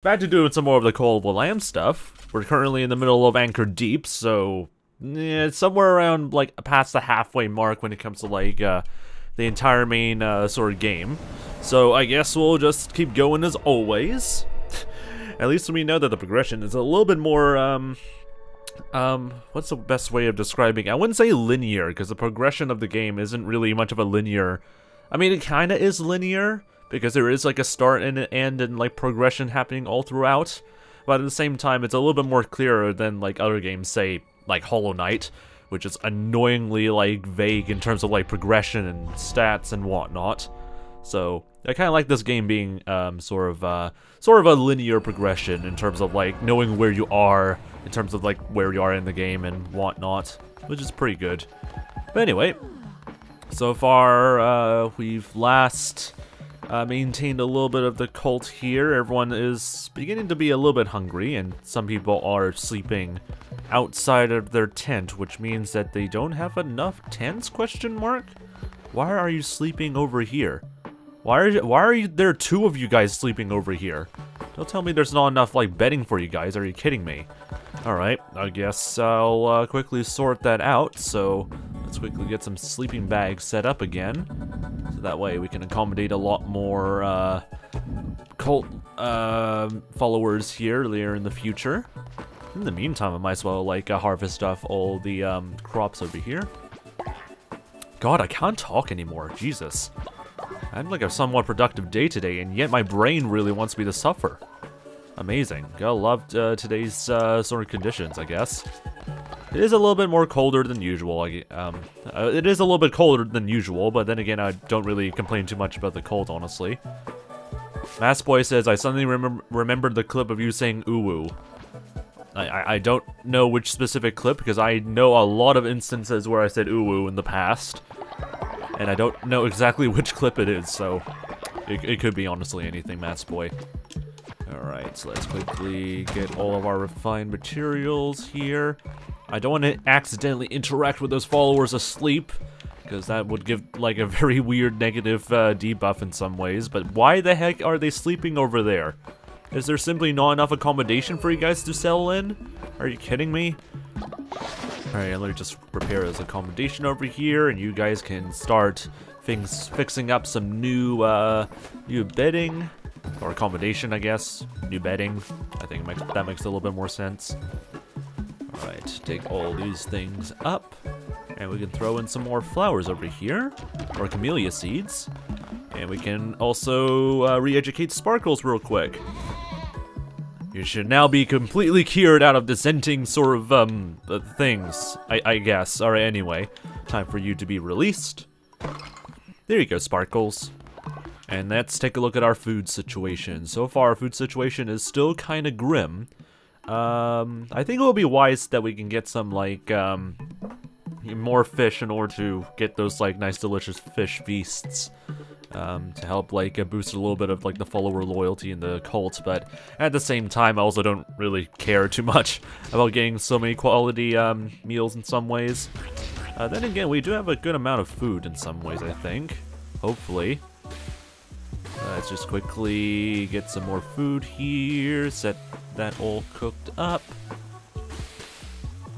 Back to doing some more of the Cult of the Lamb stuff. We're currently in the middle of Anchordeep, so yeah, it's somewhere around like past the halfway mark when it comes to like uh, the entire main uh, sort of game. So I guess we'll just keep going as always. At least we know that the progression is a little bit more um, um, what's the best way of describing it? I wouldn't say linear, because the progression of the game isn't really much of a linear... I mean, it kind of is linear, because there is like a start and an end and like progression happening all throughout. But at the same time, it's a little bit more clearer than like other games, say like Hollow Knight, which is annoyingly like vague in terms of like progression and stats and whatnot. So I kind of like this game being um, sort of uh, sort of a linear progression in terms of like knowing where you are, in terms of like where you are in the game and whatnot, which is pretty good. But anyway, so far uh, we've last uh, maintained a little bit of the cult here. Everyone is beginning to be a little bit hungry, and some people are sleeping outside of their tent, which means that they don't have enough tents, question mark? Why are you sleeping over here? Why are, you, why are you, there two of you guys sleeping over here? Don't tell me there's not enough, like, bedding for you guys. Are you kidding me? Alright, I guess I'll uh, quickly sort that out, so let's quickly get some sleeping bags set up again. So that way we can accommodate a lot more uh, cult uh, followers here later in the future. In the meantime, I might as well like uh, harvest off all the um, crops over here. God, I can't talk anymore. Jesus. I had like a somewhat productive day today, and yet my brain really wants me to suffer. Amazing. Gotta love uh, today's uh, sort of conditions, I guess. It is a little bit more colder than usual. Um, uh, it is a little bit colder than usual, but then again, I don't really complain too much about the cold, honestly. Mass Boy says, I suddenly remem remembered the clip of you saying uwu. I, I, don't know which specific clip, because I know a lot of instances where I said uwu in the past. And I don't know exactly which clip it is, so it, it could be honestly anything, Massboy. Alright, so let's quickly get all of our refined materials here. I don't want to accidentally interact with those followers asleep, because that would give, like, a very weird negative uh, debuff in some ways, but why the heck are they sleeping over there? Is there simply not enough accommodation for you guys to settle in? Are you kidding me? Alright, let me just prepare this accommodation over here, and you guys can start things fixing up some new, uh, new bedding. Or accommodation, I guess. New bedding. I think makes, that makes a little bit more sense. Alright, take all these things up. And we can throw in some more flowers over here. Or camellia seeds. And we can also uh, re-educate Sparkles real quick. You should now be completely cured out of dissenting sort of, um, uh, things, I, I guess. Alright, anyway. Time for you to be released. There you go, Sparkles. And let's take a look at our food situation. So far, our food situation is still kind of grim. Um, I think it will be wise that we can get some, like, um, more fish in order to get those, like, nice, delicious fish feasts. Um, to help, like, uh, boost a little bit of, like, the follower loyalty in the cult, but at the same time, I also don't really care too much about getting so many quality, um, meals in some ways. Uh, then again, we do have a good amount of food in some ways, I think. Hopefully. Let's just quickly get some more food here, set that all cooked up.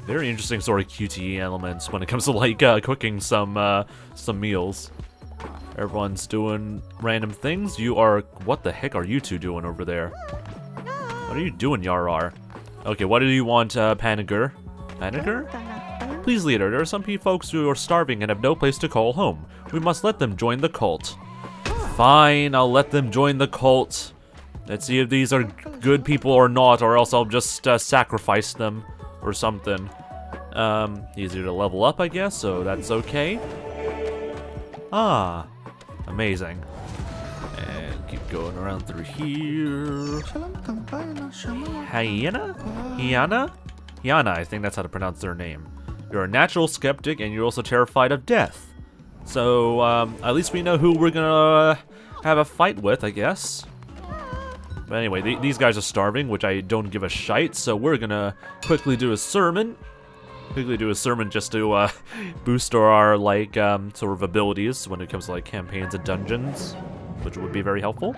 Very interesting sort of QTE elements when it comes to like uh, cooking some uh, some meals. Everyone's doing random things. You are... What the heck are you two doing over there? What are you doing, Yarar? Okay, what do you want, uh, Panagur? Panagur? Please, leader, there are some folks who are starving and have no place to call home. We must let them join the cult. Fine, I'll let them join the cult. Let's see if these are good people or not, or else I'll just uh, sacrifice them or something. Um, easier to level up, I guess, so that's okay. Ah, amazing. And keep going around through here. Hyena? Hyana? Hyana, I think that's how to pronounce their name. You're a natural skeptic, and you're also terrified of death. So, um, at least we know who we're gonna have a fight with, I guess. But anyway, th these guys are starving, which I don't give a shite, so we're gonna quickly do a sermon. Quickly do a sermon just to uh, boost our, like, um, sort of abilities when it comes to, like, campaigns and dungeons, which would be very helpful.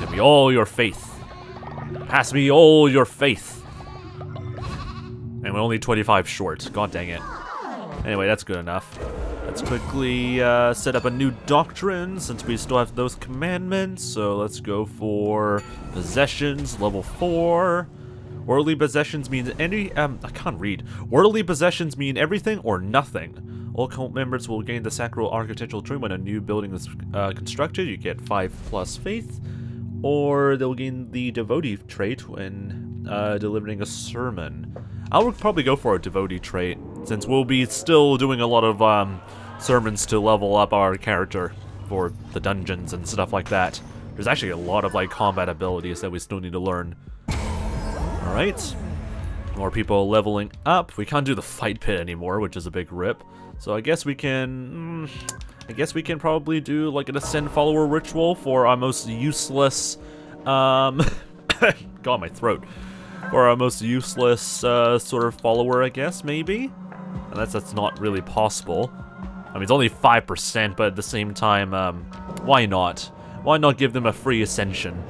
Give me all your faith. Pass me all your faith. And we're only 25 short. God dang it. Anyway, that's good enough. Let's quickly uh, set up a new doctrine since we still have those commandments. So let's go for possessions, level 4. Worldly possessions means any, um, I can't read. Worldly possessions mean everything or nothing. All cult members will gain the sacral architectural tree when a new building is uh, constructed. You get 5 plus faith. Or they'll gain the devotee trait when uh, delivering a sermon. I would probably go for a devotee trait, since we'll be still doing a lot of um, sermons to level up our character for the dungeons and stuff like that. There's actually a lot of like combat abilities that we still need to learn. Alright. More people leveling up. We can't do the fight pit anymore, which is a big rip. So I guess we can... Mm, I guess we can probably do like an Ascend Follower ritual for our most useless... Um... got my throat or our most useless uh, sort of follower, I guess, maybe? Unless that's not really possible. I mean, it's only 5%, but at the same time, um, why not? Why not give them a free ascension?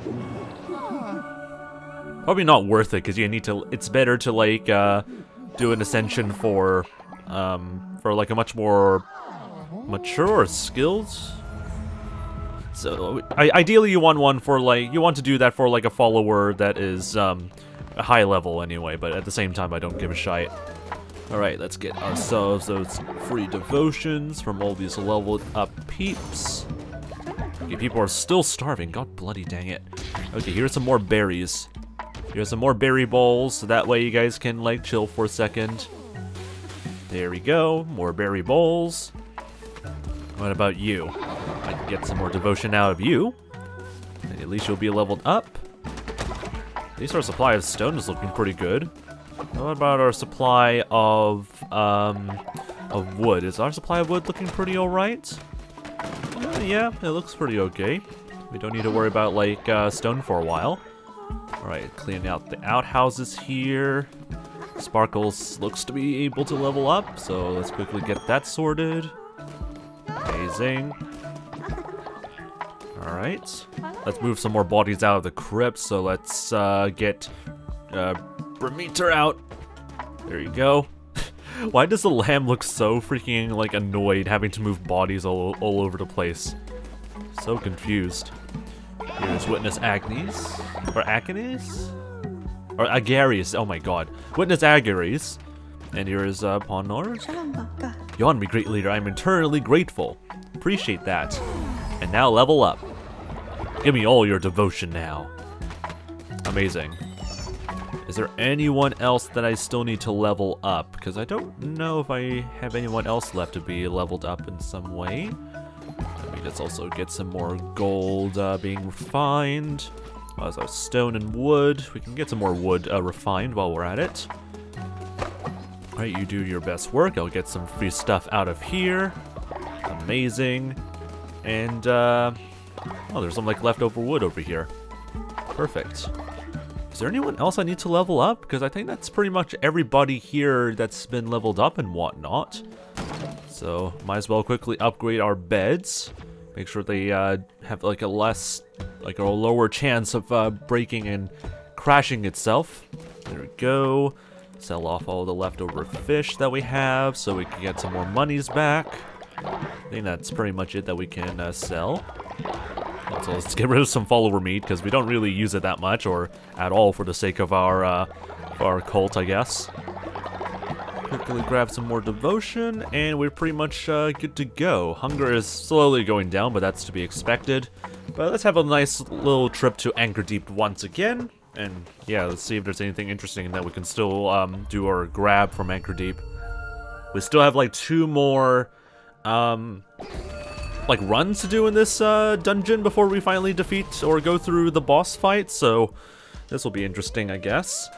Probably not worth it, because you need to, it's better to, like, uh, do an ascension for, um, for, like, a much more mature or skilled so, ideally you want one for, like, you want to do that for, like, a follower that is, um, high level anyway, but at the same time I don't give a shite. Alright, let's get ourselves those free devotions from all these leveled up peeps. Okay, people are still starving, god bloody dang it. Okay, here's some more berries. Here's some more berry bowls, so that way you guys can like chill for a second. There we go, more berry bowls. What about you? I can get some more devotion out of you. And at least you'll be leveled up. At least our supply of stone is looking pretty good. What about our supply of, um, of wood? Is our supply of wood looking pretty alright? Uh, yeah, it looks pretty okay. We don't need to worry about, like, uh, stone for a while. Alright, cleaning out the outhouses here. Sparkles looks to be able to level up, so let's quickly get that sorted. Amazing. Alright. Let's move some more bodies out of the crypt, so let's uh, get uh, Brameter out. There you go. Why does the lamb look so freaking, like, annoyed having to move bodies all, all over the place? So confused. Here's Witness Agnes. Or Agnes? Or Agarius, oh my god. Witness Agarius. And here is uh, Ponor. Yon, me great leader, I'm eternally grateful. Appreciate that. And now level up. Give me all your devotion now. Amazing. Is there anyone else that I still need to level up? Because I don't know if I have anyone else left to be leveled up in some way. Let me just also get some more gold uh, being refined. Also stone and wood. We can get some more wood uh, refined while we're at it. Alright, you do your best work. I'll get some free stuff out of here. Amazing. And, uh, Oh, there's some like leftover wood over here. Perfect. Is there anyone else I need to level up? Because I think that's pretty much everybody here that's been leveled up and whatnot. So, might as well quickly upgrade our beds. Make sure they uh, have like a less, like a lower chance of uh, breaking and crashing itself. There we go. Sell off all the leftover fish that we have so we can get some more monies back. I think that's pretty much it that we can uh, sell. So let's get rid of some follower meat, because we don't really use it that much, or at all for the sake of our, uh, our cult, I guess. Quickly grab some more devotion, and we're pretty much uh, good to go. Hunger is slowly going down, but that's to be expected. But let's have a nice little trip to Anchordeep once again. And yeah, let's see if there's anything interesting that we can still um, do or grab from Anchordeep. We still have like two more um, like runs to do in this uh, dungeon before we finally defeat or go through the boss fight, so this will be interesting, I guess.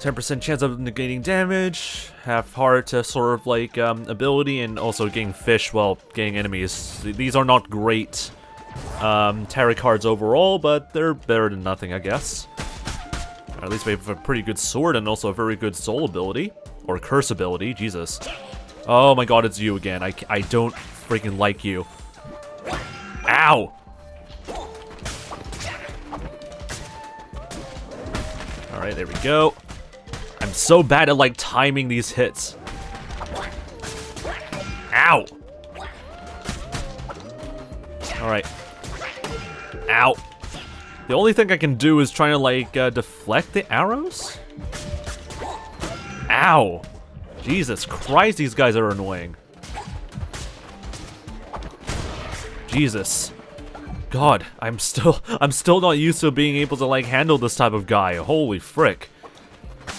10% chance of negating damage, half heart to sort of like um, ability, and also getting fish while getting enemies. These are not great um, tarot cards overall, but they're better than nothing, I guess. Or at least we have a pretty good sword and also a very good soul ability. Or curse ability, Jesus. Oh my god, it's you again. I, I don't freaking like you. Ow! Alright, there we go. I'm so bad at, like, timing these hits. Ow! Alright. Ow. The only thing I can do is try to, like, uh, deflect the arrows? Ow! Jesus Christ, these guys are annoying. Jesus. God, I'm still I'm still not used to being able to like handle this type of guy. Holy frick.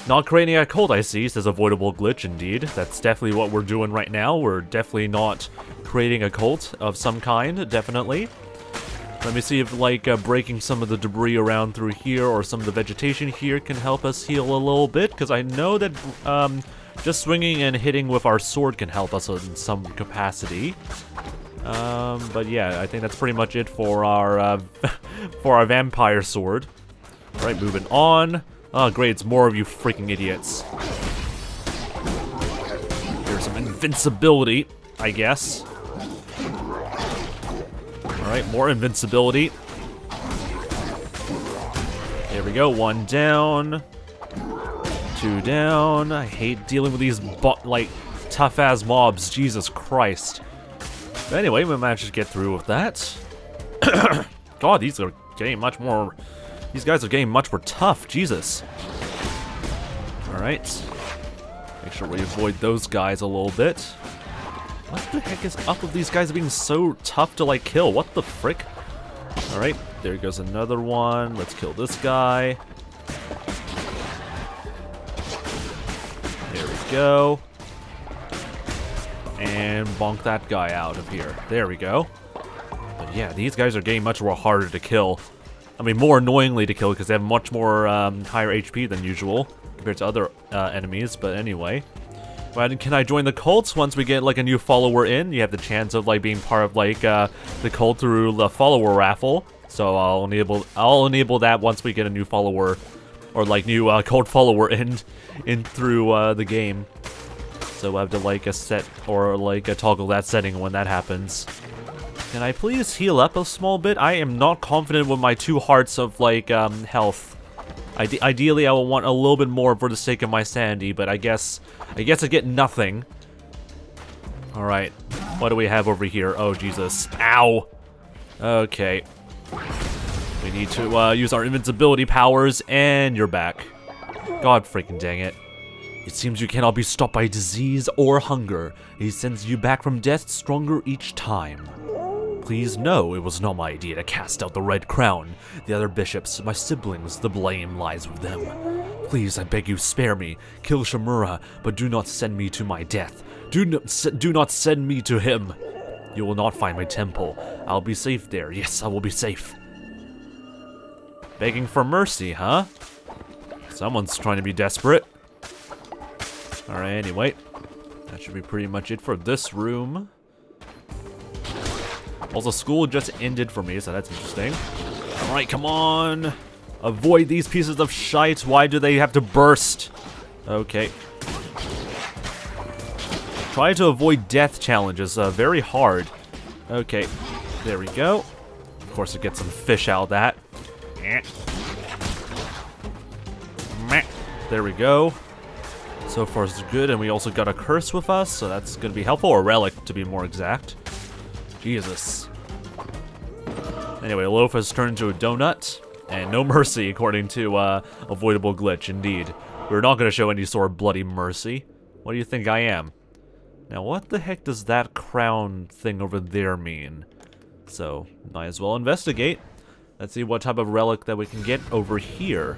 Not creating a cult, I see, says avoidable glitch indeed. That's definitely what we're doing right now. We're definitely not creating a cult of some kind, definitely. Let me see if like uh, breaking some of the debris around through here or some of the vegetation here can help us heal a little bit, because I know that um, just swinging and hitting with our sword can help us in some capacity. Um, but yeah, I think that's pretty much it for our uh, for our vampire sword. All right, moving on. Oh, great, it's more of you freaking idiots. There's some invincibility, I guess. All right, more invincibility. There we go, one down. Two down. I hate dealing with these, like, tough-ass mobs. Jesus Christ. But anyway, we managed to get through with that. God, these are getting much more... These guys are getting much more tough. Jesus. Alright. Make sure we avoid those guys a little bit. What the heck is up with these guys being so tough to, like, kill? What the frick? Alright, there goes another one. Let's kill this guy. There we go and bonk that guy out of here. There we go. But yeah, these guys are getting much more harder to kill. I mean, more annoyingly to kill because they have much more um, higher HP than usual compared to other uh, enemies. But anyway, can I join the cults once we get like a new follower in? You have the chance of like being part of like uh, the cult through the follower raffle. So I'll enable I'll enable that once we get a new follower or like new uh, cult follower in in through uh, the game. So I have to like a set or like a toggle that setting when that happens. Can I please heal up a small bit? I am not confident with my two hearts of like um, health. Ide ideally, I will want a little bit more for the sake of my sanity, but I guess I guess I get nothing. All right, what do we have over here? Oh Jesus! Ow! Okay, we need to uh, use our invincibility powers, and you're back. God freaking dang it! It seems you cannot be stopped by disease or hunger. He sends you back from death stronger each time. Please know it was not my idea to cast out the Red Crown. The other bishops, my siblings, the blame lies with them. Please, I beg you, spare me. Kill Shamura, but do not send me to my death. Do not, do not send me to him. You will not find my temple. I'll be safe there. Yes, I will be safe. Begging for mercy, huh? Someone's trying to be desperate. Alright, anyway. That should be pretty much it for this room. Also, school just ended for me, so that's interesting. Alright, come on! Avoid these pieces of shite. Why do they have to burst? Okay. Try to avoid death challenges. Uh, very hard. Okay. There we go. Of course, it gets some fish out of that. There we go. So far so good, and we also got a curse with us, so that's to be helpful, or relic to be more exact. Jesus. Anyway, loaf has turned into a donut, and no mercy according to uh, avoidable glitch, indeed. We're not to show any sort of bloody mercy. What do you think I am? Now, what the heck does that crown thing over there mean? So, might as well investigate. Let's see what type of relic that we can get over here.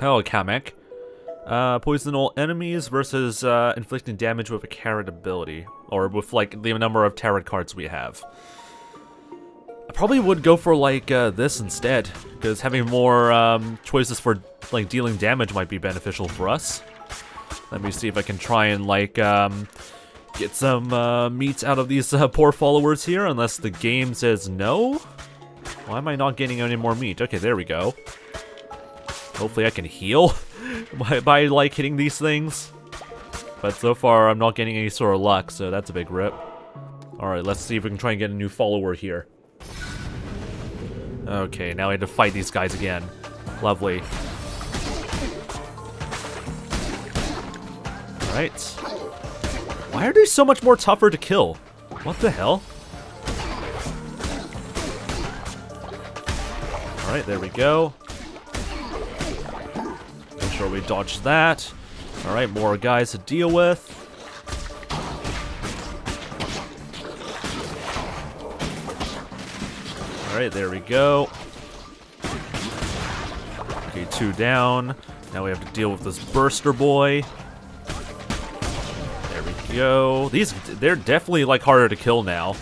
Hello, Kamek. Uh, poison all enemies versus uh, inflicting damage with a carrot ability. Or with, like, the number of tarot cards we have. I probably would go for, like, uh, this instead. Because having more um, choices for, like, dealing damage might be beneficial for us. Let me see if I can try and, like, um, get some uh, meat out of these uh, poor followers here, unless the game says no? Why am I not getting any more meat? Okay, there we go. Hopefully I can heal. by, by like hitting these things. But so far, I'm not getting any sort of luck, so that's a big rip. Alright, let's see if we can try and get a new follower here. Okay, now I have to fight these guys again. Lovely. Alright. Why are they so much more tougher to kill? What the hell? Alright, there we go. Sure we dodge that. Alright, more guys to deal with. Alright, there we go. Okay, two down. Now we have to deal with this burster boy. There we go. These, they're definitely, like, harder to kill now.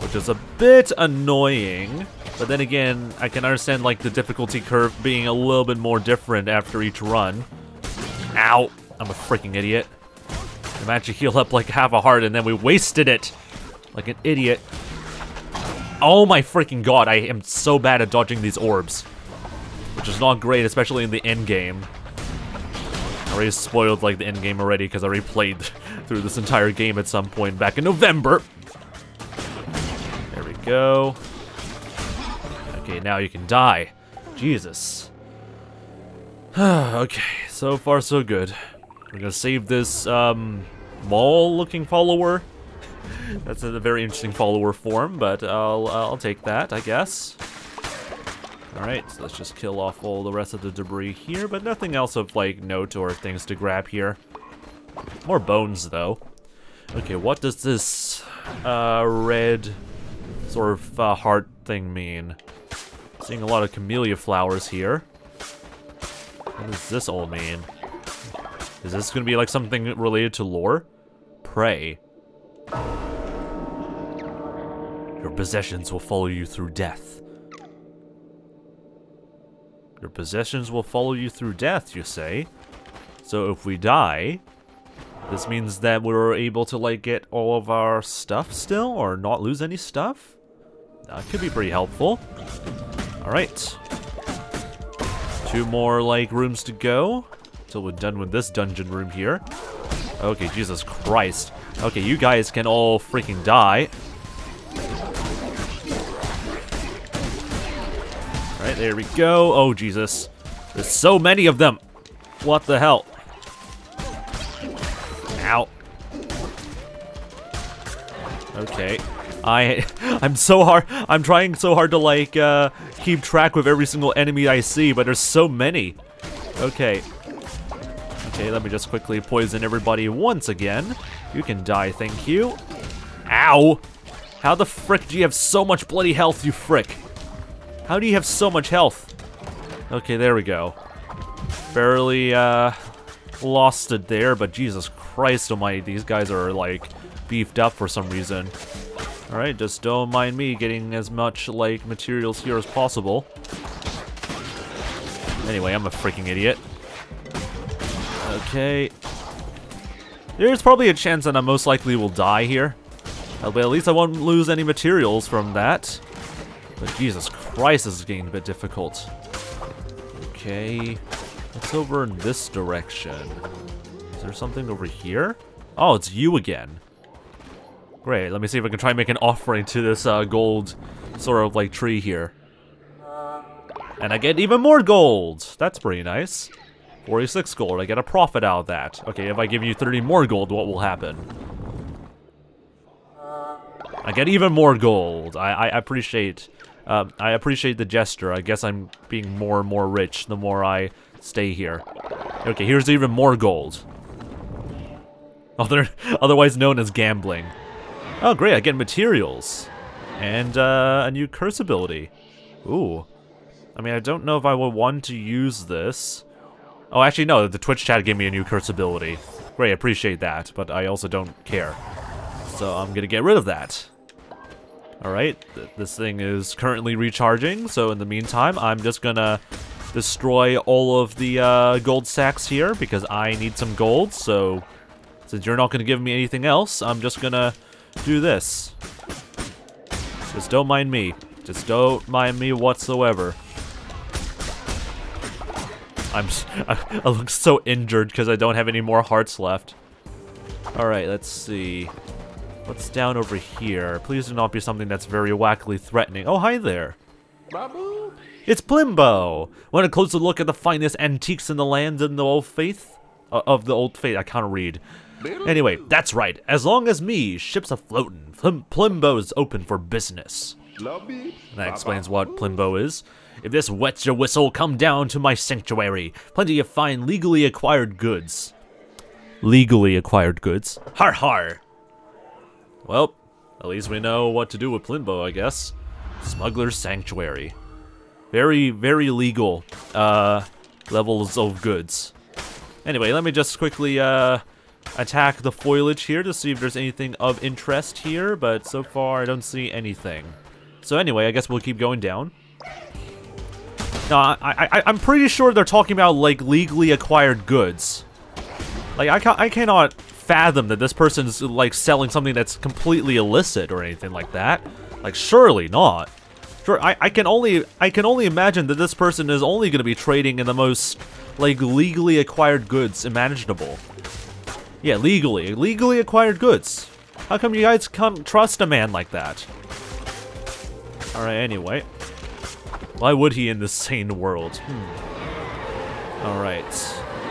Which is a bit annoying. But then again, I can understand, like, the difficulty curve being a little bit more different after each run. Ow! I'm a freaking idiot. I managed to heal up, like, half a heart, and then we wasted it! Like an idiot. Oh my freaking god, I am so bad at dodging these orbs. Which is not great, especially in the end game. I already spoiled like the end game already because I already played through this entire game at some point back in November. Go. Okay, now you can die. Jesus. okay, so far so good. We're gonna save this, um, mall-looking follower. That's a very interesting follower form, but I'll, I'll take that, I guess. Alright, so let's just kill off all the rest of the debris here, but nothing else of, like, note or things to grab here. More bones, though. Okay, what does this, uh, red sort of uh, heart thing mean? Seeing a lot of camellia flowers here. What does this all mean? Is this gonna be, like, something related to lore? Pray. Your possessions will follow you through death. Your possessions will follow you through death, you say? So if we die, this means that we're able to, like, get all of our stuff still, or not lose any stuff? That could be pretty helpful. Alright. Two more, like, rooms to go, until we're done with this dungeon room here. Okay, Jesus Christ. Okay, you guys can all freaking die. Alright, there we go. Oh, Jesus. There's so many of them. What the hell? Ow. Okay. I, I'm so hard, I'm trying so hard to like, uh, keep track with every single enemy I see, but there's so many. Okay. Okay, let me just quickly poison everybody once again. You can die, thank you. Ow! How the frick do you have so much bloody health, you frick? How do you have so much health? Okay, there we go. Barely, uh, lost it there, but Jesus Christ almighty, these guys are, like, beefed up for some reason. Alright, just don't mind me getting as much, like, materials here as possible. Anyway, I'm a freaking idiot. Okay. There's probably a chance that I most likely will die here. Uh, but at least I won't lose any materials from that. But Jesus Christ, this is getting a bit difficult. Okay. What's over in this direction? Is there something over here? Oh, it's you again. Great, let me see if I can try and make an offering to this uh, gold sort of like tree here. And I get even more gold! That's pretty nice. 46 gold, I get a profit out of that. Okay, if I give you 30 more gold, what will happen? I get even more gold. I, I appreciate, uh, I appreciate the gesture. I guess I'm being more and more rich the more I stay here. Okay, here's even more gold. Other, otherwise known as gambling. Oh, great, I get materials. And uh, a new curse ability. Ooh. I mean, I don't know if I would want to use this. Oh, actually, no, the Twitch chat gave me a new curse ability. Great, I appreciate that, but I also don't care. So I'm gonna get rid of that. Alright, th this thing is currently recharging, so in the meantime, I'm just gonna destroy all of the uh, gold sacks here, because I need some gold, so since you're not gonna give me anything else, I'm just gonna do this. Just don't mind me. Just don't mind me whatsoever. I'm I, I look so injured because I don't have any more hearts left. Alright, let's see. What's down over here? Please do not be something that's very wackily threatening. Oh, hi there. Babu? It's Plimbo! Want a closer look at the finest antiques in the land in the old faith? uh, of the old faith. I can't read. Anyway, that's right. As long as me, ship's a-floatin'. Plim Plimbo's open for business. And that explains what Plimbo is. If this wets your whistle, come down to my sanctuary. Plenty of fine legally acquired goods. Legally acquired goods. Har har. Well, at least we know what to do with Plimbo, I guess. Smuggler's Sanctuary. Very, very legal uh, levels of goods. Anyway, let me just quickly uh, attack the foliage here to see if there's anything of interest here, but so far I don't see anything. So anyway, I guess we'll keep going down. Now, I, I, I'm pretty sure they're talking about, like, legally acquired goods. Like, I, ca I cannot fathom that this person's, like, selling something that's completely illicit or anything like that. Like, surely not. Sure, I, I can only I can only imagine that this person is only going to be trading in the most, like, legally acquired goods imaginable. Yeah, legally. Legally acquired goods. How come you guys can't trust a man like that? Alright, anyway. Why would he in this sane world? Hmm. Alright.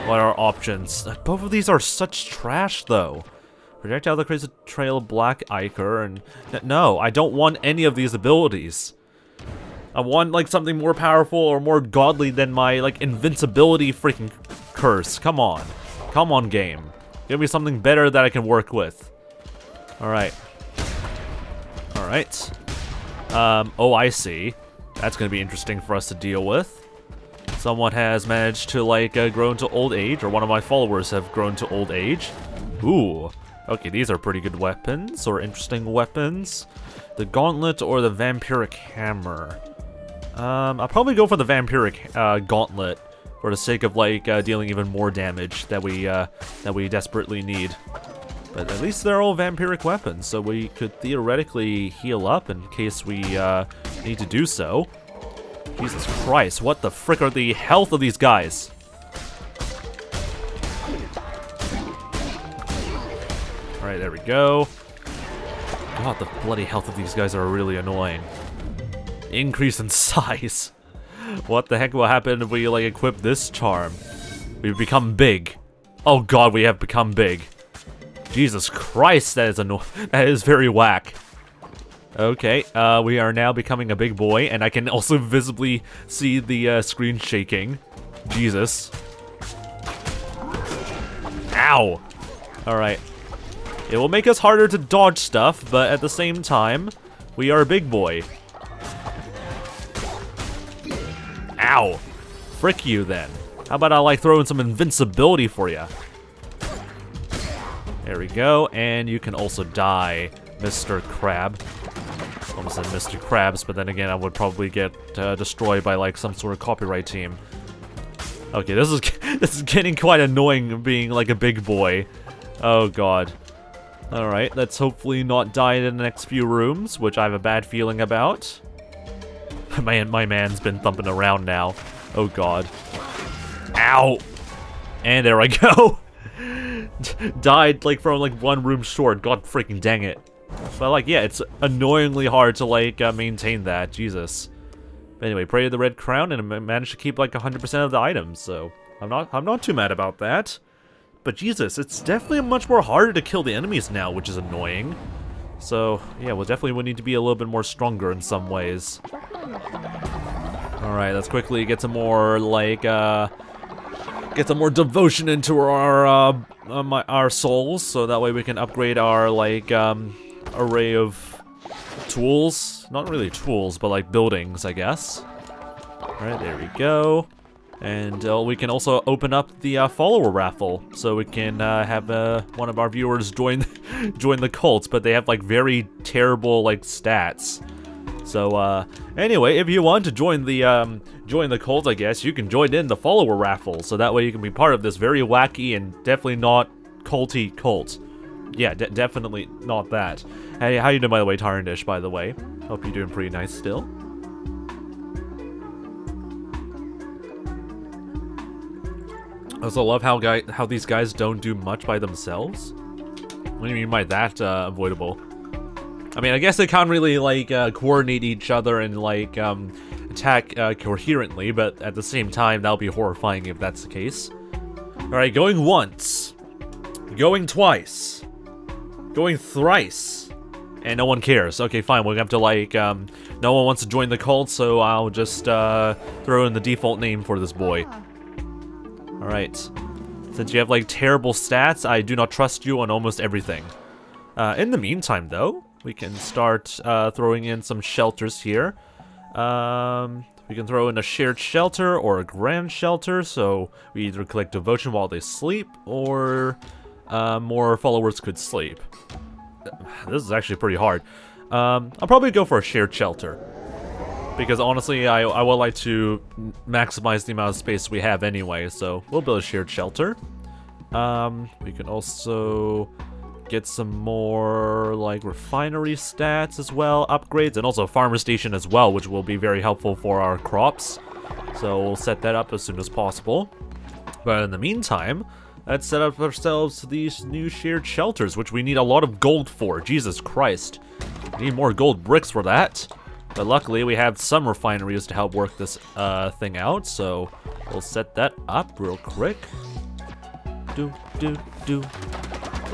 What are options? Both of these are such trash, though. Projectile that creates a trail of black ichor, and... No, I don't want any of these abilities. I want, like, something more powerful or more godly than my, like, invincibility freaking curse. Come on. Come on, game. Give me something better that I can work with. Alright. Alright. Um, oh, I see. That's going to be interesting for us to deal with. Someone has managed to, like, uh, grow into old age, or one of my followers have grown to old age. Ooh. Okay, these are pretty good weapons, or interesting weapons. The Gauntlet or the Vampiric Hammer. Um, I'll probably go for the Vampiric uh, Gauntlet for the sake of, like, uh, dealing even more damage that we, uh, that we desperately need. But at least they're all vampiric weapons, so we could theoretically heal up in case we uh, need to do so. Jesus Christ, what the frick are the health of these guys? Alright, there we go. God, the bloody health of these guys are really annoying. Increase in size. What the heck will happen if we, like, equip this charm? We've become big. Oh god, we have become big. Jesus Christ, that is anno that is very whack. Okay, uh, we are now becoming a big boy, and I can also visibly see the uh, screen shaking. Jesus. Ow! Alright. It will make us harder to dodge stuff, but at the same time, we are a big boy. Ow! Frick you then. How about I like throw in some invincibility for you? There we go, and you can also die, Mr. Crab. Almost said Mr. Krabs, but then again, I would probably get uh, destroyed by like some sort of copyright team. Okay, this is this is getting quite annoying being like a big boy. Oh god. Alright, let's hopefully not die in the next few rooms, which I have a bad feeling about. my, my man's been thumping around now. Oh god. Ow! And there I go! died like from like one room short. God freaking dang it. But like, yeah, it's annoyingly hard to like uh, maintain that. Jesus. But anyway, pray to the red crown and managed to keep like 100% of the items. So I'm not I'm not too mad about that. But Jesus, it's definitely much more harder to kill the enemies now, which is annoying. So yeah, we'll definitely will need to be a little bit more stronger in some ways. All right, let's quickly get some more like uh get some more devotion into our uh, uh, our souls, so that way we can upgrade our like um, array of tools. Not really tools, but like buildings, I guess. All right, there we go. And uh, we can also open up the uh, follower raffle, so we can uh, have uh, one of our viewers join join the cult, but they have like very terrible like stats. So uh, anyway, if you want to join the um, join the cult, I guess you can join in the follower raffle, so that way you can be part of this very wacky and definitely not culty cult. Yeah, de definitely not that. Hey, how you doing by the way, Tarandish? By the way, hope you're doing pretty nice still. I also love how guy how these guys don't do much by themselves. What do you mean by that uh, avoidable? I mean, I guess they can't really, like, uh, coordinate each other and, like, um, attack uh, coherently, but at the same time, that'll be horrifying if that's the case. Alright, going once. Going twice. Going thrice. And no one cares. Okay, fine. We're gonna have to, like, um, no one wants to join the cult, so I'll just, uh, throw in the default name for this boy. Alright. Since you have, like, terrible stats, I do not trust you on almost everything. Uh, in the meantime, though, we can start, uh, throwing in some shelters here. Um, we can throw in a shared shelter or a grand shelter, so we either collect devotion while they sleep, or uh, more followers could sleep. This is actually pretty hard. Um, I'll probably go for a shared shelter. Because honestly, I, I would like to maximize the amount of space we have anyway, so we'll build a shared shelter. Um, we can also get some more like refinery stats as well, upgrades, and also a farmer station as well, which will be very helpful for our crops. So we'll set that up as soon as possible. But in the meantime, let's set up ourselves these new shared shelters, which we need a lot of gold for. Jesus Christ. We need more gold bricks for that. But luckily, we have some refineries to help work this uh, thing out, so we'll set that up real quick. Do, do, do.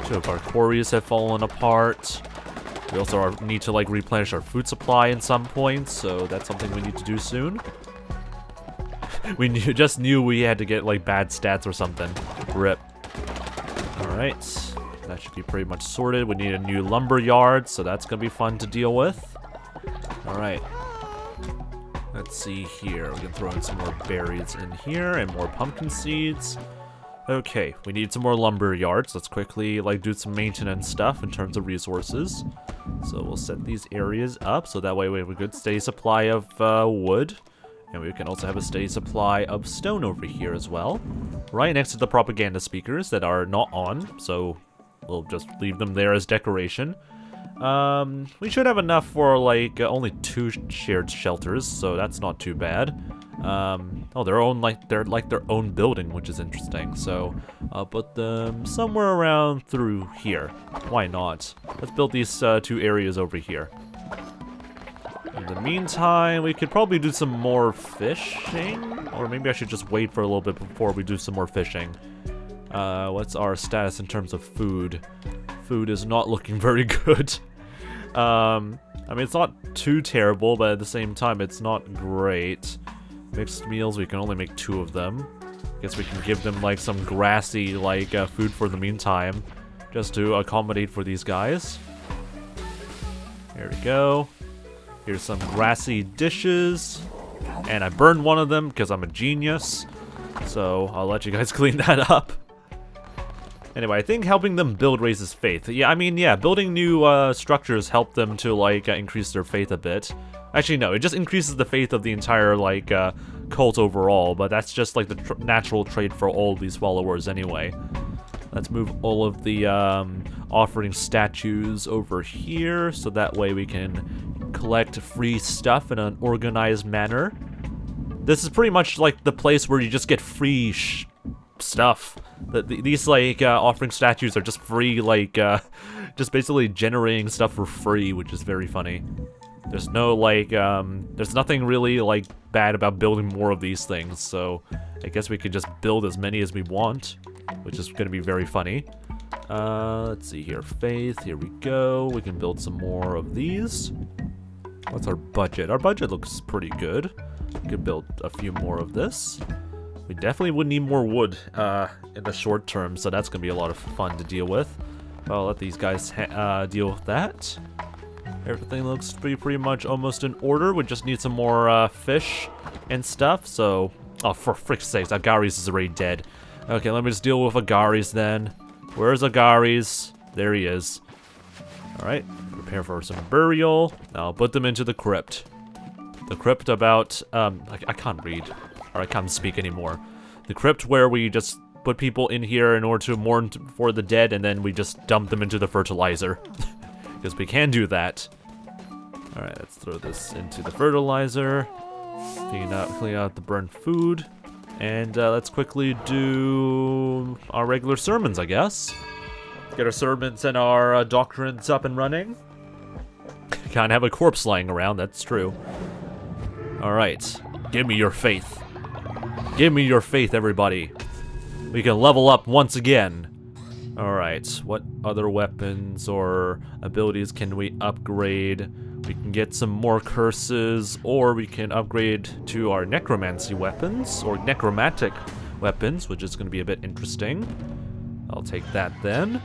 Two of our quarries have fallen apart. We also are, need to like replenish our food supply in some points, so that's something we need to do soon. we knew, just knew we had to get like bad stats or something. Rip. Alright, that should be pretty much sorted. We need a new lumber yard, so that's gonna be fun to deal with. Alright. Let's see here. We can throw in some more berries in here and more pumpkin seeds. Okay, we need some more lumber yards. Let's quickly like do some maintenance stuff in terms of resources. So we'll set these areas up so that way we have a good steady supply of uh, wood. And we can also have a steady supply of stone over here as well. Right next to the propaganda speakers that are not on, so we'll just leave them there as decoration. Um, we should have enough for like uh, only two shared shelters, so that's not too bad. Um, oh, their own like they're like their own building, which is interesting. So I'll put them somewhere around through here. Why not? Let's build these uh, two areas over here. In the meantime, we could probably do some more fishing, or maybe I should just wait for a little bit before we do some more fishing. Uh, what's our status in terms of food? Food is not looking very good. um, I mean, it's not too terrible, but at the same time, it's not great. Mixed meals, we can only make two of them. Guess we can give them, like, some grassy, like, uh, food for the meantime. Just to accommodate for these guys. There we go. Here's some grassy dishes. And I burned one of them because I'm a genius. So I'll let you guys clean that up. Anyway, I think helping them build raises faith. Yeah, I mean, yeah, building new uh, structures help them to, like, uh, increase their faith a bit. Actually, no, it just increases the faith of the entire, like, uh, cult overall, but that's just, like, the tr natural trait for all these followers anyway. Let's move all of the um, offering statues over here, so that way we can collect free stuff in an organized manner. This is pretty much like the place where you just get free stuff. The, the, these like uh, offering statues are just free, like uh, just basically generating stuff for free, which is very funny. There's no like, um, there's nothing really like bad about building more of these things, so I guess we could just build as many as we want, which is to be very funny. Uh, let's see here, faith, here we go. We can build some more of these. What's our budget? Our budget looks pretty good. We could build a few more of this. We definitely would need more wood uh, in the short term, so that's going to be a lot of fun to deal with. I'll let these guys uh, deal with that. Everything looks pretty, pretty much almost in order. We just need some more uh, fish and stuff, so... Oh, for frick's sakes, Agaris is already dead. Okay, let me just deal with Agaris then. Where's Agaris? There he is. Alright, prepare for some burial. I'll put them into the crypt. The crypt about, um, I, I can't read or I can't speak anymore. The crypt where we just put people in here in order to mourn for the dead and then we just dump them into the fertilizer. Because we can do that. Alright, let's throw this into the fertilizer. Clean out, clean out the burnt food. And uh, let's quickly do our regular sermons, I guess. Get our sermons and our uh, doctrines up and running. Can't have a corpse lying around, that's true. Alright, give me your faith. Give me your faith, everybody. we can level up once again. Alright, what other weapons or abilities can we upgrade? We can get some more curses, or we can upgrade to our necromancy weapons, or necromantic weapons, which is going to be a bit interesting. I'll take that then.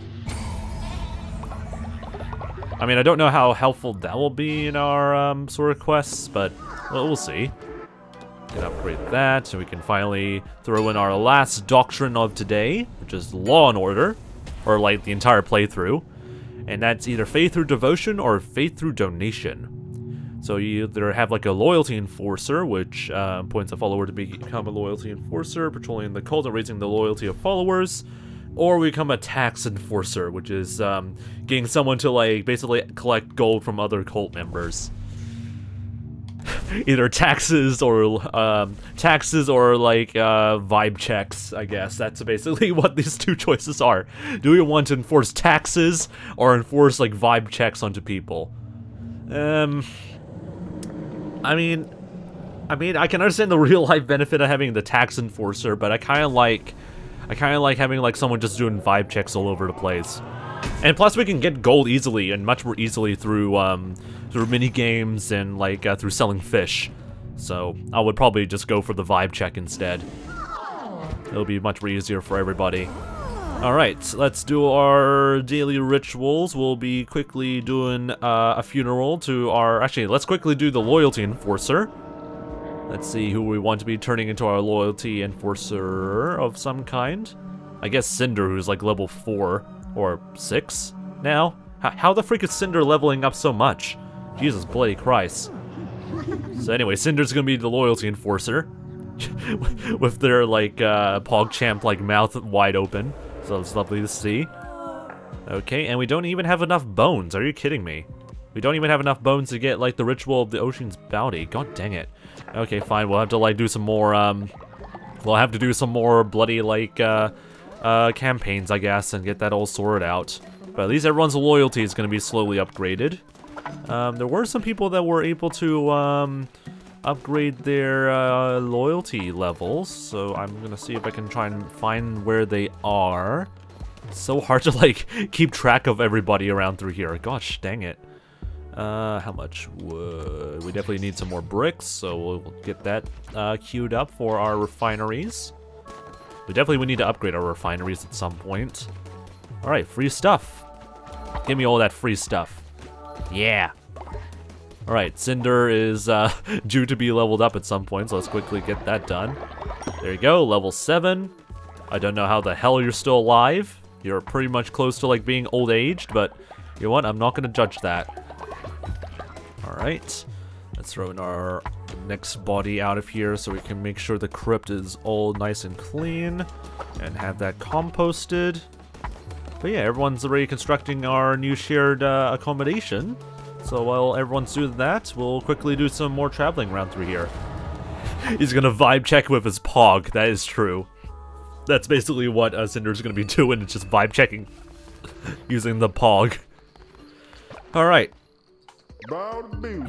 I mean, I don't know how helpful that will be in our um, sort of quests, but well, we'll see. Can upgrade that, so we can finally throw in our last doctrine of today, which is Law and Order, or like the entire playthrough. And that's either faith through devotion or faith through donation. So you either have like a loyalty enforcer, which uh, points a follower to become a loyalty enforcer, patrolling the cult and raising the loyalty of followers, or we become a tax enforcer, which is um, getting someone to like basically collect gold from other cult members. Either taxes or um, taxes or like uh, vibe checks. I guess that's basically what these two choices are. Do we want to enforce taxes or enforce like vibe checks onto people? Um, I mean, I mean, I can understand the real life benefit of having the tax enforcer, but I kind of like I kind of like having like someone just doing vibe checks all over the place. And plus we can get gold easily and much more easily through um, through mini games and like uh, through selling fish. So I would probably just go for the vibe check instead. It'll be much more easier for everybody. Alright, let's do our daily rituals. We'll be quickly doing uh, a funeral to our... Actually, let's quickly do the loyalty enforcer. Let's see who we want to be turning into our loyalty enforcer of some kind. I guess Cinder, who's like level 4 or 6 now. H how the freak is Cinder leveling up so much? Jesus bloody Christ. So anyway, Cinder's gonna be the loyalty enforcer. With their like uh, PogChamp like mouth wide open. So it's lovely to see. Okay, and we don't even have enough bones. Are you kidding me? We don't even have enough bones to get like the ritual of the ocean's bounty. God dang it. Okay, fine. We'll have to, like, do some more, um... We'll have to do some more bloody, like, uh, uh, campaigns, I guess, and get that all sorted out. But at least everyone's loyalty is going to be slowly upgraded. Um, there were some people that were able to, um, upgrade their, uh, loyalty levels. So I'm going to see if I can try and find where they are. It's so hard to, like, keep track of everybody around through here. Gosh, dang it. Uh, how much wood? We definitely need some more bricks, so we'll get that uh, queued up for our refineries. We definitely would need to upgrade our refineries at some point. Alright, free stuff. Give me all that free stuff. Yeah. Alright, Cinder is uh, due to be leveled up at some point, so let's quickly get that done. There you go, level 7. I don't know how the hell you're still alive. You're pretty much close to like being old-aged, but you know what? I'm not going to judge that. Alright. Let's throw in our next body out of here so we can make sure the crypt is all nice and clean and have that composted. But yeah, everyone's already constructing our new shared uh, accommodation. So while everyone's doing that, we'll quickly do some more traveling around through here. He's gonna vibe check with his pog, that is true. That's basically what uh, Cinder's gonna be doing, it's just vibe checking using the pog. Alright,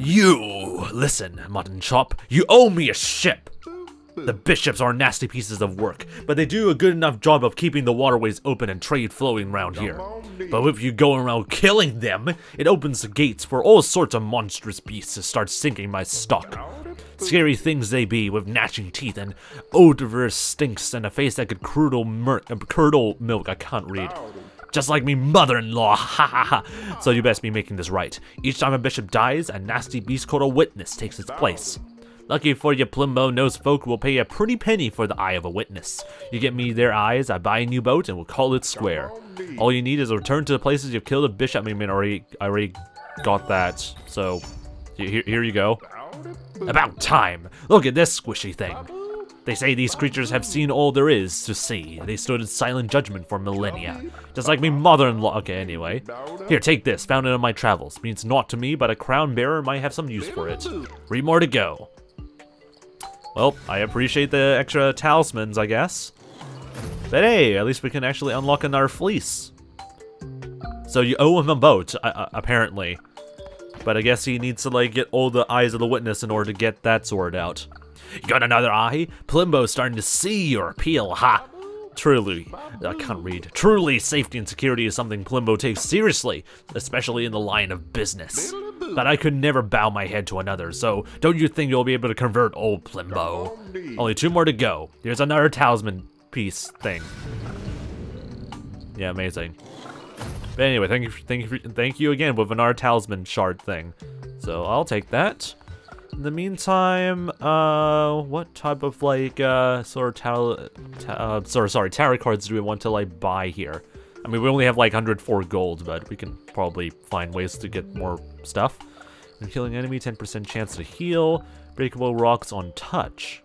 you! Listen, Mutton Chop, you owe me a ship! The bishops are nasty pieces of work, but they do a good enough job of keeping the waterways open and trade flowing around here. But if you go around killing them, it opens the gates for all sorts of monstrous beasts to start sinking my stock. Scary things they be, with gnashing teeth and odorous stinks and a face that could curdle, curdle milk. I can't read. Just like me mother-in-law, ha ha ha. So you best be making this right. Each time a bishop dies, a nasty beast called a witness takes its place. Lucky for you, Plimbo knows folk will pay a pretty penny for the eye of a witness. You get me their eyes, I buy a new boat, and we'll call it square. All you need is a return to the places you've killed a bishop. I mean, I already, I already got that, so here, here you go. About time! Look at this squishy thing. They say these creatures have seen all there is to see. They stood in silent judgment for millennia. Just like me mother-in-law. Okay, anyway. Here, take this. Found it on my travels. Means naught to me, but a crown bearer might have some use for it. Three more to go. Well, I appreciate the extra talismans, I guess. But hey, at least we can actually unlock another fleece. So you owe him a boat, uh, apparently. But I guess he needs to, like, get all the eyes of the witness in order to get that sword out. Got another eye? Plimbo's starting to see your appeal, ha! Truly, I can't read. Truly, safety and security is something Plimbo takes seriously, especially in the line of business. But I could never bow my head to another, so don't you think you'll be able to convert old Plimbo? Only two more to go. Here's another talisman piece thing. Yeah, amazing. But anyway, thank you, thank you, thank you again with another talisman shard thing. So I'll take that. In the meantime, uh, what type of like uh sort of tal, uh, sorry, sorry, tarot cards do we want to like buy here? I mean, we only have like 104 gold, but we can probably find ways to get more stuff. When killing enemy, 10% chance to heal. Breakable rocks on touch.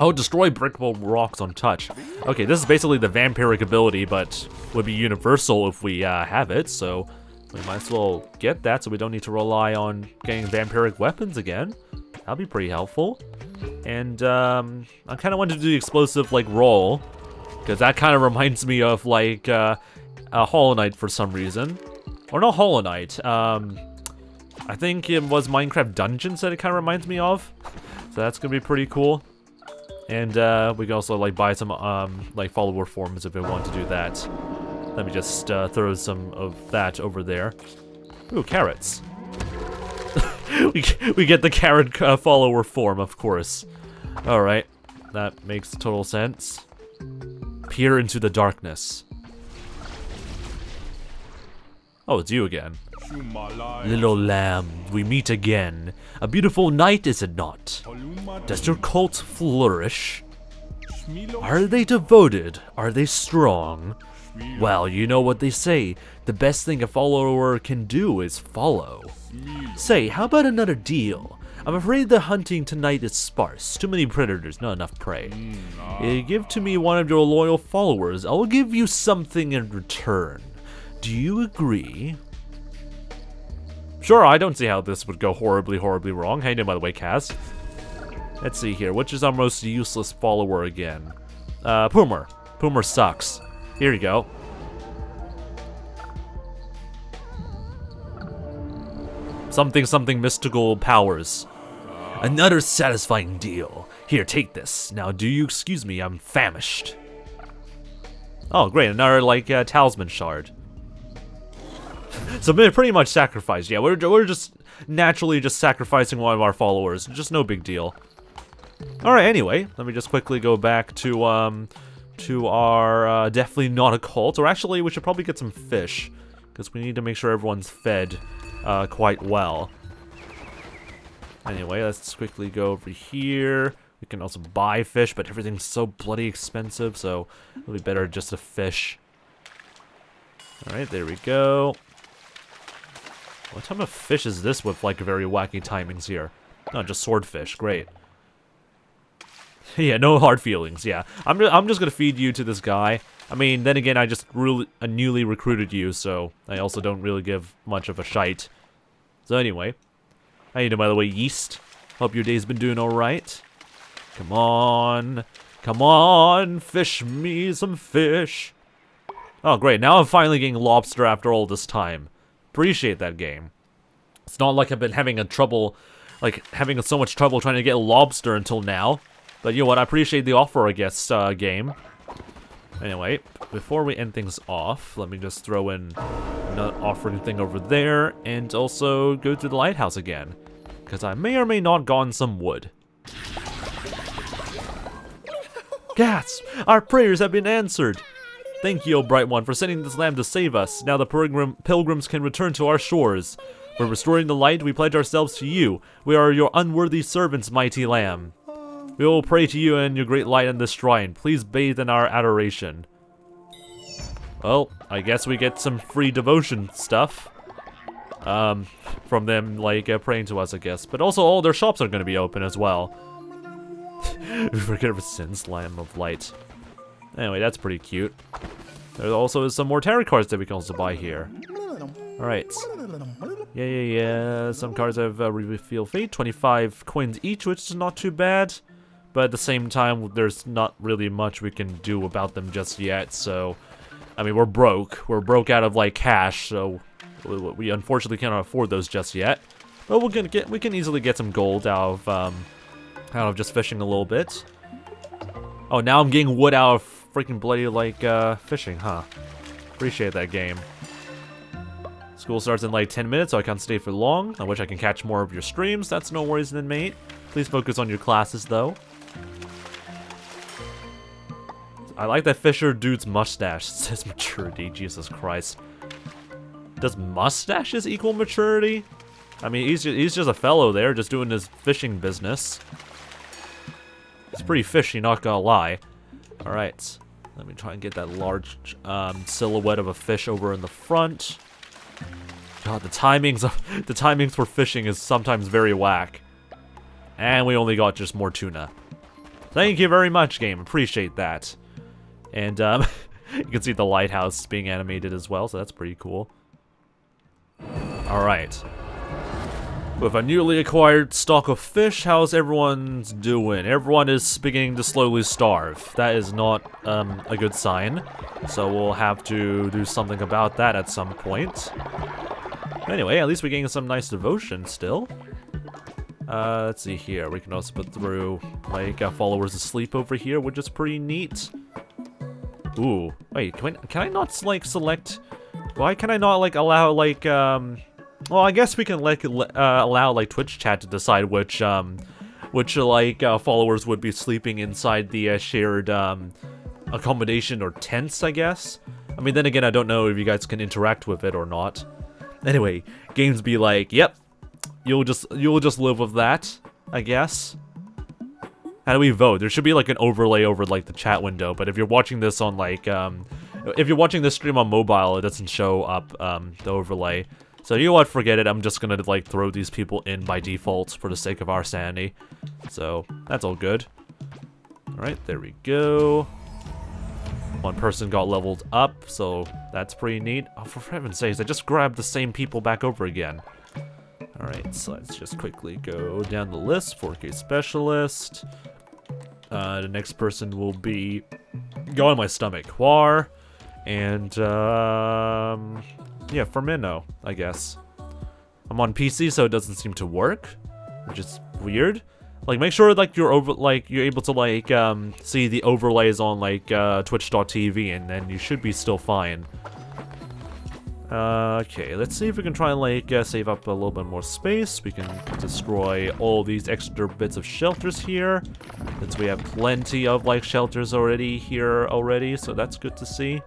Oh, destroy breakable rocks on touch. Okay, this is basically the vampiric ability, but would be universal if we uh, have it, so we might as well get that so we don't need to rely on getting vampiric weapons again. That'll be pretty helpful. And um, I kind of wanted to do the explosive like roll, because that kind of reminds me of like uh, a Hollow Knight for some reason. Or not Hollow Knight, um, I think it was Minecraft Dungeons that it kind of reminds me of. So that's going to be pretty cool. And uh, we can also like buy some um, like follower forms if we want to do that. Let me just uh, throw some of that over there. Ooh, carrots. we, we get the carrot uh, follower form, of course. Alright, that makes total sense. Peer into the darkness. Oh, it's you again. Little lamb, we meet again. A beautiful night, is it not? Does your cult flourish? Are they devoted? Are they strong? Well, you know what they say. The best thing a follower can do is follow. Say, how about another deal? I'm afraid the hunting tonight is sparse. Too many predators, not enough prey. Uh, give to me one of your loyal followers. I will give you something in return. Do you agree? Sure, I don't see how this would go horribly, horribly wrong. Hey, you doing, by the way, Cass. Let's see here. Which is our most useless follower again? Uh, Poomer. Poomer sucks. Here you go. Something, something mystical powers. Another satisfying deal. Here, take this. Now, do you excuse me? I'm famished. Oh, great. Another, like, uh, talisman shard. so pretty much sacrificed. Yeah, we're, we're just naturally just sacrificing one of our followers. Just no big deal. Alright, anyway, let me just quickly go back to, um, to our, uh, definitely not a cult. Or actually, we should probably get some fish. Because we need to make sure everyone's fed, uh, quite well. Anyway, let's quickly go over here. We can also buy fish, but everything's so bloody expensive, so it'll be better just to fish. Alright, there we go. What type of fish is this with, like, very wacky timings here? No, just swordfish. Great. yeah, no hard feelings, yeah. I'm, I'm just gonna feed you to this guy. I mean, then again, I just really, uh, newly recruited you, so I also don't really give much of a shite. So anyway. How you doing, by the way, Yeast? Hope your day's been doing alright. Come on. Come on, fish me some fish. Oh, great. Now I'm finally getting lobster after all this time appreciate that game. It's not like I've been having a trouble, like, having so much trouble trying to get lobster until now. But you know what, I appreciate the offer, I guess, uh, game. Anyway, before we end things off, let me just throw in another offering thing over there, and also go to the lighthouse again. Because I may or may not gone some wood. Gasp! Our prayers have been answered! Thank you, O Bright One, for sending this lamb to save us. Now the pilgrim pilgrims can return to our shores. For restoring the light, we pledge ourselves to you. We are your unworthy servants, mighty lamb. We will pray to you and your great light in this shrine. Please bathe in our adoration. Well, I guess we get some free devotion stuff. Um, from them, like, uh, praying to us, I guess. But also, all their shops are going to be open as well. we forget of sins, Lamb of Light. Anyway, that's pretty cute. There also is some more tarot cards that we can also buy here. Alright. Yeah, yeah, yeah. Some cards have uh, Reveal Fate, 25 coins each, which is not too bad. But at the same time, there's not really much we can do about them just yet, so... I mean, we're broke. We're broke out of, like, cash, so we unfortunately cannot afford those just yet. But we're gonna get, we can easily get some gold out of, um, out of just fishing a little bit. Oh, now I'm getting wood out of freaking bloody like uh, fishing, huh? Appreciate that game. School starts in like 10 minutes, so I can't stay for long. I wish I can catch more of your streams. That's no worries then, mate. Please focus on your classes, though. I like that Fisher dude's mustache. Says maturity, Jesus Christ. Does mustaches equal maturity? I mean, he's just, he's just a fellow there, just doing his fishing business. It's pretty fishy, not gonna lie. Alright, let me try and get that large um, silhouette of a fish over in the front. God, the timings of the timings for fishing is sometimes very whack. And we only got just more tuna. Thank you very much, game. Appreciate that. And um, you can see the lighthouse being animated as well, so that's pretty cool. Alright. With a newly acquired stock of fish, how's everyone's doing? Everyone is beginning to slowly starve. That is not um, a good sign. So we'll have to do something about that at some point. Anyway, at least we're getting some nice devotion still. Uh, let's see here. We can also put through, like, uh, followers asleep over here, which is pretty neat. Ooh. Wait, can I, can I not, like, select... Why can I not, like, allow, like, um... Well, I guess we can, like, uh, allow, like, Twitch chat to decide which, um... Which, like, uh, followers would be sleeping inside the uh, shared, um... Accommodation or tents, I guess? I mean, then again, I don't know if you guys can interact with it or not. Anyway, games be like, yep, You'll just you'll just live with that, I guess. How do we vote? There should be like an overlay over like the chat window, but if you're watching this on like um if you're watching this stream on mobile, it doesn't show up um the overlay. So you know what, forget it, I'm just gonna like throw these people in by default for the sake of our sanity. So that's all good. Alright, there we go. One person got leveled up, so that's pretty neat. Oh, for heaven's sakes, I just grabbed the same people back over again. Alright, so let's just quickly go down the list. 4K Specialist. Uh, the next person will be... Go on my stomach. Quar. And, um... Yeah, Firmino, I guess. I'm on PC, so it doesn't seem to work. Which is weird. Like, make sure, like, you're over, like, you're able to, like, um, see the overlays on, like, uh, twitch.tv, and then you should be still fine. Uh, okay, let's see if we can try and like uh, save up a little bit more space. We can destroy all these extra bits of shelters here, since we have plenty of like shelters already here already, so that's good to see.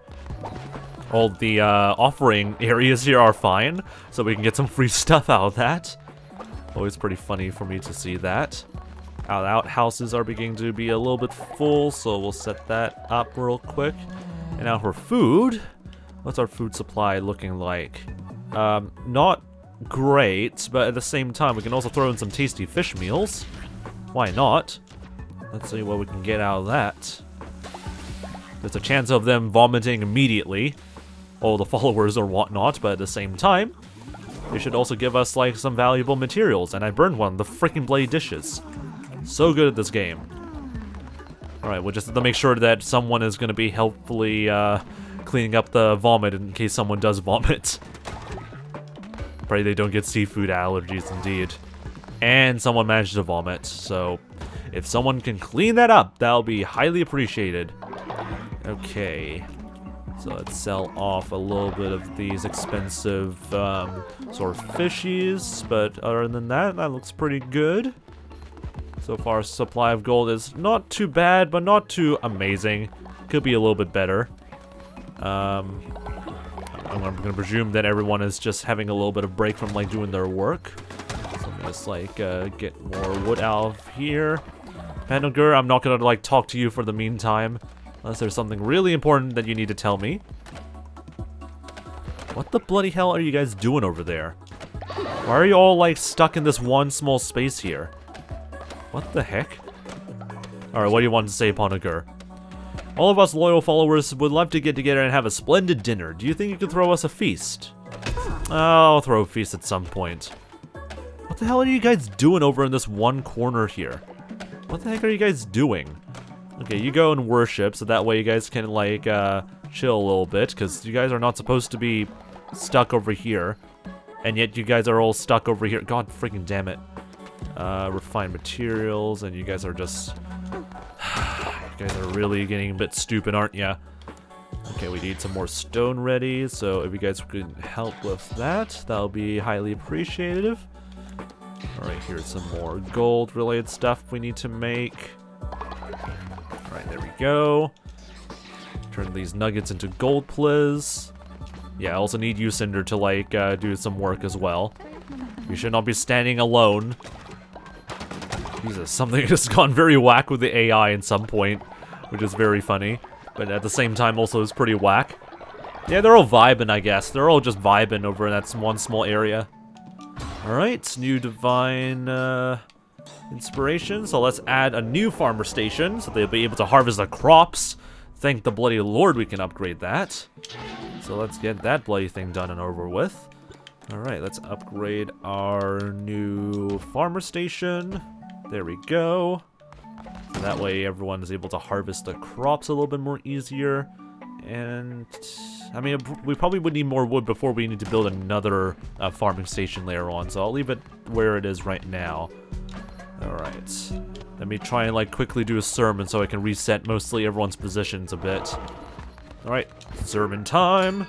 All the uh, offering areas here are fine, so we can get some free stuff out of that. Always pretty funny for me to see that. Our outhouses are beginning to be a little bit full, so we'll set that up real quick. And now for food, What's our food supply looking like? Um, not great, but at the same time, we can also throw in some tasty fish meals. Why not? Let's see what we can get out of that. There's a chance of them vomiting immediately, all the followers or whatnot, but at the same time, they should also give us, like, some valuable materials, and I burned one, the freaking bloody dishes. So good at this game. Alright, we'll just have to make sure that someone is going to be helpfully, uh, cleaning up the vomit in case someone does vomit. Pray they don't get seafood allergies, indeed. And someone managed to vomit, so if someone can clean that up, that'll be highly appreciated. Okay. So let's sell off a little bit of these expensive um, sort of fishies, but other than that, that looks pretty good. So far, supply of gold is not too bad, but not too amazing. Could be a little bit better. Um, I'm gonna presume that everyone is just having a little bit of break from like doing their work. So I'm just like uh, get more wood out of here. Panagur, I'm not gonna like talk to you for the meantime, unless there's something really important that you need to tell me. What the bloody hell are you guys doing over there? Why are you all like stuck in this one small space here? What the heck? Alright, what do you want to say, Panagur? All of us loyal followers would love to get together and have a splendid dinner. Do you think you could throw us a feast? I'll throw a feast at some point. What the hell are you guys doing over in this one corner here? What the heck are you guys doing? Okay, you go and worship, so that way you guys can, like, uh, chill a little bit, because you guys are not supposed to be stuck over here. And yet you guys are all stuck over here. God freaking damn it. Uh, refined materials, and you guys are just guys are really getting a bit stupid, aren't ya? Okay, we need some more stone ready, so if you guys could help with that, that'll be highly appreciative. Alright, here's some more gold-related stuff we need to make. Alright, there we go. Turn these nuggets into gold, please. Yeah, I also need you, Cinder, to, like, uh, do some work as well. You should not be standing alone. Jesus, something has gone very whack with the AI in some point, which is very funny. But at the same time, also is pretty whack. Yeah, they're all vibing, I guess. They're all just vibing over in that one small area. Alright, new divine uh, inspiration. So let's add a new farmer station so they'll be able to harvest the crops. Thank the bloody lord we can upgrade that. So let's get that bloody thing done and over with. Alright, let's upgrade our new farmer station. There we go. That way everyone is able to harvest the crops a little bit more easier. And, I mean, we probably would need more wood before we need to build another uh, farming station later on. So I'll leave it where it is right now. Alright. Let me try and, like, quickly do a sermon so I can reset mostly everyone's positions a bit. Alright, sermon time.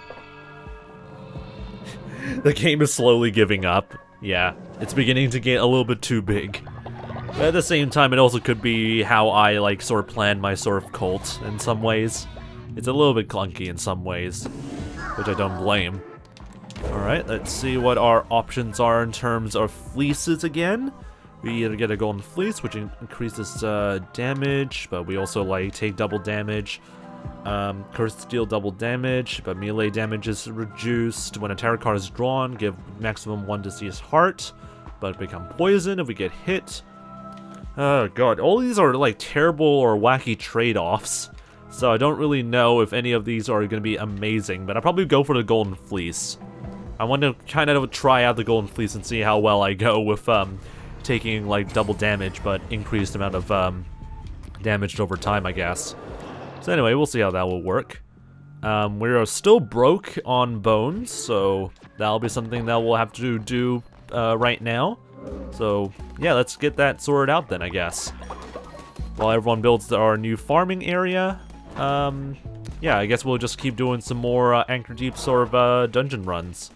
the game is slowly giving up. Yeah, it's beginning to get a little bit too big. But at the same time, it also could be how I, like, sort of plan my sort of cult in some ways. It's a little bit clunky in some ways, which I don't blame. Alright, let's see what our options are in terms of fleeces again. We either get a golden fleece, which increases uh, damage, but we also, like, take double damage. Um, Cursed Steel double damage, but melee damage is reduced. When a tarot card is drawn, give maximum one disease heart, but become poison if we get hit. Oh god, all these are like terrible or wacky trade-offs. So I don't really know if any of these are going to be amazing, but I'll probably go for the Golden Fleece. I want to kind of try out the Golden Fleece and see how well I go with um, taking like double damage, but increased amount of um, damage over time, I guess. So anyway, we'll see how that will work. Um, we're still broke on bones, so that'll be something that we'll have to do uh, right now. So, yeah, let's get that sorted out then, I guess. While everyone builds our new farming area, um, yeah, I guess we'll just keep doing some more uh, Anchordeep sort of uh, dungeon runs.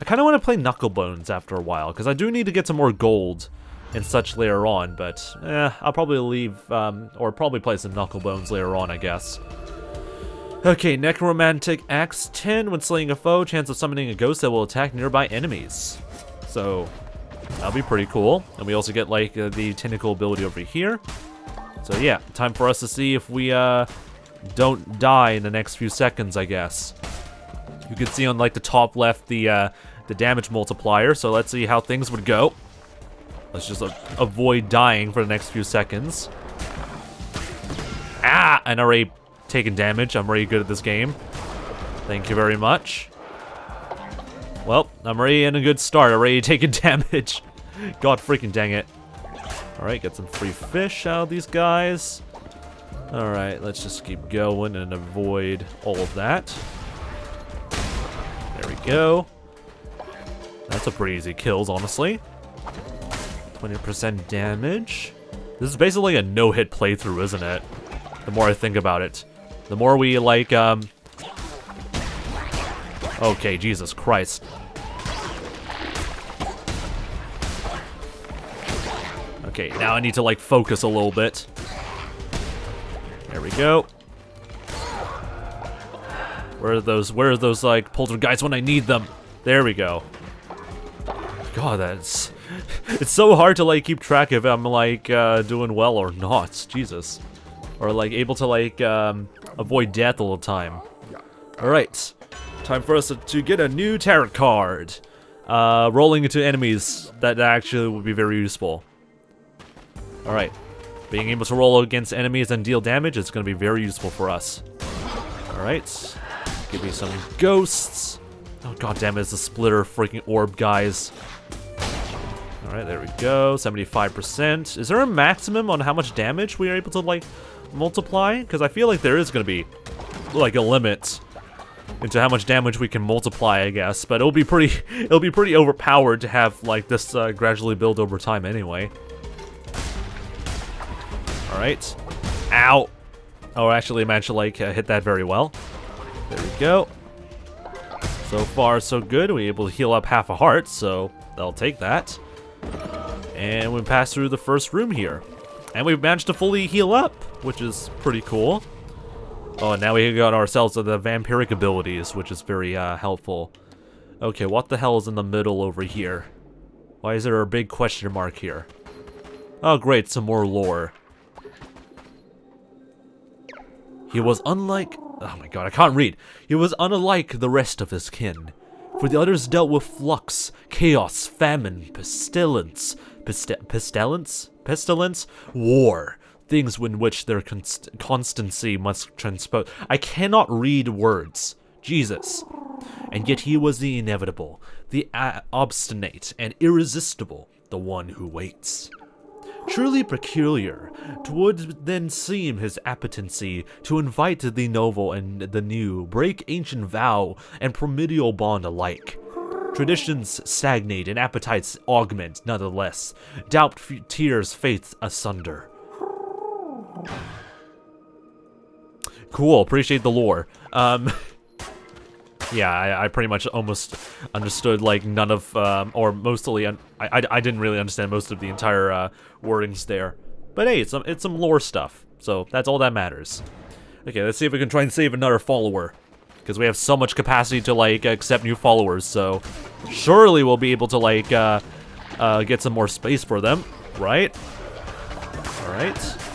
I kind of want to play Knucklebones after a while, because I do need to get some more gold and such later on, but eh, I'll probably leave, um, or probably play some Knucklebones later on, I guess. Okay, Necromantic Axe 10. When slaying a foe, chance of summoning a ghost that will attack nearby enemies. So, That'll be pretty cool. And we also get, like, uh, the tentacle ability over here. So, yeah, time for us to see if we, uh, don't die in the next few seconds, I guess. You can see on, like, the top left the, uh, the damage multiplier. So let's see how things would go. Let's just uh, avoid dying for the next few seconds. Ah! And already taken damage. I'm already good at this game. Thank you very much. Well, I'm already in a good start, already taking damage. God freaking dang it. Alright, get some free fish out of these guys. Alright, let's just keep going and avoid all of that. There we go. That's a pretty easy kills, honestly. 20% damage. This is basically a no-hit playthrough, isn't it? The more I think about it. The more we, like, um, Okay, Jesus Christ. Okay, now I need to, like, focus a little bit. There we go. Where are those, where are those, like, poltergeists when I need them? There we go. God, that's... It's so hard to, like, keep track if I'm, like, uh, doing well or not. Jesus. Or, like, able to, like, um, avoid death all the time. Alright. Time for us to get a new tarot card. Uh, rolling into enemies, that actually would be very useful. Alright. Being able to roll against enemies and deal damage is going to be very useful for us. Alright. Give me some ghosts. Oh god damn it, it's a splitter freaking orb, guys. Alright, there we go. 75%. Is there a maximum on how much damage we are able to, like, multiply? Because I feel like there is going to be, like, a limit into how much damage we can multiply, I guess. But it'll be pretty, it'll be pretty overpowered to have like this uh, gradually build over time anyway. All right, Ow! Oh, actually, managed to, like, uh, hit that very well. There we go. So far, so good. We're able to heal up half a heart, so I'll take that. And we pass through the first room here. And we've managed to fully heal up, which is pretty cool. Oh, now we got ourselves the vampiric abilities, which is very uh, helpful. Okay, what the hell is in the middle over here? Why is there a big question mark here? Oh great, some more lore. He was unlike... Oh my god, I can't read. He was unlike the rest of his kin. For the others dealt with flux, chaos, famine, pestilence, pest pestilence? Pestilence? War. Things in which their const constancy must transpose. I cannot read words. Jesus. And yet he was the inevitable, the obstinate and irresistible, the one who waits. Truly peculiar, twould then seem his appetency to invite the novel and the new, break ancient vow and primordial bond alike. Traditions stagnate and appetites augment nonetheless, doubt tears faith asunder. Cool, appreciate the lore. Um, yeah, I, I, pretty much almost understood like none of, um, or mostly, I, I, I, didn't really understand most of the entire uh, wordings there. But hey, it's some, it's some lore stuff, so that's all that matters. Okay, let's see if we can try and save another follower. Because we have so much capacity to like accept new followers, so surely we'll be able to like uh, uh, get some more space for them, right? Alright.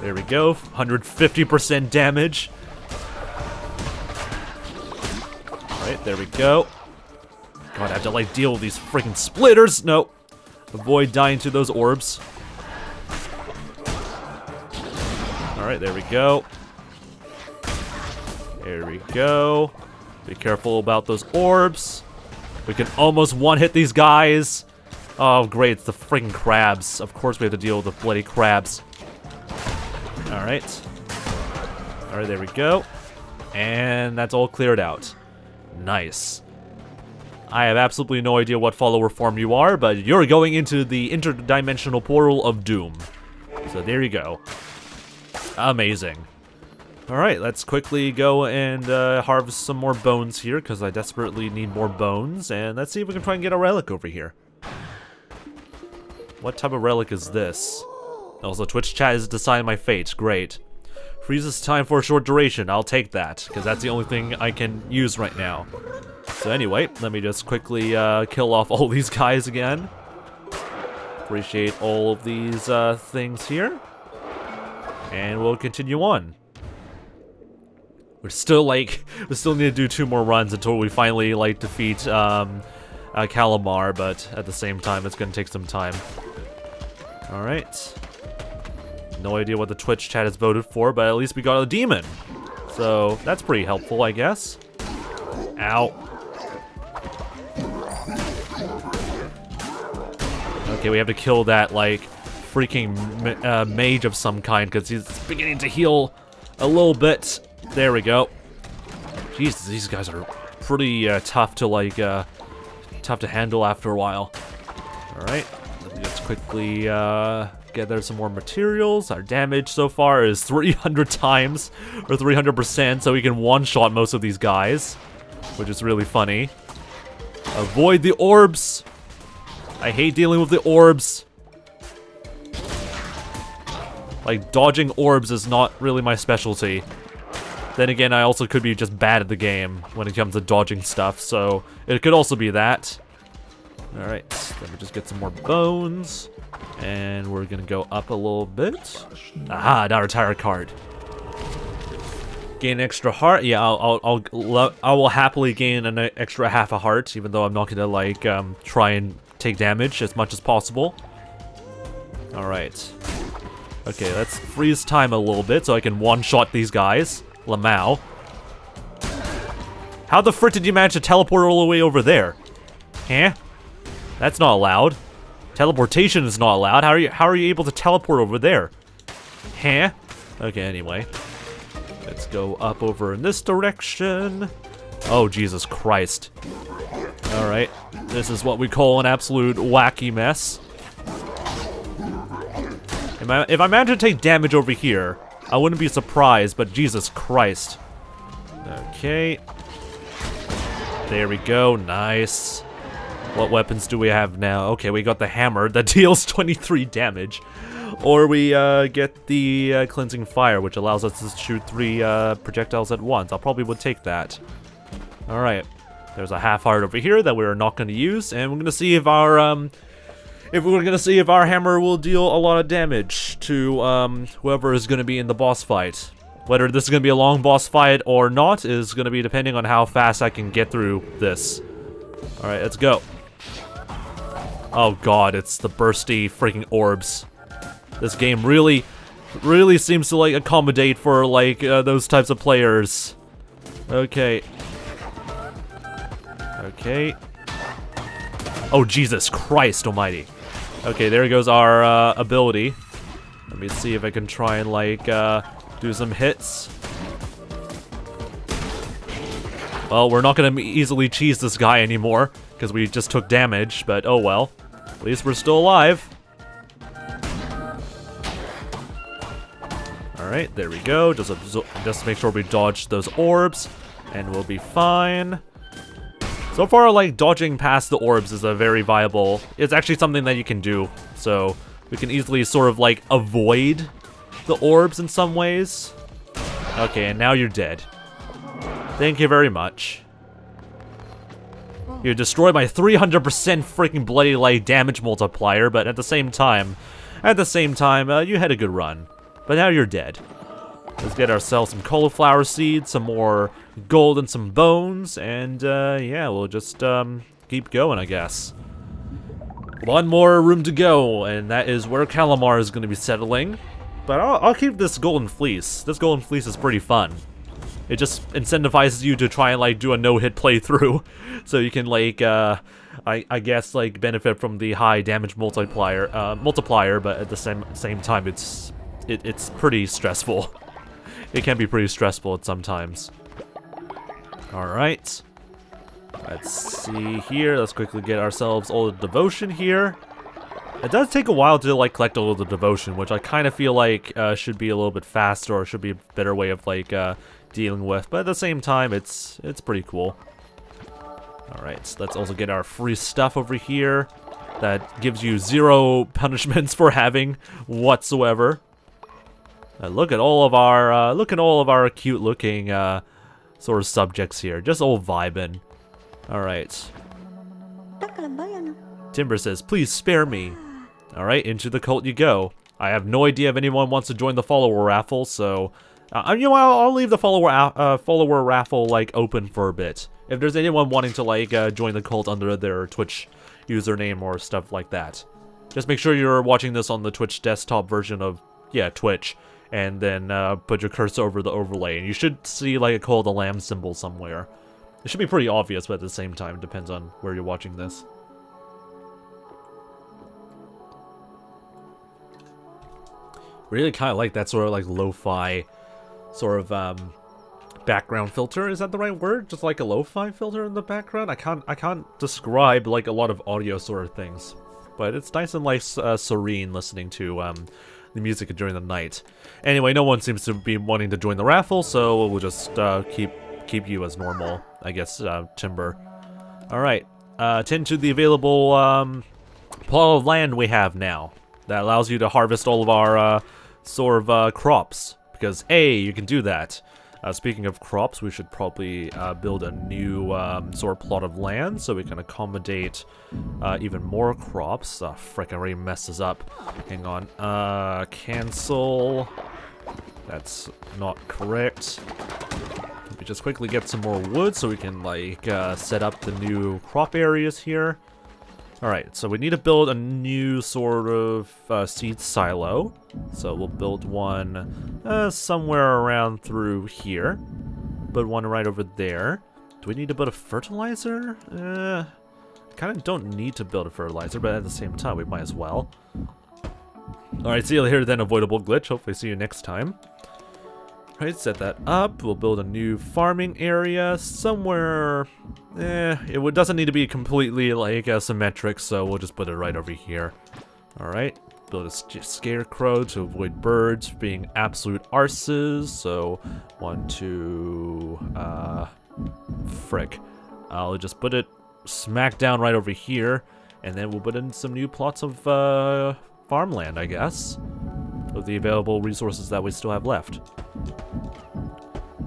There we go, 150% damage. Alright, there we go. God, I have to, like, deal with these freaking splitters! No. Avoid dying to those orbs. Alright, there we go. There we go. Be careful about those orbs. We can almost one-hit these guys. Oh, great, it's the freaking crabs. Of course we have to deal with the bloody crabs. Alright. Alright, there we go. And that's all cleared out. Nice. I have absolutely no idea what follower form you are, but you're going into the interdimensional portal of doom. So there you go. Amazing. Alright, let's quickly go and uh, harvest some more bones here, because I desperately need more bones, and let's see if we can try and get a relic over here. What type of relic is this? Also, Twitch chat is deciding my fate. Great. Freezes time for a short duration. I'll take that, because that's the only thing I can use right now. So anyway, let me just quickly uh, kill off all these guys again. Appreciate all of these uh, things here. And we'll continue on. We're still like, we still need to do two more runs until we finally like defeat um, uh, Kallamar, but at the same time, it's gonna take some time. All right. No idea what the Twitch chat has voted for, but at least we got a demon. So that's pretty helpful, I guess. Ow. Okay, we have to kill that, like, freaking uh, mage of some kind, because he's beginning to heal a little bit. There we go. Jesus, these guys are pretty uh, tough to, like, uh, tough to handle after a while. Alright, let me just quickly, uh, gather some more materials. Our damage so far is 300 times, or 300%, so we can one-shot most of these guys, which is really funny. Avoid the orbs! I hate dealing with the orbs. Like, dodging orbs is not really my specialty. Then again, I also could be just bad at the game when it comes to dodging stuff, so it could also be that. Alright, let me just get some more bones. And we're gonna go up a little bit. Aha, now retire card. Gain extra heart. Yeah, I'll, I'll, I'll, I will happily gain an extra half a heart, even though I'm not gonna like um, try and take damage as much as possible. All right. Okay, let's freeze time a little bit so I can one-shot these guys. Lamau. How the frick did you manage to teleport all the way over there? Huh? That's not allowed. Teleportation is not allowed. How are you how are you able to teleport over there? Huh? Okay, anyway. Let's go up over in this direction. Oh, Jesus Christ. Alright. This is what we call an absolute wacky mess. If I, if I manage to take damage over here, I wouldn't be surprised, but Jesus Christ. Okay. There we go, nice. What weapons do we have now? Okay, we got the hammer that deals 23 damage. Or we uh, get the uh, Cleansing Fire, which allows us to shoot three uh, projectiles at once. I probably would take that. Alright. There's a half heart over here that we're not going to use, and we're going to see if our, um, if we're going to see if our hammer will deal a lot of damage to, um, whoever is going to be in the boss fight. Whether this is going to be a long boss fight or not is going to be depending on how fast I can get through this. Alright, let's go. Oh god, it's the bursty freaking orbs. This game really, really seems to like accommodate for like uh, those types of players. Okay. Okay. Oh Jesus Christ almighty. Okay, there goes our uh, ability. Let me see if I can try and like uh, do some hits. Well, we're not gonna easily cheese this guy anymore, because we just took damage, but oh well. At least we're still alive. Alright, there we go. Just, just make sure we dodge those orbs, and we'll be fine. So far, like, dodging past the orbs is a very viable... It's actually something that you can do, so we can easily sort of, like, avoid the orbs in some ways. Okay, and now you're dead. Thank you very much. You destroyed my 300% freaking bloody light damage multiplier, but at the same time, at the same time, uh, you had a good run. But now you're dead. Let's get ourselves some cauliflower seeds, some more gold and some bones, and uh, yeah, we'll just um, keep going, I guess. One more room to go, and that is where Kallamar is going to be settling. But I'll, I'll keep this golden fleece. This golden fleece is pretty fun. It just incentivizes you to try and like do a no-hit playthrough, so you can like, uh, I, I guess like benefit from the high damage multiplier, uh, multiplier, but at the same same time, it's it, it's pretty stressful. it can be pretty stressful at sometimes. All right, let's see here. Let's quickly get ourselves all the devotion here. It does take a while to like collect all of the devotion, which I kind of feel like uh, should be a little bit faster or should be a better way of like uh, dealing with, but at the same time, it's it's pretty cool. Alright, so let's also get our free stuff over here that gives you zero punishments for having whatsoever. Uh, look at all of our, uh, look at all of our cute looking, uh, sort of subjects here. Just all vibing. Alright. Timber says, please spare me. Alright, into the cult you go. I have no idea if anyone wants to join the follower raffle, so uh, you know, I'll, I'll leave the follower uh, follower raffle like open for a bit. If there's anyone wanting to like uh, join the cult under their Twitch username or stuff like that, just make sure you're watching this on the Twitch desktop version of yeah Twitch, and then uh, put your cursor over the overlay, and you should see like a call the lamb symbol somewhere. It should be pretty obvious, but at the same time, it depends on where you're watching this. Really kind of like that sort of like lo-fi sort of um, background filter. Is that the right word? Just like a lo-fi filter in the background? I can't I can't describe like a lot of audio sort of things, but it's nice and like uh, serene listening to um, the music during the night. Anyway, no one seems to be wanting to join the raffle, so we'll just uh, keep keep you as normal, I guess. Uh, Timber. All right. Uh, tend to the available um, plot of land we have now that allows you to harvest all of our uh, sort of uh, crops because A, you can do that. Uh, speaking of crops, we should probably uh, build a new um, sort of plot of land so we can accommodate uh, even more crops. Uh, frick, I already messed this up. Hang on. Uh, cancel. That's not correct. Let me just quickly get some more wood so we can, like, uh, set up the new crop areas here. Alright, so we need to build a new sort of uh, seed silo. So we'll build one uh, somewhere around through here. Build one right over there. Do we need to build a fertilizer? Uh, kind of don't need to build a fertilizer, but at the same time, we might as well. Alright, see you later then, Avoidable Glitch. Hopefully see you next time. Right, set that up. We'll build a new farming area somewhere. Eh, it doesn't need to be completely like uh, symmetric, so we'll just put it right over here. All right, build a scarecrow to avoid birds being absolute arses. So, one, two, uh, frick. I'll just put it smack down right over here, and then we'll put in some new plots of, uh, farmland, I guess, with the available resources that we still have left.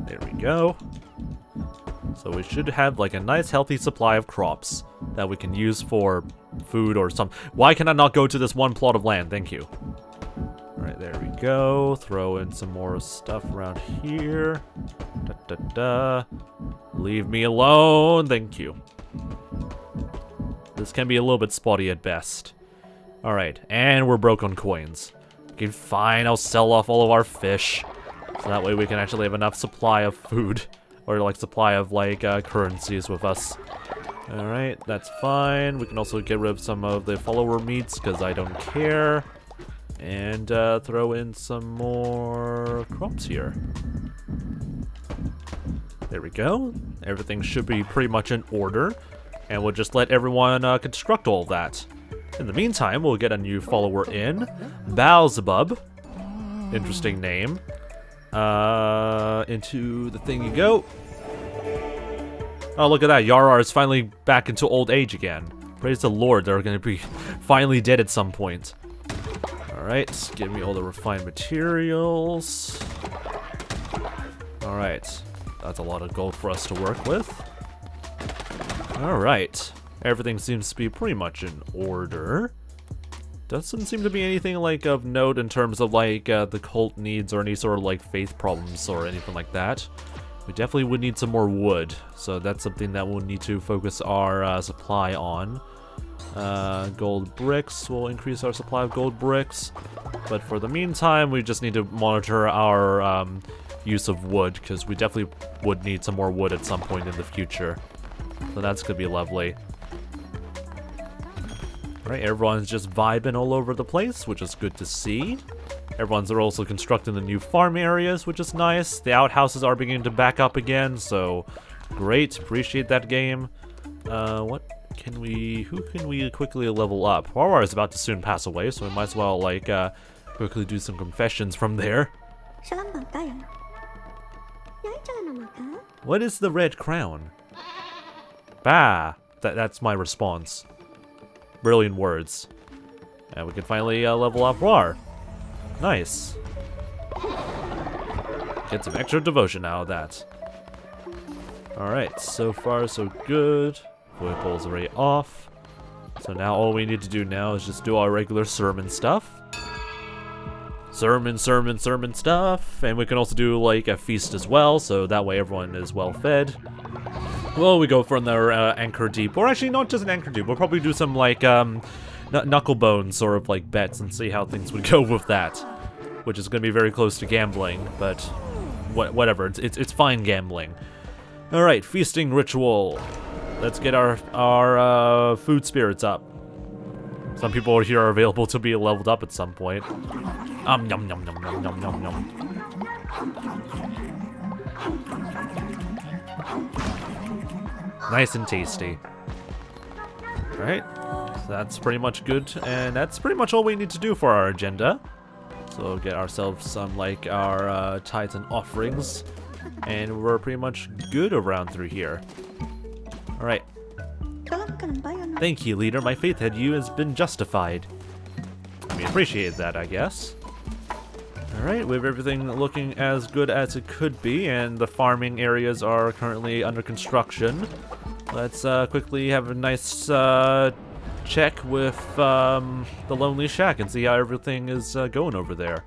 There we go. So we should have like a nice healthy supply of crops that we can use for food or some. Why can I not go to this one plot of land? Thank you. Alright, there we go. Throw in some more stuff around here. Da da da. Leave me alone. Thank you. This can be a little bit spotty at best. Alright, and we're broke on coins. Okay, fine, I'll sell off all of our fish. So that way we can actually have enough supply of food. Or like supply of like uh, currencies with us. Alright, that's fine. We can also get rid of some of the follower meats because I don't care. And uh, throw in some more crops here. There we go. Everything should be pretty much in order. And we'll just let everyone uh, construct all that. In the meantime, we'll get a new follower in. Baalzebub. Interesting name. Uh, into the thing you go. Oh, look at that. Yarar is finally back into old age again. Praise the Lord, they're going to be finally dead at some point. Alright, give me all the refined materials. Alright, that's a lot of gold for us to work with. Alright, everything seems to be pretty much in order. Doesn't seem to be anything like of note in terms of like uh, the cult needs or any sort of like faith problems or anything like that. We definitely would need some more wood, so that's something that we'll need to focus our uh, supply on. Uh, gold bricks will increase our supply of gold bricks, but for the meantime, we just need to monitor our um, use of wood, because we definitely would need some more wood at some point in the future. So that's going to be lovely. Alright, everyone's just vibing all over the place, which is good to see. Everyone's also constructing the new farm areas, which is nice. The outhouses are beginning to back up again, so great. Appreciate that game. Uh, what can we... Who can we quickly level up? Warwar is about to soon pass away, so we might as well, like, uh, quickly do some confessions from there. What is the red crown? Bah! That, that's my response. Brilliant words. And we can finally uh, level up War. Nice. Get some extra devotion out of that. Alright, so far so good. Whipple's already off. So now all we need to do now is just do our regular sermon stuff. Sermon, sermon, sermon stuff. And we can also do like a feast as well, so that way everyone is well fed. Well, we go for the uh, Anchordeep, or actually not just an Anchordeep, we'll probably do some like um, knucklebone sort of like bets and see how things would go with that. Which is going to be very close to gambling, but wh whatever, it's, it's, it's fine gambling. Alright, feasting ritual. Let's get our, our uh, food spirits up. Some people here are available to be leveled up at some point. Um. Nice and tasty. Right? so that's pretty much good, and that's pretty much all we need to do for our agenda. So get ourselves some, like, our uh, Titan offerings, and we're pretty much good around through here. Alright. Thank you, leader. My faith in you has been justified. We appreciate that, I guess. Alright, we have everything looking as good as it could be, and the farming areas are currently under construction. Let's uh, quickly have a nice uh, check with um, the Lonely Shack and see how everything is uh, going over there.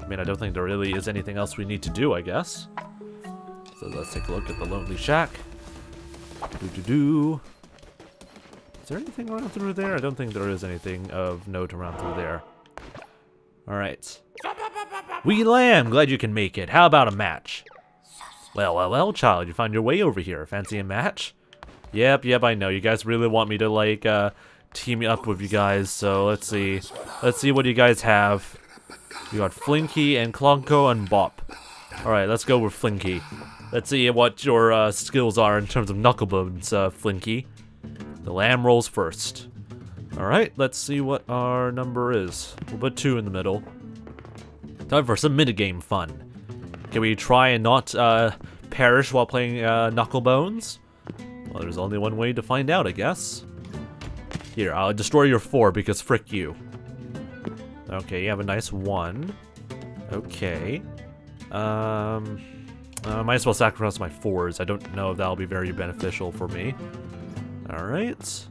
I mean, I don't think there really is anything else we need to do, I guess. So let's take a look at the Lonely Shack. Do do do. Is there anything around through there? I don't think there is anything of note around through there. Alright. Wee Lamb, glad you can make it. How about a match? Well, well, well, child, you found your way over here. Fancy a match? Yep, yep, I know. You guys really want me to, like, uh, team up with you guys, so let's see. Let's see what you guys have. We got Flinky and Klunko and Bop. Alright, let's go with Flinky. Let's see what your uh, skills are in terms of knucklebones, uh, Flinky. The lamb rolls first. Alright, let's see what our number is. We'll put two in the middle. Time for some minigame fun. Can we try and not uh, perish while playing uh, Knucklebones? Well, there's only one way to find out, I guess. Here, I'll destroy your four because frick you. Okay, you have a nice one. Okay. Um, I might as well sacrifice my fours. I don't know if that'll be very beneficial for me. Alright.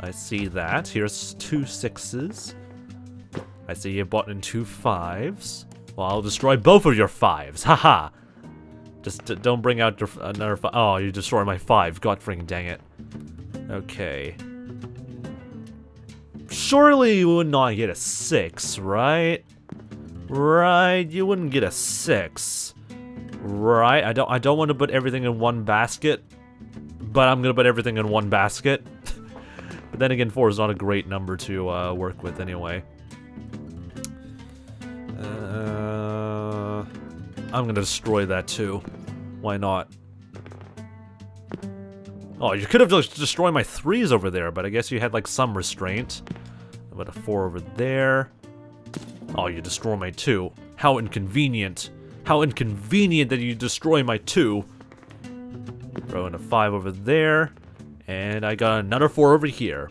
I see that. Here's two sixes. I see you bought in two fives. Well, I'll destroy both of your fives. Haha. Just don't bring out your, another five. Oh, you destroy my five. God freaking dang it. Okay. Surely you would not get a six, right? Right, you wouldn't get a six. Right, I don't I don't want to put everything in one basket, but I'm gonna put everything in one basket. but then again, four is not a great number to uh, work with anyway. Uh, I'm gonna destroy that too. Why not? Oh, you could have just destroyed my threes over there, but I guess you had like some restraint. About a four over there. Oh, you destroy my two. How inconvenient. How inconvenient that you destroy my two. Throw in a five over there. And I got another four over here.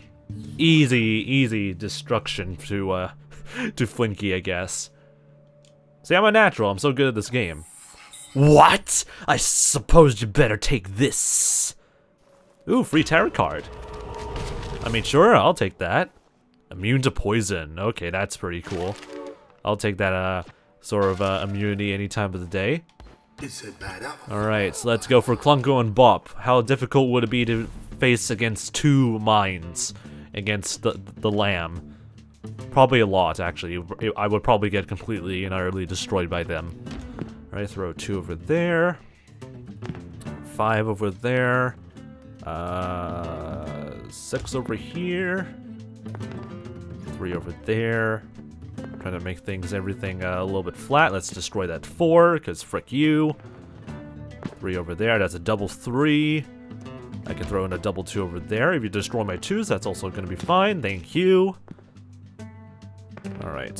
Easy, easy destruction to, uh, to Flinky, I guess. See, I'm a natural. I'm so good at this game. What? I suppose you better take this. Ooh, free tarot card. I mean, sure, I'll take that. Immune to poison. Okay, that's pretty cool. I'll take that uh, sort of uh, immunity any time of the day. Alright, so let's go for Klunko and Bop. How difficult would it be to face against two mines against the, the lamb? Probably a lot, actually. I would probably get completely and utterly destroyed by them. Alright, throw two over there. Five over there. Uh, six over here. Three over there. Trying to make things, everything uh, a little bit flat. Let's destroy that four, because frick you. Three over there, that's a double three. I can throw in a double two over there. If you destroy my twos, that's also going to be fine. Thank you. Alright.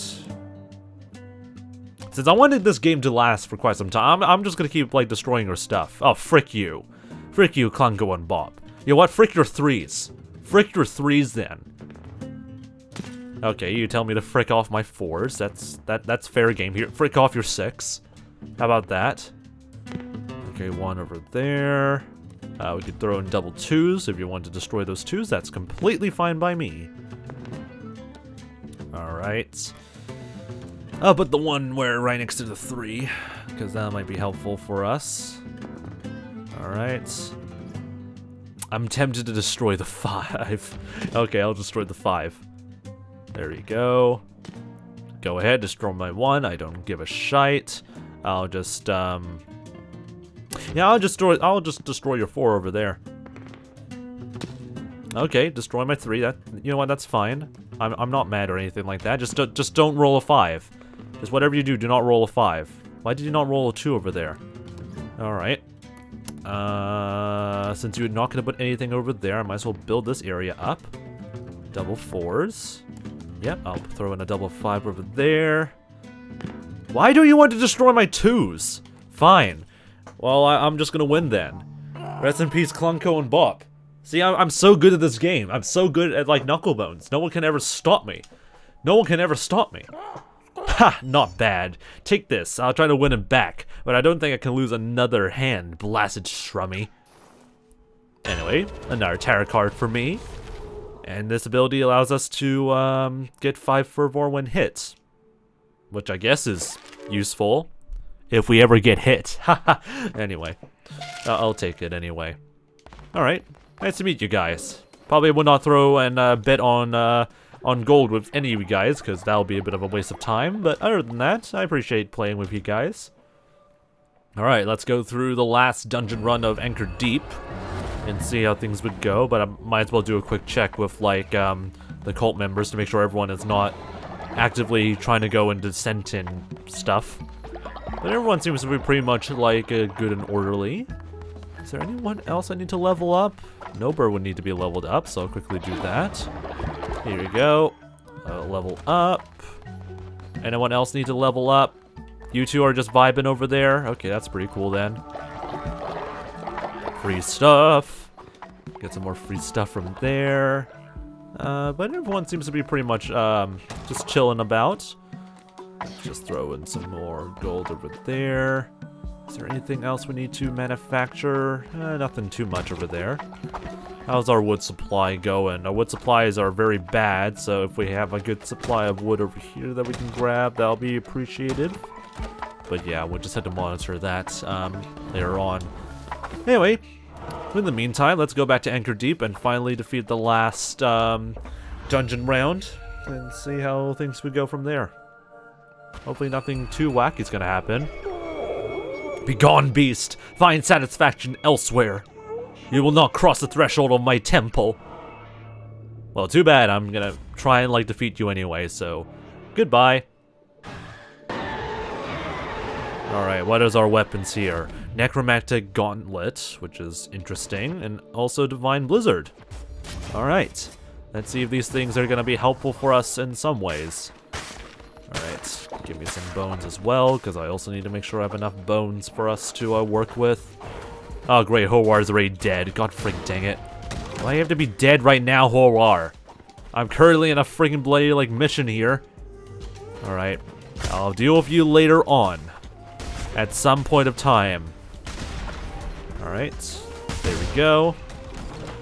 Since I wanted this game to last for quite some time, I'm, I'm just going to keep, like, destroying your stuff. Oh, frick you. Frick you, Klunko and Bop. You know what? Frick your threes. Frick your threes, then. Okay, you tell me to frick off my fours. That's that that's fair game here. Frick off your six. How about that? Okay, one over there. Uh, we could throw in double twos if you want to destroy those twos. That's completely fine by me. Alright. I'll put the one where right next to the three, because that might be helpful for us. Alright. I'm tempted to destroy the five. okay, I'll destroy the five. There you go. Go ahead, destroy my one. I don't give a shite. I'll just, um... Yeah, I'll just destroy, I'll just destroy your four over there. Okay, destroy my three. That You know what, that's fine. I'm, I'm not mad or anything like that. Just, just don't roll a five. Just whatever you do, do not roll a five. Why did you not roll a two over there? Alright. Uh, since you're not to put anything over there, I might as well build this area up. Double fours. Yep, I'll throw in a double five over there. Why do you want to destroy my twos? Fine. Well, I am just gonna win then. Rest in peace, Klunko and Bop. See, I'm, I'm so good at this game. I'm so good at, like, Knucklebones. No one can ever stop me. No one can ever stop me. Ha! Not bad. Take this. I'll try to win him back. But I don't think I can lose another hand, blasted Shrumy. Anyway, another tarot card for me. And this ability allows us to um, get 5 fervor when hit. Which I guess is useful. If we ever get hit. anyway. I'll take it anyway. Alright. Nice to meet you guys. Probably will not throw and uh, bet on uh, on gold with any of you guys, because that'll be a bit of a waste of time. But other than that, I appreciate playing with you guys. Alright, let's go through the last dungeon run of Anchor Deep and see how things would go, but I might as well do a quick check with, like, um, the cult members to make sure everyone is not actively trying to go into Sentin stuff. But everyone seems to be pretty much, like, uh, good and orderly. Is there anyone else I need to level up? Nober would need to be leveled up, so I'll quickly do that. Here we go. Uh, level up. Anyone else need to level up? You two are just vibing over there? Okay, that's pretty cool then. Free stuff. Get some more free stuff from there. Uh, but everyone seems to be pretty much um, just chilling about. Just throw in some more gold over there. Is there anything else we need to manufacture? Uh, nothing too much over there. How's our wood supply going? Our wood supplies are very bad, so if we have a good supply of wood over here that we can grab, that'll be appreciated. But yeah, we'll just have to monitor that um, later on. Anyway, in the meantime, let's go back to Anchordeep and finally defeat the last um, dungeon round and see how things would go from there. Hopefully nothing too wacky is to happen. Begone, beast! Find satisfaction elsewhere! You will not cross the threshold of my temple! Well, too bad. I'm gonna try and, like, defeat you anyway, so... Goodbye. Alright, what is our weapons here? Necromantic Gauntlet, which is interesting, and also Divine Blizzard. Alright, let's see if these things are to be helpful for us in some ways. Alright, give me some bones as well, because I also need to make sure I have enough bones for us to uh, work with. Oh great, Horwar is already dead. God frig dang it. Why do have to be dead right now, Horwar? I'm currently in a freaking bloody, like, mission here. Alright, I'll deal with you later on. At some point of time. Alright, there we go.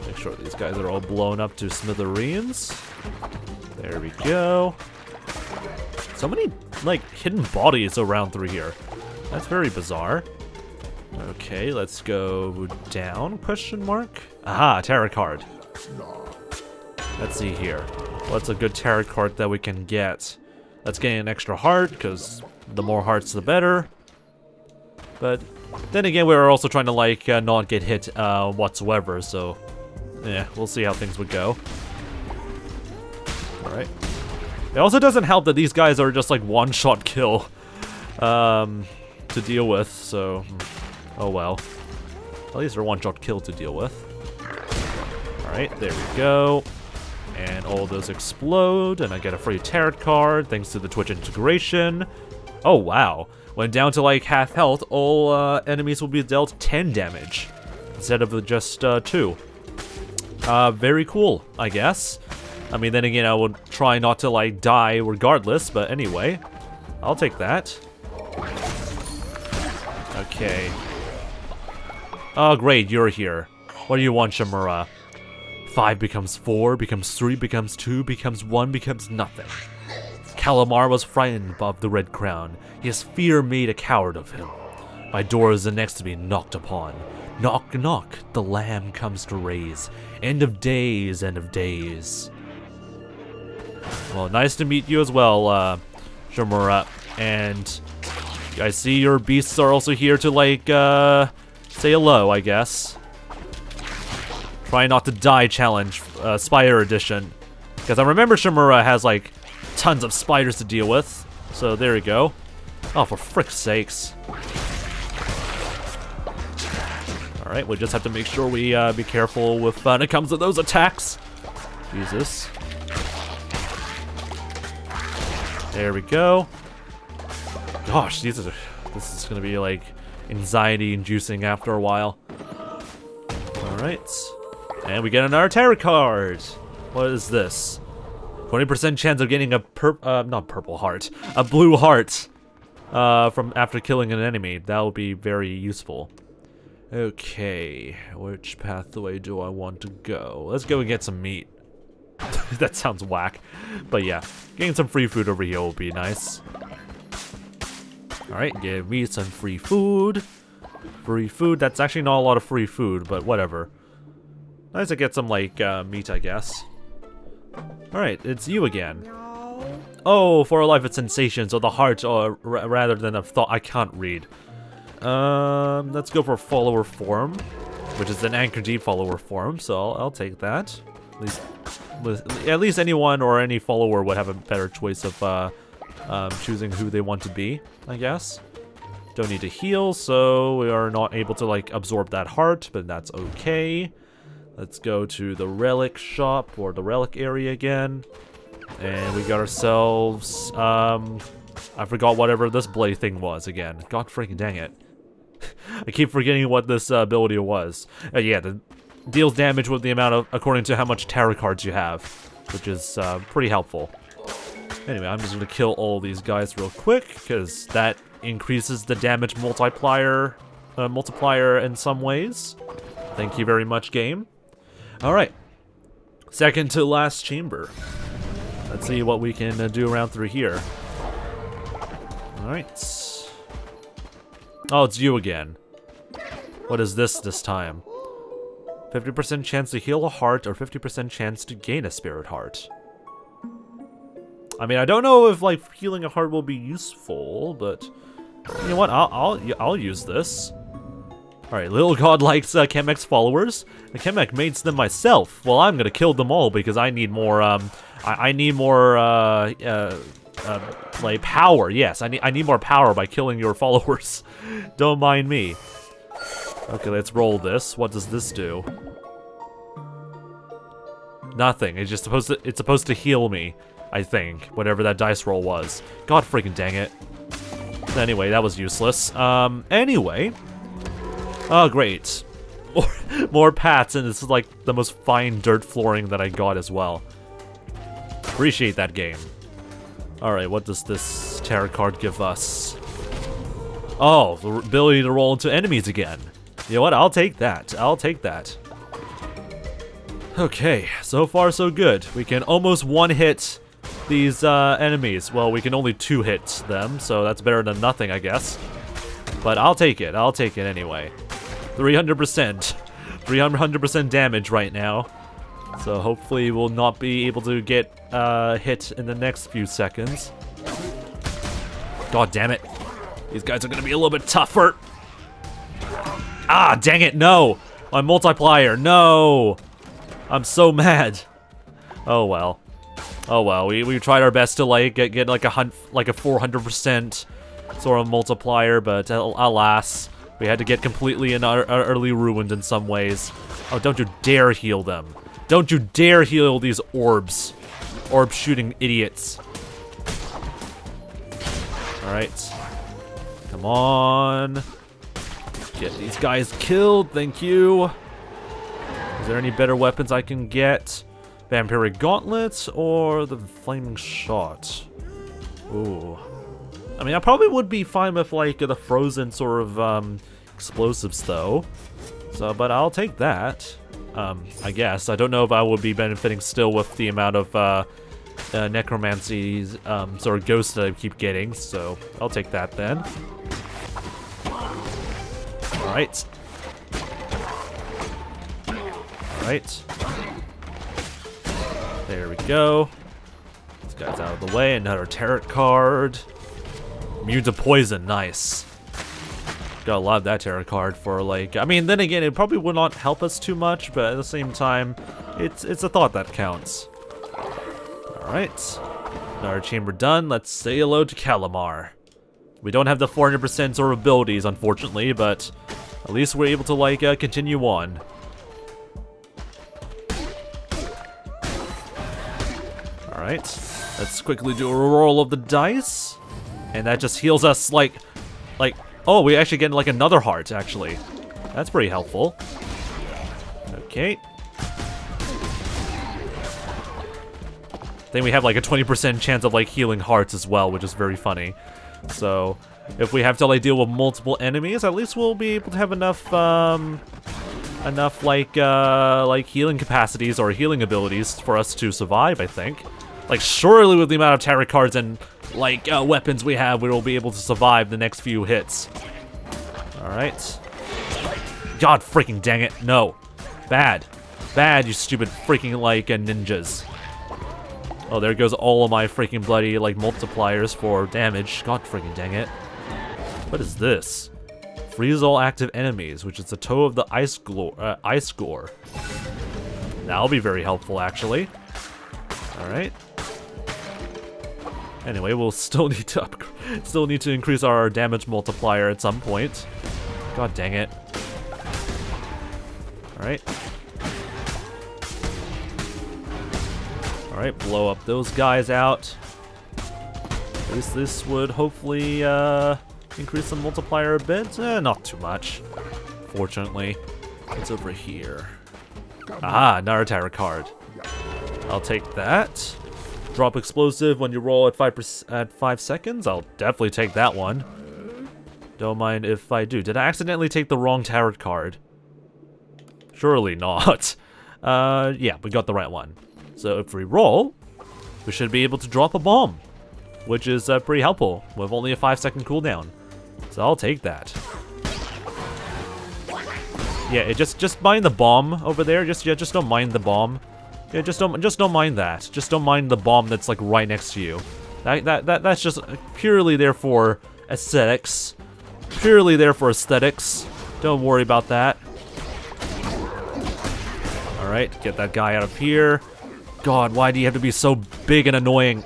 Make sure these guys are all blown up to smithereens. There we go. So many, like, hidden bodies around through here. That's very bizarre. Okay, let's go down, question mark? Aha, tarot card. Let's see here. What's a good tarot card that we can get? Let's get an extra heart, because the more hearts the better. But then again, we are also trying to, like, uh, not get hit uh, whatsoever, so... Yeah, we'll see how things would go. Alright. It also doesn't help that these guys are just, like, one-shot kill um, to deal with, so... Hmm, oh well. At least they're one-shot kill to deal with. Alright, there we go. And all those explode, and I get a free tarot card thanks to the Twitch integration. Oh, wow. When down to like half health, all uh, enemies will be dealt 10 damage instead of just uh, 2. Uh, very cool, I guess. I mean, then again, I would try not to like die regardless, but anyway, I'll take that. Okay. Oh, great, you're here. What do you want, Shamura? 5 becomes 4, becomes 3, becomes 2, becomes 1, becomes nothing. Kallamar was frightened above the Red Crown. His fear made a coward of him. My door is the next to be knocked upon. Knock, knock, the lamb comes to raise. End of days, end of days. Well, nice to meet you as well, uh, Shamura. And I see your beasts are also here to, like, uh, say hello, I guess. Try not to die challenge, uh, Spider Edition. Because I remember Shamura has, like, tons of spiders to deal with. So there we go. Oh, for frick's sakes. Alright, we just have to make sure we uh, be careful with uh, when it comes to those attacks. Jesus. There we go. Gosh, these are, this is to be like anxiety inducing after a while. Alright. And we get another tarot card. What is this? 20% chance of getting a pur uh, not purple heart, a blue heart uh, from after killing an enemy. That will be very useful. Okay, which pathway do I want to go? Let's go and get some meat. that sounds whack. But yeah, getting some free food over here will be nice. Alright, give me some free food. Free food, that's actually not a lot of free food, but whatever. Nice to get some, like, uh, meat, I guess. Alright, it's you again. Oh, for a life of sensations, or the heart, or rather than a thought. I can't read. Um, let's go for follower form, which is an Anchordeep follower form, so I'll, I'll take that. At least, at least anyone or any follower would have a better choice of uh, um, choosing who they want to be, I guess. Don't need to heal, so we are not able to like absorb that heart, but that's okay. Let's go to the relic shop or the relic area again. And we got ourselves, um, I forgot whatever this blade thing was again. God freaking dang it. I keep forgetting what this uh, ability was. Uh, yeah, the deals damage with the amount of, according to how much tarot cards you have, which is uh, pretty helpful. Anyway, I'm just gonna kill all these guys real quick, because that increases the damage multiplier, uh, multiplier in some ways. Thank you very much, game. Alright. Second to last chamber. Let's see what we can uh, do around through here. Alright. Oh, it's you again. What is this this time? 50% chance to heal a heart or 50% chance to gain a spirit heart. I mean, I don't know if like healing a heart will be useful, but you know what? I'll I'll I'll use this. Alright, Little God likes uh, Kamek followers. The Kamek mates them myself. Well, I'm gonna kill them all because I need more, um, I, I need more, uh, uh, uh, like, power. Yes, I need, I need more power by killing your followers. Don't mind me. Okay, let's roll this. What does this do? Nothing. It's just supposed to, it's supposed to heal me, I think. Whatever that dice roll was. God freaking dang it. Anyway, that was useless. Um, anyway, Oh, great. More, more paths, and this is like the most fine dirt flooring that I got as well. Appreciate that game. Alright, what does this tarot card give us? Oh, the ability to roll into enemies again. You know what? I'll take that. I'll take that. Okay, so far so good. We can almost one-hit these uh, enemies. Well, we can only two-hit them, so that's better than nothing, I guess. But I'll take it. I'll take it anyway. 300%. 300% damage right now. So hopefully we'll not be able to get uh, hit in the next few seconds. God damn it. These guys are going to be a little bit tougher. Ah, dang it, no! My multiplier, no! I'm so mad. Oh well. Oh well, we, we tried our best to like get, get like a hun like a 400% sort of multiplier, but alas, we had to get completely and utterly ruined in some ways. Oh, don't you dare heal them. Don't you dare heal these orbs. Orb shooting idiots. Alright. Come on. Get these guys killed, thank you. Is there any better weapons I can get? Vampiric Gauntlets or the Flaming Shot? Ooh. I mean, I probably would be fine with, like, the frozen sort of, um, explosives, though. So, but I'll take that. Um, I guess. I don't know if I would be benefiting still with the amount of, uh, uh necromancy's, um, sort of ghosts that I keep getting, so I'll take that then. Alright. Alright. There we go. This guy's out of the way. Another tarot card. Immune to poison, nice. Gotta love that tarot card for like, I mean, then again, it probably would not help us too much, but at the same time, it's it's a thought that counts. Alright, another chamber done, let's say hello to Kallamar. We don't have the 400% or abilities, unfortunately, but at least we're able to like, uh, continue on. Alright, let's quickly do a roll of the dice. And that just heals us like, like, oh, we actually get like another heart, actually. That's pretty helpful. Okay. Then we have like a 20% chance of like healing hearts as well, which is very funny. So, if we have to like deal with multiple enemies, at least we'll be able to have enough, um, enough like, uh, like healing capacities or healing abilities for us to survive, I think. Like, surely with the amount of tarot cards and like uh, weapons we have, we will be able to survive the next few hits. Alright. God freaking dang it. No. Bad. Bad, you stupid freaking like uh, ninjas. Oh, there goes all of my freaking bloody like multipliers for damage. God freaking dang it. What is this? Freeze all active enemies, which is the toe of the ice, uh, ice gore. That'll be very helpful, actually. Alright. Anyway, we'll still need to still need to increase our damage multiplier at some point. God dang it. Alright. Alright, blow up those guys out. At least this would hopefully uh, increase the multiplier a bit. Eh, not too much, fortunately. What's over here? Ah, tarot card. I'll take that. Drop explosive when you roll at five at five seconds. I'll definitely take that one. Don't mind if I do. Did I accidentally take the wrong tarot card? Surely not. Uh, yeah, we got the right one. So if we roll, we should be able to drop a bomb, which is uh, pretty helpful with only a five second cooldown. So I'll take that. Yeah, it just just mind the bomb over there. Just yeah, just don't mind the bomb. Yeah, just don't just don't mind that. Just don't mind the bomb that's like right next to you. That that that that's just purely there for aesthetics. Purely there for aesthetics. Don't worry about that. All right, get that guy out of here. God, why do you have to be so big and annoying?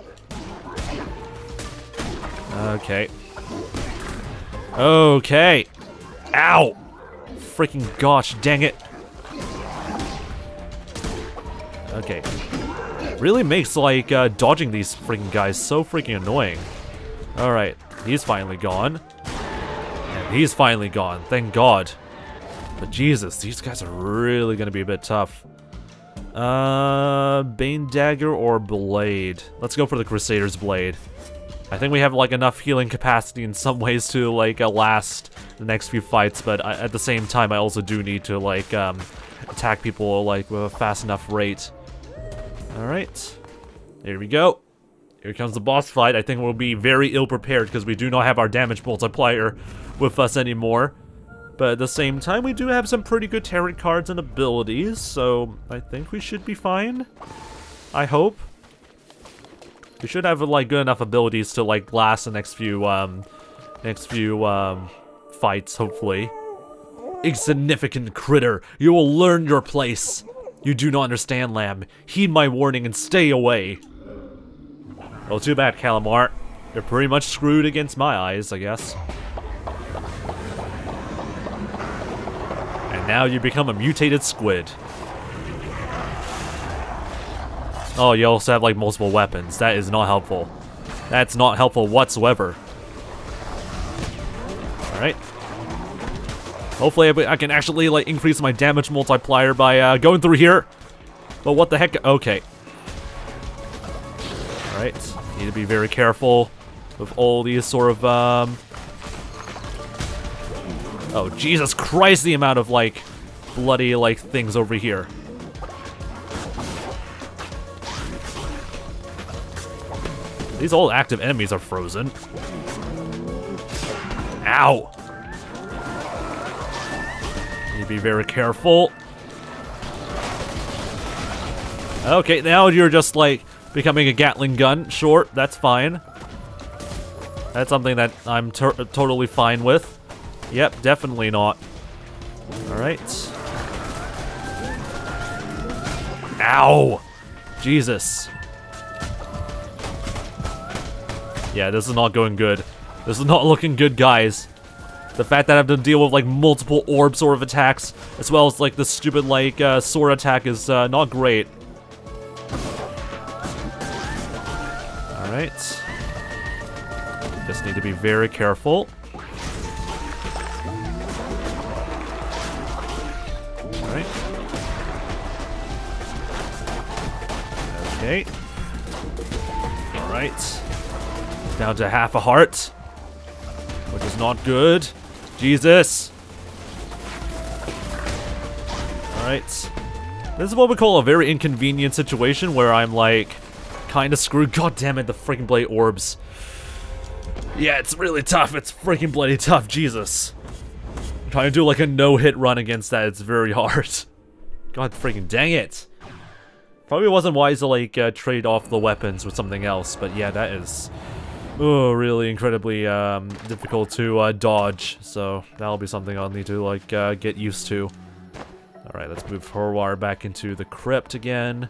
Okay. Okay. Ow! freaking gosh, dang it. Okay. Really makes, like, uh, dodging these freaking guys so freaking annoying. Alright, he's finally gone. And he's finally gone, thank god. But Jesus, these guys are really gonna be a bit tough. Uh, Bane Dagger or Blade? Let's go for the Crusader's Blade. I think we have like enough healing capacity in some ways to like uh, last the next few fights, but I, at the same time I also do need to like um, attack people like with a fast enough rate. Alright, here we go. Here comes the boss fight. I think we'll be very ill prepared because we do not have our damage multiplier with us anymore. But at the same time, we do have some pretty good tarot cards and abilities, so I think we should be fine. I hope. We should have like good enough abilities to like last the next few um next few um fights, hopefully. Insignificant critter, you will learn your place. You do not understand, Lamb. Heed my warning and stay away. Well, too bad, Kallamar. You're pretty much screwed against my eyes, I guess. And now you become a mutated squid. Oh, you also have like multiple weapons. That is not helpful. That's not helpful whatsoever. Alright. Hopefully I can actually like increase my damage multiplier by uh, going through here. But what the heck? Okay. Alright. Need to be very careful with all these sort of um Oh Jesus Christ the amount of like bloody like things over here. These old active enemies are frozen. Ow! Be very careful. Okay, now you're just like becoming a Gatling gun. Sure, that's fine. That's something that I'm totally fine with. Yep, definitely not. Alright. Ow! Jesus. Yeah, this is not going good. This is not looking good, guys. The fact that I have to deal with, like, multiple orb sort of attacks, as well as, like, the stupid, like, uh, sword attack is, uh, not great. Alright. Just need to be very careful. Okay. Alright. Down to half a heart. Which is not good. Jesus. Alright. This is what we call a very inconvenient situation where I'm like kind of screwed. God damn it, the freaking blade orbs. Yeah, it's really tough. It's freaking bloody tough. Jesus. I'm trying to do like a no-hit run against that. It's very hard. God freaking dang it. Probably wasn't wise to like uh, trade off the weapons with something else, but yeah, that is oh, really incredibly um, difficult to uh, dodge. So that'll be something I'll need to like uh, get used to. All right, let's move Horwar back into the crypt again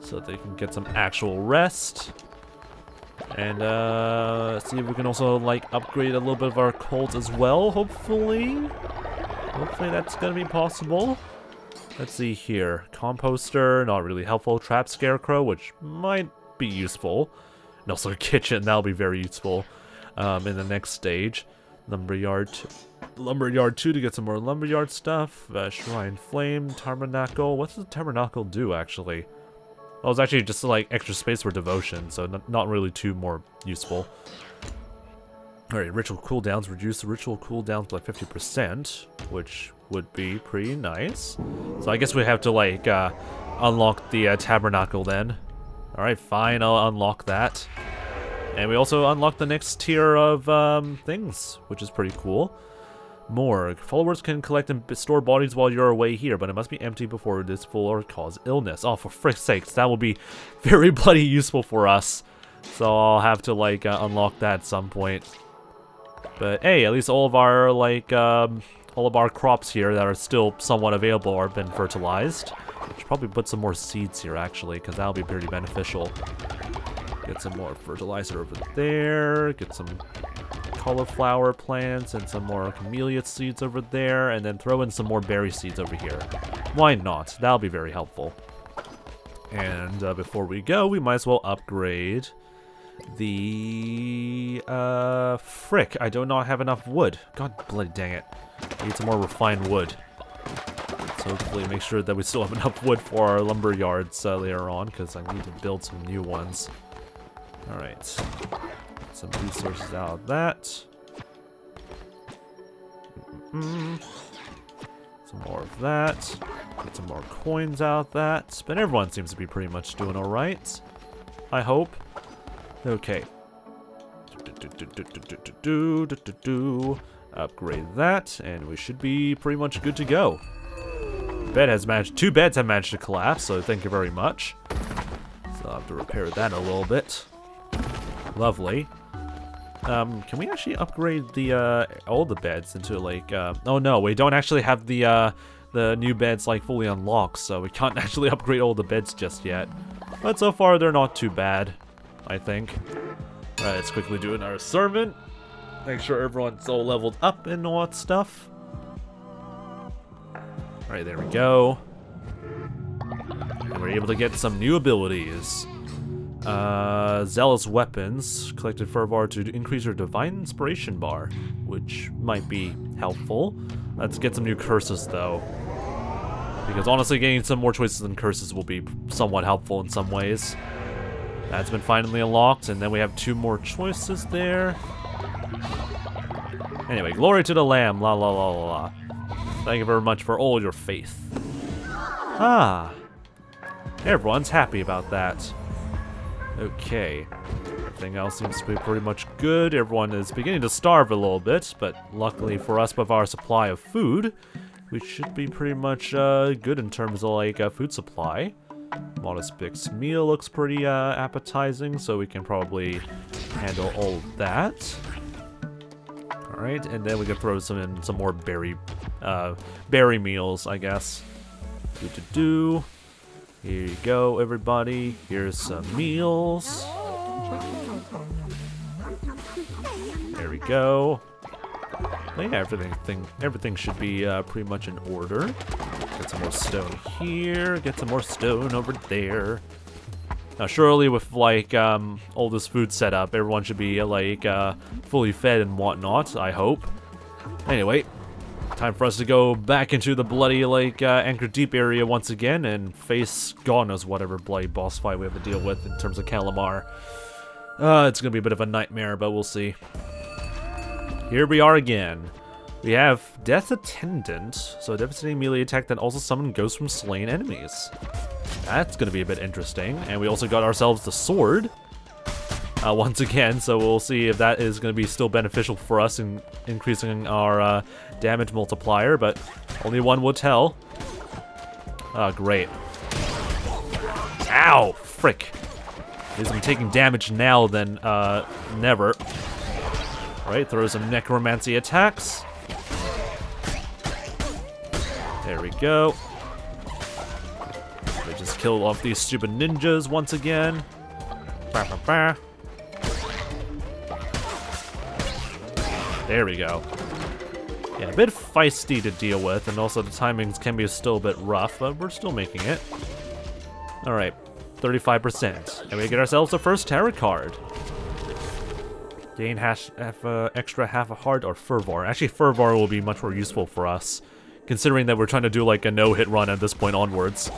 so they can get some actual rest. And uh, see if we can also like upgrade a little bit of our cult as well, hopefully. Hopefully that's gonna be possible. Let's see here. Composter, not really helpful. Trap Scarecrow, which might be useful. And also a kitchen, that'll be very useful um, in the next stage. Lumberyard, Lumberyard 2 to get some more Lumberyard stuff. Uh, Shrine Flame, Tabernacle. What does the Tabernacle do, actually? Oh, it's actually just like extra space for devotion, so not, not really too more useful. Alright, ritual cooldowns. Reduce ritual cooldowns by 50%, which would be pretty nice. So I guess we have to, like, uh, unlock the uh, tabernacle then. Alright, fine, I'll unlock that. And we also unlock the next tier of um, things, which is pretty cool. Morgue. Followers can collect and store bodies while you're away here, but it must be empty before it is full or cause illness. Oh, for frick's sakes, that will be very bloody useful for us. So I'll have to, like, uh, unlock that at some point. But hey, at least all of our, like, um, all of our crops here that are still somewhat available are been fertilized. Should probably put some more seeds here, actually, because that'll be pretty beneficial. Get some more fertilizer over there. Get some cauliflower plants and some more camellia seeds over there. And then throw in some more berry seeds over here. Why not? That'll be very helpful. And uh, before we go, we might as well upgrade the... Uh, frick, I do not have enough wood. God bloody dang it. Need some more refined wood. So hopefully make sure that we still have enough wood for our lumber yards uh, later on, because I need to build some new ones. Alright. Some resources out of that. Mm -mm. Some more of that. Get some more coins out that. But everyone seems to be pretty much doing alright. I hope. Okay. Upgrade that, and we should be pretty much good to go. Bed has managed, two beds have managed to collapse, so thank you very much. So I'll have to repair that a little bit. Lovely. Um, can we actually upgrade the, uh, all the beds into, like, uh, oh no, we don't actually have the, uh, the new beds, like, fully unlocked, so we can't actually upgrade all the beds just yet. But so far, they're not too bad, I think. Alright, let's quickly do another sermon. Make sure everyone's all leveled up and all that stuff. Alright, there we go. And we're able to get some new abilities. Uh, Zealous Weapons, collected Fervor to increase your Divine Inspiration bar, which might be helpful. Let's get some new curses, though. Because honestly, getting some more choices than curses will be somewhat helpful in some ways. That's been finally unlocked, and then we have two more choices there. Anyway, glory to the Lamb, la la la la la. Thank you very much for all your faith. Ah. Everyone's happy about that. Okay. Everything else seems to be pretty much good. Everyone is beginning to starve a little bit, but luckily for us with our supply of food, we should be pretty much uh, good in terms of like uh, food supply. Modest Bix meal looks pretty uh, appetizing, so we can probably handle all that. Alright, and then we can throw some in some more berry uh, berry meals, I guess. Do do do. Here you go, everybody. Here's some meals. There we go. Yeah, everything, everything should be uh, pretty much in order. Get some more stone here. Get some more stone over there. Now, surely with, like, um, all this food set up, everyone should be, like, uh, fully fed and whatnot, I hope. Anyway, Time for us to go back into the bloody, like, uh, Anchordeep area once again and face God knows whatever bloody boss fight we have to deal with in terms of Kallamar. Uh, it's gonna be a bit of a nightmare, but we'll see. Here we are again. We have Death Attendant, so devastating melee attack that also summons ghosts from slain enemies. That's gonna be a bit interesting. And we also got ourselves the sword, uh, once again, so we'll see if that is going to be still beneficial for us in increasing our uh, damage multiplier, but only one will tell. Oh, great. Ow! Frick. Is I'm taking damage now than uh, never. Right, throw some necromancy attacks. There we go. We just killed off these stupid ninjas once again. Bah, bah, bah. There we go. Yeah, a bit feisty to deal with, and also the timings can be still a bit rough, but we're still making it. Alright, 35%. And we get ourselves the first tarot card. Gain hash, half, uh, extra half a heart or fervor. Actually, fervor will be much more useful for us, considering that we're trying to do like a no-hit run at this point onwards.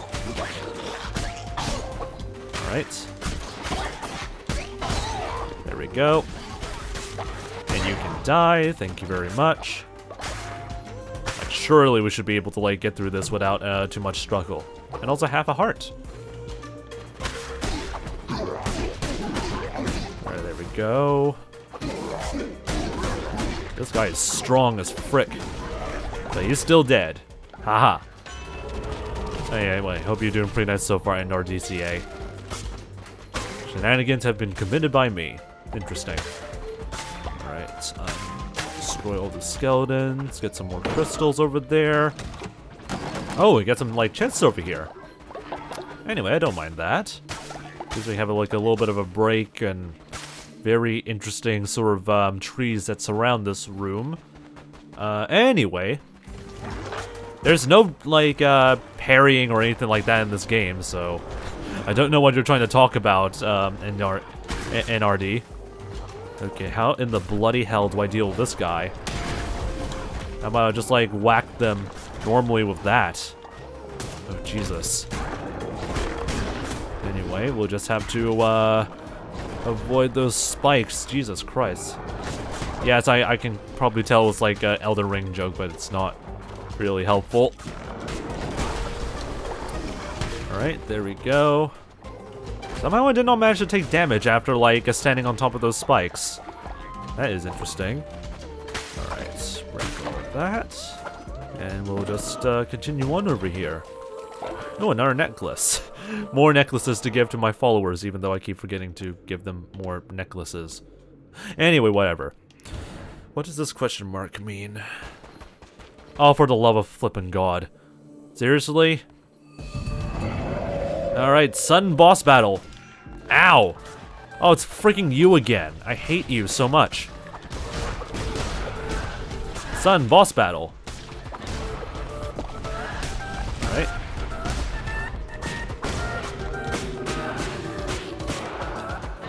Alright. There we go. And you can die, thank you very much. surely we should be able to like get through this without uh, too much struggle. And also half a heart. Alright, there we go. This guy is strong as frick. But he's still dead. Haha. Anyway, hope you're doing pretty nice so far in RDCA. Shenanigans have been committed by me. Interesting. Alright, um, destroy all the skeletons, get some more crystals over there. Oh, we got some, like, chests over here. Anyway, I don't mind that. Because we have, like, a little bit of a break and very interesting sort of um, trees that surround this room. Uh, anyway, there's no, like, uh, parrying or anything like that in this game, so I don't know what you're trying to talk about, um, NR NRD. Okay, how in the bloody hell do I deal with this guy? How about I just, like, whack them normally with that? Oh, Jesus. Anyway, we'll just have to, uh, avoid those spikes. Jesus Christ. Yes, I, I can probably tell it's like an Elden Ring joke, but it's not really helpful. Alright, there we go. Somehow I did not manage to take damage after, like, standing on top of those spikes. That is interesting. Alright, break all of that. And we'll just uh, continue on over here. Oh, another necklace. more necklaces to give to my followers, even though I keep forgetting to give them more necklaces. Anyway, whatever. What does this question mark mean? Oh, for the love of flippin' god. Seriously? Alright, sudden boss battle. Ow! Oh, it's freaking you again. I hate you so much. Sun boss battle. Alright.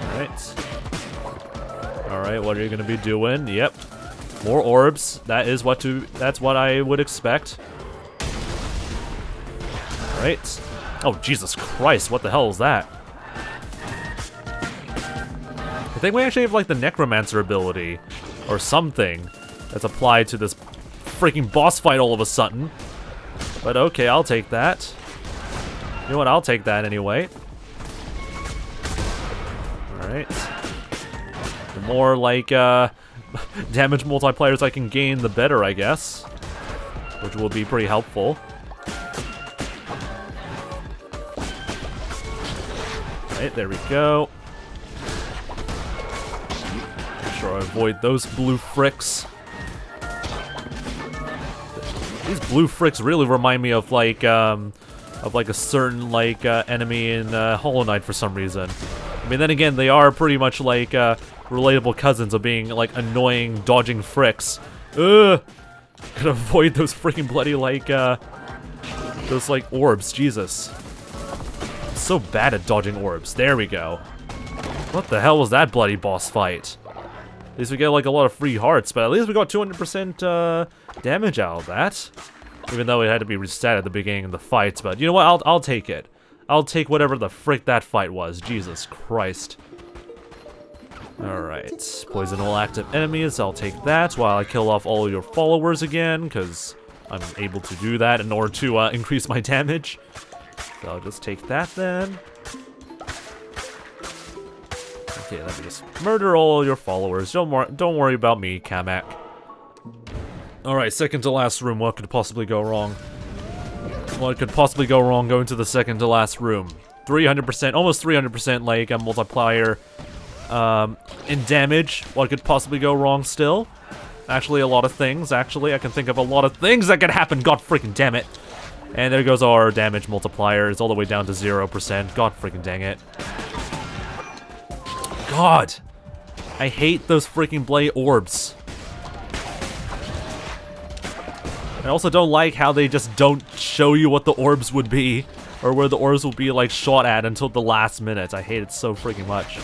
Alright. Alright, what are you gonna be doing? Yep. More orbs. That is what to that's what I would expect. Alright. Oh Jesus Christ, what the hell is that? I think we actually have like the Necromancer ability or something that's applied to this freaking boss fight all of a sudden. But okay, I'll take that. You know what, I'll take that anyway. Alright. The more, like, uh, damage multipliers I can gain, the better, I guess. Which will be pretty helpful. Right, there we go. Make sure I avoid those blue fricks. These blue fricks really remind me of, like, um, of, like, a certain, like, uh, enemy in uh, Hollow Knight for some reason. I mean, then again, they are pretty much like uh, relatable cousins of being like annoying, dodging fricks. Ugh! Could avoid those freaking bloody like uh, those like orbs. Jesus, so bad at dodging orbs. There we go. What the hell was that bloody boss fight? At least we get like a lot of free hearts, but at least we got 200% uh, damage out of that. Even though it had to be reset at the beginning of the fight, but you know what? I'll I'll take it. I'll take whatever the frick that fight was. Jesus Christ. Alright. Poison all active enemies. I'll take that while I kill off all your followers again, because I'm able to do that in order to uh, increase my damage. So I'll just take that then. Okay, let me just murder all your followers. Don't, wor don't worry about me, Kamak. Alright, second to last room. What could possibly go wrong? What could possibly go wrong going to the second to last room? 300%, almost 300% like a multiplier um, in damage. What could possibly go wrong still? Actually, a lot of things. Actually, I can think of a lot of things that could happen. God freaking damn it. And there goes our damage multiplier. It's all the way down to 0%. God freaking dang it. God. I hate those freaking blade orbs. I also don't like how they just don't show you what the orbs would be, or where the orbs will be, like, shot at until the last minute. I hate it so freaking much.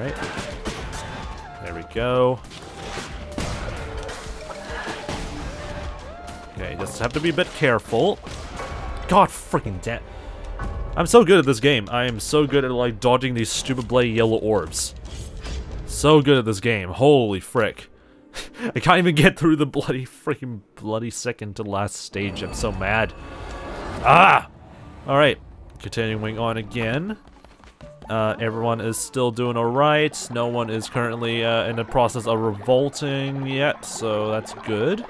Alright. There we go. Okay, just have to be a bit careful. God freaking damn. I'm so good at this game. I am so good at, like, dodging these stupid bloody yellow orbs. So good at this game. Holy frick. I can't even get through the bloody freaking bloody second to last stage. I'm so mad. Ah! Alright. Continuing on again. Uh, everyone is still doing alright. No one is currently uh, in the process of revolting yet, so that's good.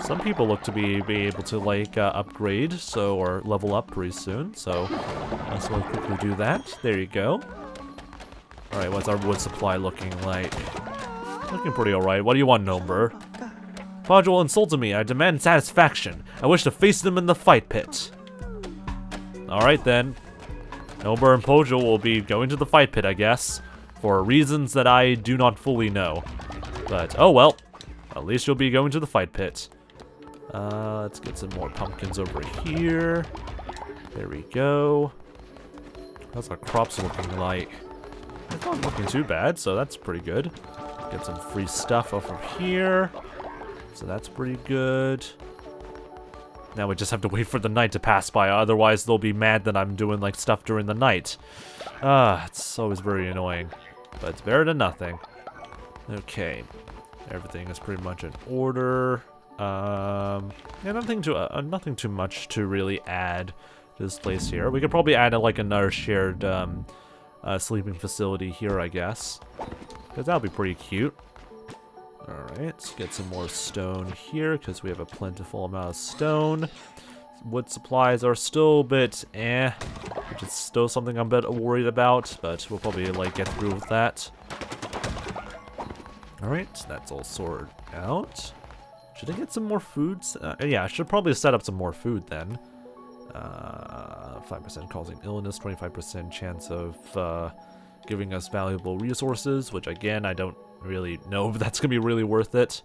Some people look to be, be able to like uh, upgrade, so or level up pretty soon. So let's really quickly do that. There you go. All right, what's our wood supply looking like? Looking pretty alright. What do you want, Nomber? Podule insulted me. I demand satisfaction. I wish to face them in the fight pit. Alright then. Nomber and Pojo will be going to the fight pit, I guess. For reasons that I do not fully know. But, oh well. At least you'll be going to the fight pit. Uh, let's get some more pumpkins over here. There we go. How's our crops looking like? It's not looking too bad, so that's pretty good. Get some free stuff over here. So that's pretty good. Now we just have to wait for the night to pass by, otherwise they'll be mad that I'm doing like stuff during the night. Ah, it's always very annoying. But it's better than nothing. Okay. Everything is pretty much in order. Um, yeah, nothing too, uh, nothing too much to really add to this place here. We could probably add uh, like another shared um, uh, sleeping facility here, I guess. Because that'll be pretty cute. Alright, let's get some more stone here, because we have a plentiful amount of stone. Wood supplies are still a bit eh, which is still something I'm a bit worried about, but we'll probably like get through with that. Alright, that's all sorted out. Should I get some more food? Uh, yeah, I should probably set up some more food then. 5% uh, causing illness, 25% chance of uh, giving us valuable resources, which again, I don't really know if that's going to be really worth it.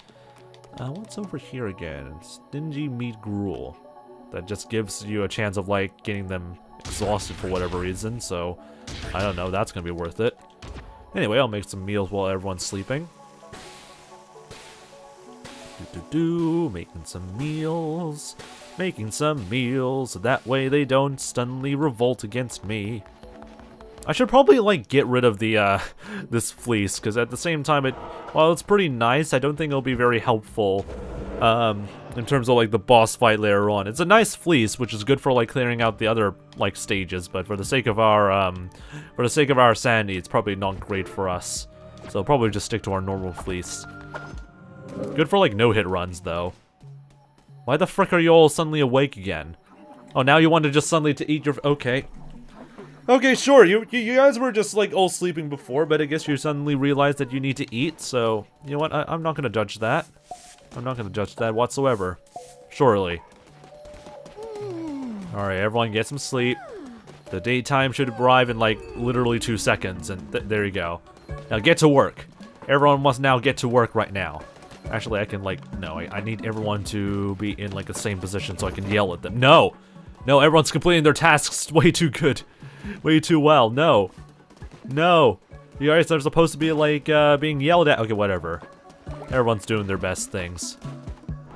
Uh, what's over here again? Stingy meat gruel. That just gives you a chance of like getting them exhausted for whatever reason, so I don't know, that's going to be worth it. Anyway, I'll make some meals while everyone's sleeping. Do do do, making some meals, making some meals, that way they don't suddenly revolt against me. I should probably, like, get rid of the, uh, this fleece, because at the same time, it, while it's pretty nice, I don't think it'll be very helpful, um, in terms of, like, the boss fight later on. It's a nice fleece, which is good for, like, clearing out the other, like, stages, but for the sake of our, um, for the sake of our sanity, it's probably not great for us. So I'll probably just stick to our normal fleece. Good for, like, no-hit runs, though. Why the frick are you all suddenly awake again? Oh, now you want to just suddenly to eat your... Okay. Okay, sure, you, you guys were just, like, all sleeping before, but I guess you suddenly realized that you need to eat, so... You know what, I, I'm not gonna judge that. I'm not gonna judge that whatsoever. Surely. Alright, everyone get some sleep. The daytime should arrive in, like, literally two seconds, and th there you go. Now get to work. Everyone must now get to work right now. Actually, I can, like, no, I, I, need everyone to be in, like, the same position so I can yell at them. No! No, everyone's completing their tasks way too good. Way too well. No. No. You guys are supposed to be, like, uh, being yelled at. Okay, whatever. Everyone's doing their best things.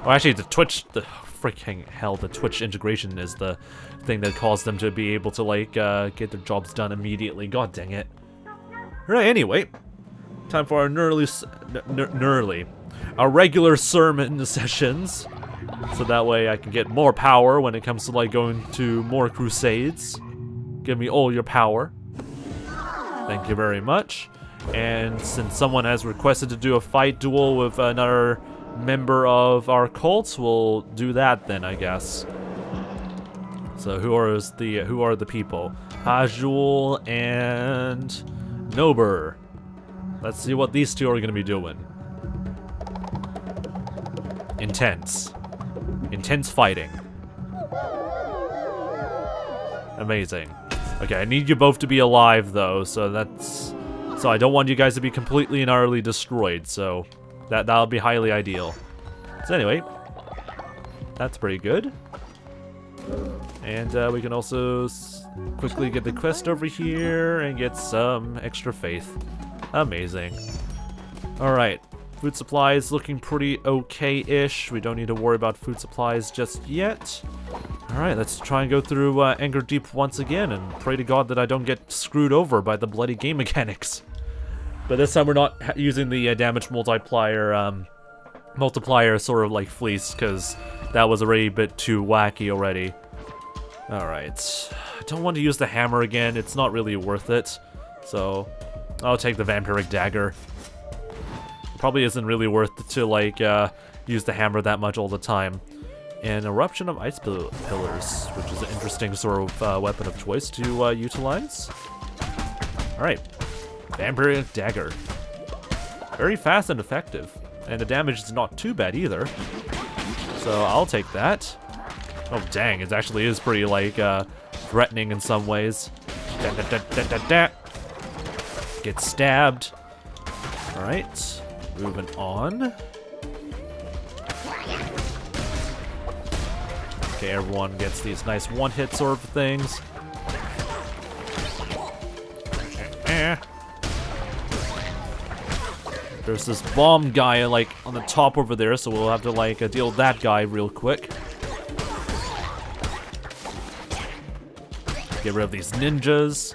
Well, actually, the Twitch, the freaking hell, the Twitch integration is the thing that caused them to be able to, like, uh, get their jobs done immediately. God dang it. Right, anyway. Time for our nearly, nearly, our regular sermon sessions. So that way I can get more power when it comes to like going to more crusades. Give me all your power. Thank you very much. And since someone has requested to do a fight duel with another member of our cult, we'll do that then, I guess. So who are the who are the people? Hajul and Nober. Let's see what these two are going to be doing. Intense. Intense fighting. Amazing. Okay, I need you both to be alive, though, so that's... So I don't want you guys to be completely and utterly destroyed, so that, that'll be highly ideal. So anyway, That's pretty good. And uh, we can also quickly get the quest over here and get some extra faith. Amazing. Alright, food supplies looking pretty okay-ish. We don't need to worry about food supplies just yet. Alright, let's try and go through uh, Anchordeep once again and pray to God that I don't get screwed over by the bloody game mechanics. But this time we're not using the uh, damage multiplier um, multiplier sort of like fleece because that was already a bit too wacky already. Alright. I don't want to use the hammer again. It's not really worth it. So, I'll take the vampiric dagger. Probably isn't really worth to, like, uh, use the hammer that much all the time. An eruption of ice pillars, which is an interesting sort of uh, weapon of choice to uh, utilize. Alright. Vampiric dagger. Very fast and effective. And the damage is not too bad either. So I'll take that. Oh, dang, it actually is pretty, like, uh, threatening in some ways. Da, da, da, Get stabbed. Alright, moving on. Okay, everyone gets these nice one-hit sort of things. There's this bomb guy, like, on the top over there, so we'll have to, like, uh, deal with that guy real quick. Get rid of these ninjas.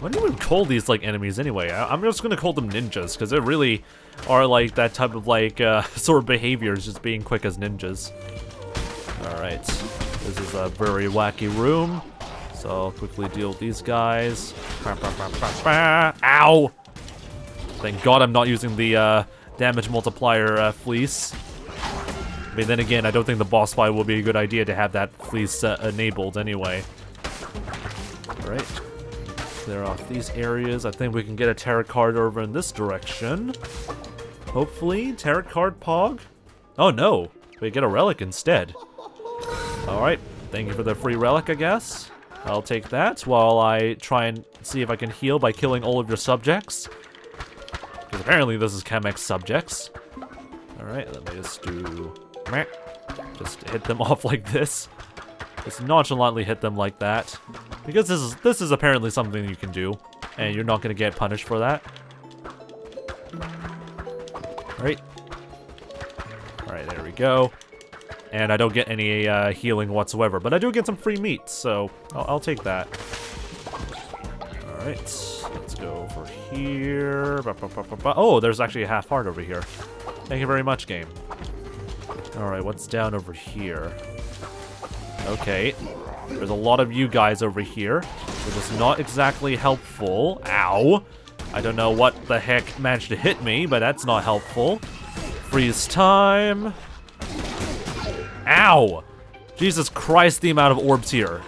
What do even call these, like, enemies anyway? I am just gonna call them ninjas, because they really are, like, that type of, like, uh, sort of behaviors, just being quick as ninjas. Alright. This is a very wacky room. So I'll quickly deal with these guys. Ow! Thank god I'm not using the uh, damage multiplier uh, fleece. I mean, then again, I don't think the boss fight will be a good idea to have that fleece uh, enabled anyway. Alright. Clear off these areas. I think we can get a tarot card over in this direction. Hopefully. Tarot card Pog? Oh no. We get a relic instead. Alright. Thank you for the free relic, I guess. I'll take that while I try and see if I can heal by killing all of your subjects. Because apparently this is Kamek's subjects. Alright, let me just do... Just hit them off like this. Just nonchalantly hit them like that. Because this is this is apparently something you can do. And you're not going to get punished for that. Alright. Alright, there we go. And I don't get any uh, healing whatsoever. But I do get some free meat, so I'll, I'll take that. Alright let's go over here. Oh, there's actually a half heart over here. Thank you very much, game. Alright, what's down over here? Okay. There's a lot of you guys over here, which is not exactly helpful. Ow! I don't know what the heck managed to hit me, but that's not helpful. Freeze time. Ow! Jesus Christ, the amount of orbs here.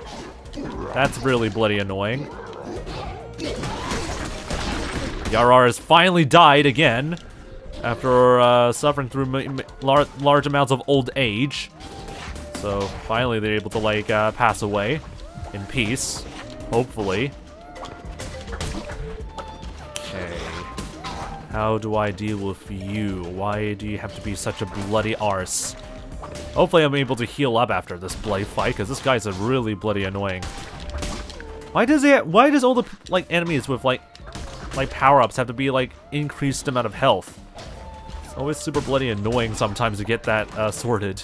That's really bloody annoying. Yarar has finally died again after uh, suffering through lar large amounts of old age. So finally they're able to like uh, pass away in peace, hopefully. Okay. How do I deal with you? Why do you have to be such a bloody arse? Hopefully I'm able to heal up after this bloody fight, because this guy's a really bloody annoying. Why does he? Why does all the like enemies with like like power-ups have to be like increased amount of health. It's always super bloody annoying sometimes to get that uh, sorted.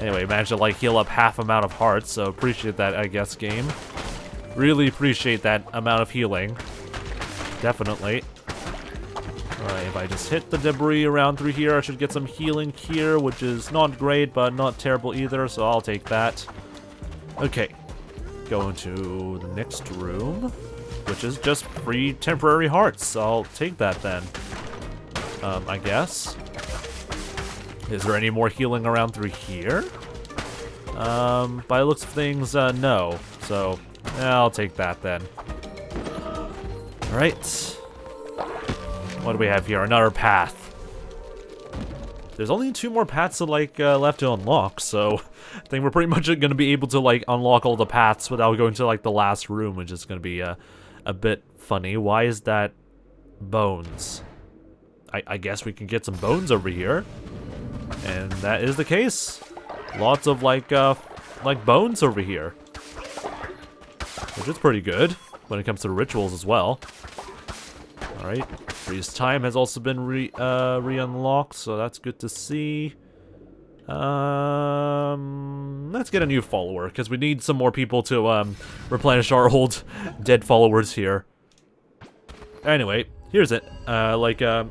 Anyway, managed to like heal up half amount of hearts, so appreciate that, I guess, game. Really appreciate that amount of healing. Definitely. Alright, if I just hit the debris around through here, I should get some healing here, which is not great, but not terrible either, so I'll take that. Okay. Go into the next room which is just free temporary hearts. I'll take that then, um, I guess. Is there any more healing around through here? Um, by looks of things, uh, no. So, yeah, I'll take that then. Alright. What do we have here? Another path. There's only two more paths to, like, uh, left to unlock, so I think we're pretty much gonna be able to, like, unlock all the paths without going to, like, the last room, which is gonna be, uh, a bit funny. Why is that bones? I, I guess we can get some bones over here. And that is the case. Lots of like, uh, like bones over here. Which is pretty good when it comes to rituals as well. Alright, freeze time has also been re, uh, re-unlocked, so that's good to see. Um, let's get a new follower, because we need some more people to, um, replenish our old dead followers here. Anyway, here's it. Uh, like, um,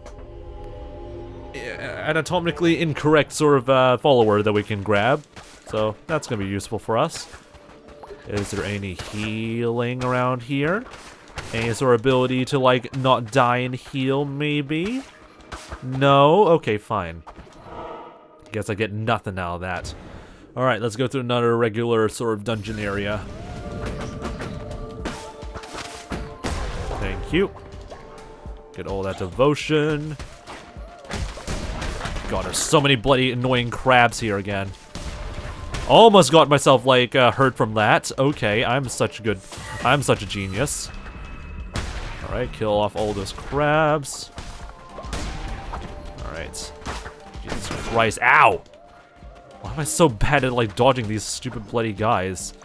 anatomically incorrect sort of, uh, follower that we can grab. So, that's gonna be useful for us. Is there any healing around here? Any sort of ability to, like, not die and heal, maybe? No? Okay, fine. Guess I get nothing out of that. Alright, let's go through another regular sort of dungeon area. Thank you. Get all that devotion. God, there's so many bloody annoying crabs here again. Almost got myself, like, uh, hurt from that. Okay, I'm such a good... I'm such a genius. Alright, kill off all those crabs. Alright. Jesus Christ. Ow! Why am I so bad at, like, dodging these stupid bloody guys?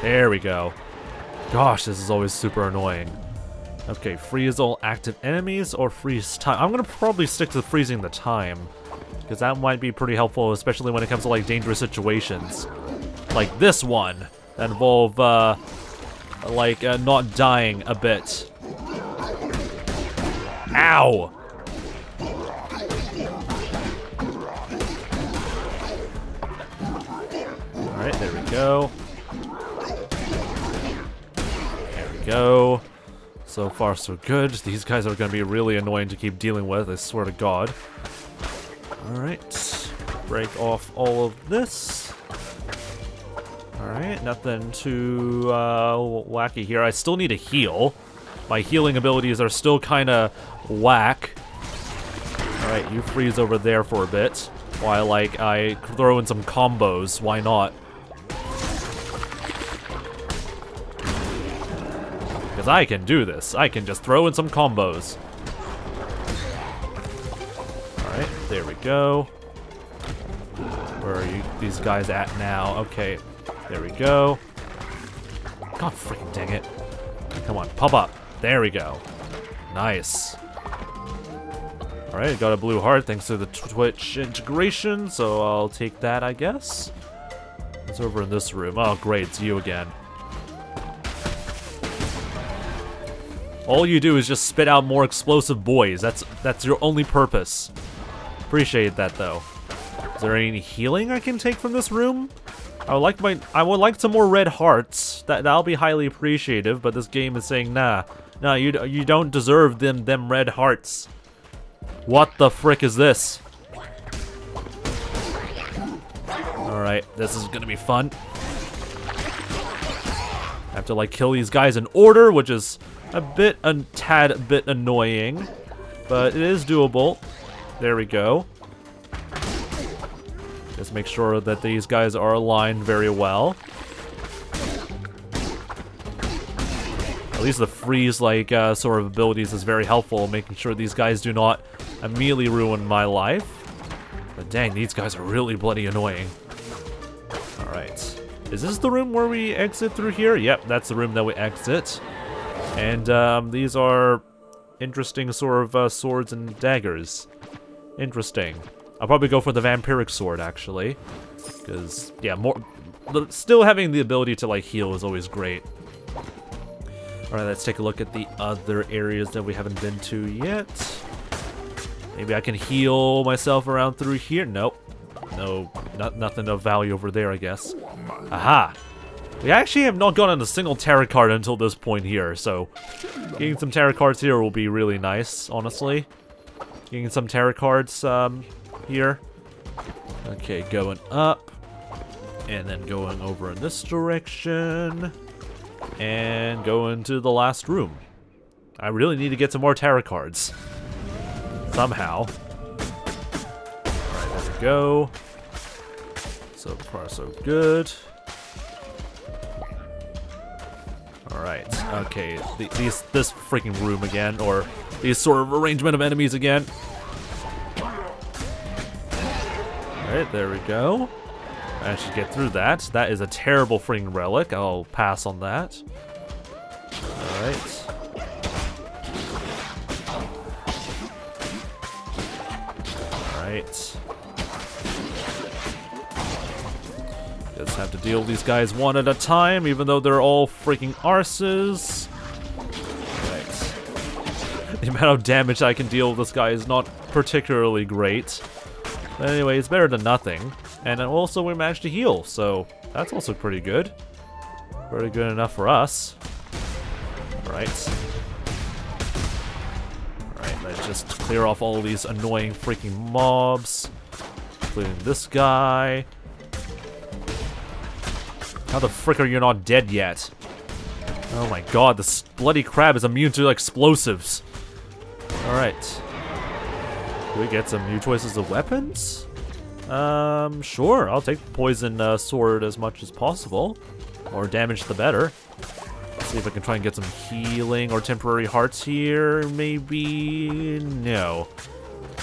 There we go. Gosh, this is always super annoying. Okay, freeze all active enemies or freeze time. I'm gonna probably stick to freezing the time. Because that might be pretty helpful, especially when it comes to like dangerous situations. Like this one, that involve uh, like uh, not dying a bit. Ow! Alright, there we go. There we go. So far, so good. These guys are going to be really annoying to keep dealing with, I swear to God. Alright. Break off all of this. Alright, nothing too uh, wacky here. I still need a heal. My healing abilities are still kind of whack. Alright, you freeze over there for a bit. While, like, I throw in some combos. Why not? Because I can do this. I can just throw in some combos. Alright, there we go. Where are you, these guys at now? Okay, there we go. God freaking dang it. Come on, pop up. There we go. Nice. Alright, got a blue heart thanks to the Twitch integration, so I'll take that, I guess. It's over in this room. Oh, great, it's you again. All you do is just spit out more explosive boys. That's that's your only purpose. Appreciate that though. Is there any healing I can take from this room? I would like my I would like some more red hearts. That that'll be highly appreciative, but this game is saying nah. Nah, you you don't deserve them them red hearts. What the frick is this? Alright, this is gonna be fun. I have to like kill these guys in order, which is a bit, a tad bit annoying, but it is doable. There we go. Just make sure that these guys are aligned very well. At least the freeze, like, uh, sort of abilities is very helpful, making sure these guys do not immediately ruin my life. But dang, these guys are really bloody annoying. Alright. Is this the room where we exit through here? Yep, that's the room that we exit. And um, these are interesting sort of uh, swords and daggers. Interesting. I'll probably go for the vampiric sword, actually. Because, yeah, more... Still having the ability to, like, heal is always great. Alright, let's take a look at the other areas that we haven't been to yet. Maybe I can heal myself around through here? Nope. No, not, nothing of value over there, I guess. Aha! We actually have not gotten a single tarot card until this point here, so getting some tarot cards here will be really nice, honestly. Getting some tarot cards um, here. Okay, going up. And then going over in this direction. And going to the last room. I really need to get some more tarot cards. Somehow. Alright, there we go. So far, so good. Alright, okay, the, these, this freaking room again, or these sort of arrangement of enemies again. Alright, there we go. I should get through that. That is a terrible freaking relic. I'll pass on that. Alright. Alright. Have to deal with these guys one at a time, even though they're all freaking arses. Right. The amount of damage I can deal with this guy is not particularly great. But anyway, it's better than nothing. And also we managed to heal, so that's also pretty good. Pretty good enough for us. Alright. Alright, let's just clear off all these annoying freaking mobs. Including this guy. How the frick are you not dead yet? Oh my god, this bloody crab is immune to explosives. Alright. Do we get some new choices of weapons? Um, sure, I'll take the poison uh, sword as much as possible. Or damage the better. Let's see if I can try and get some healing or temporary hearts here, maybe? No.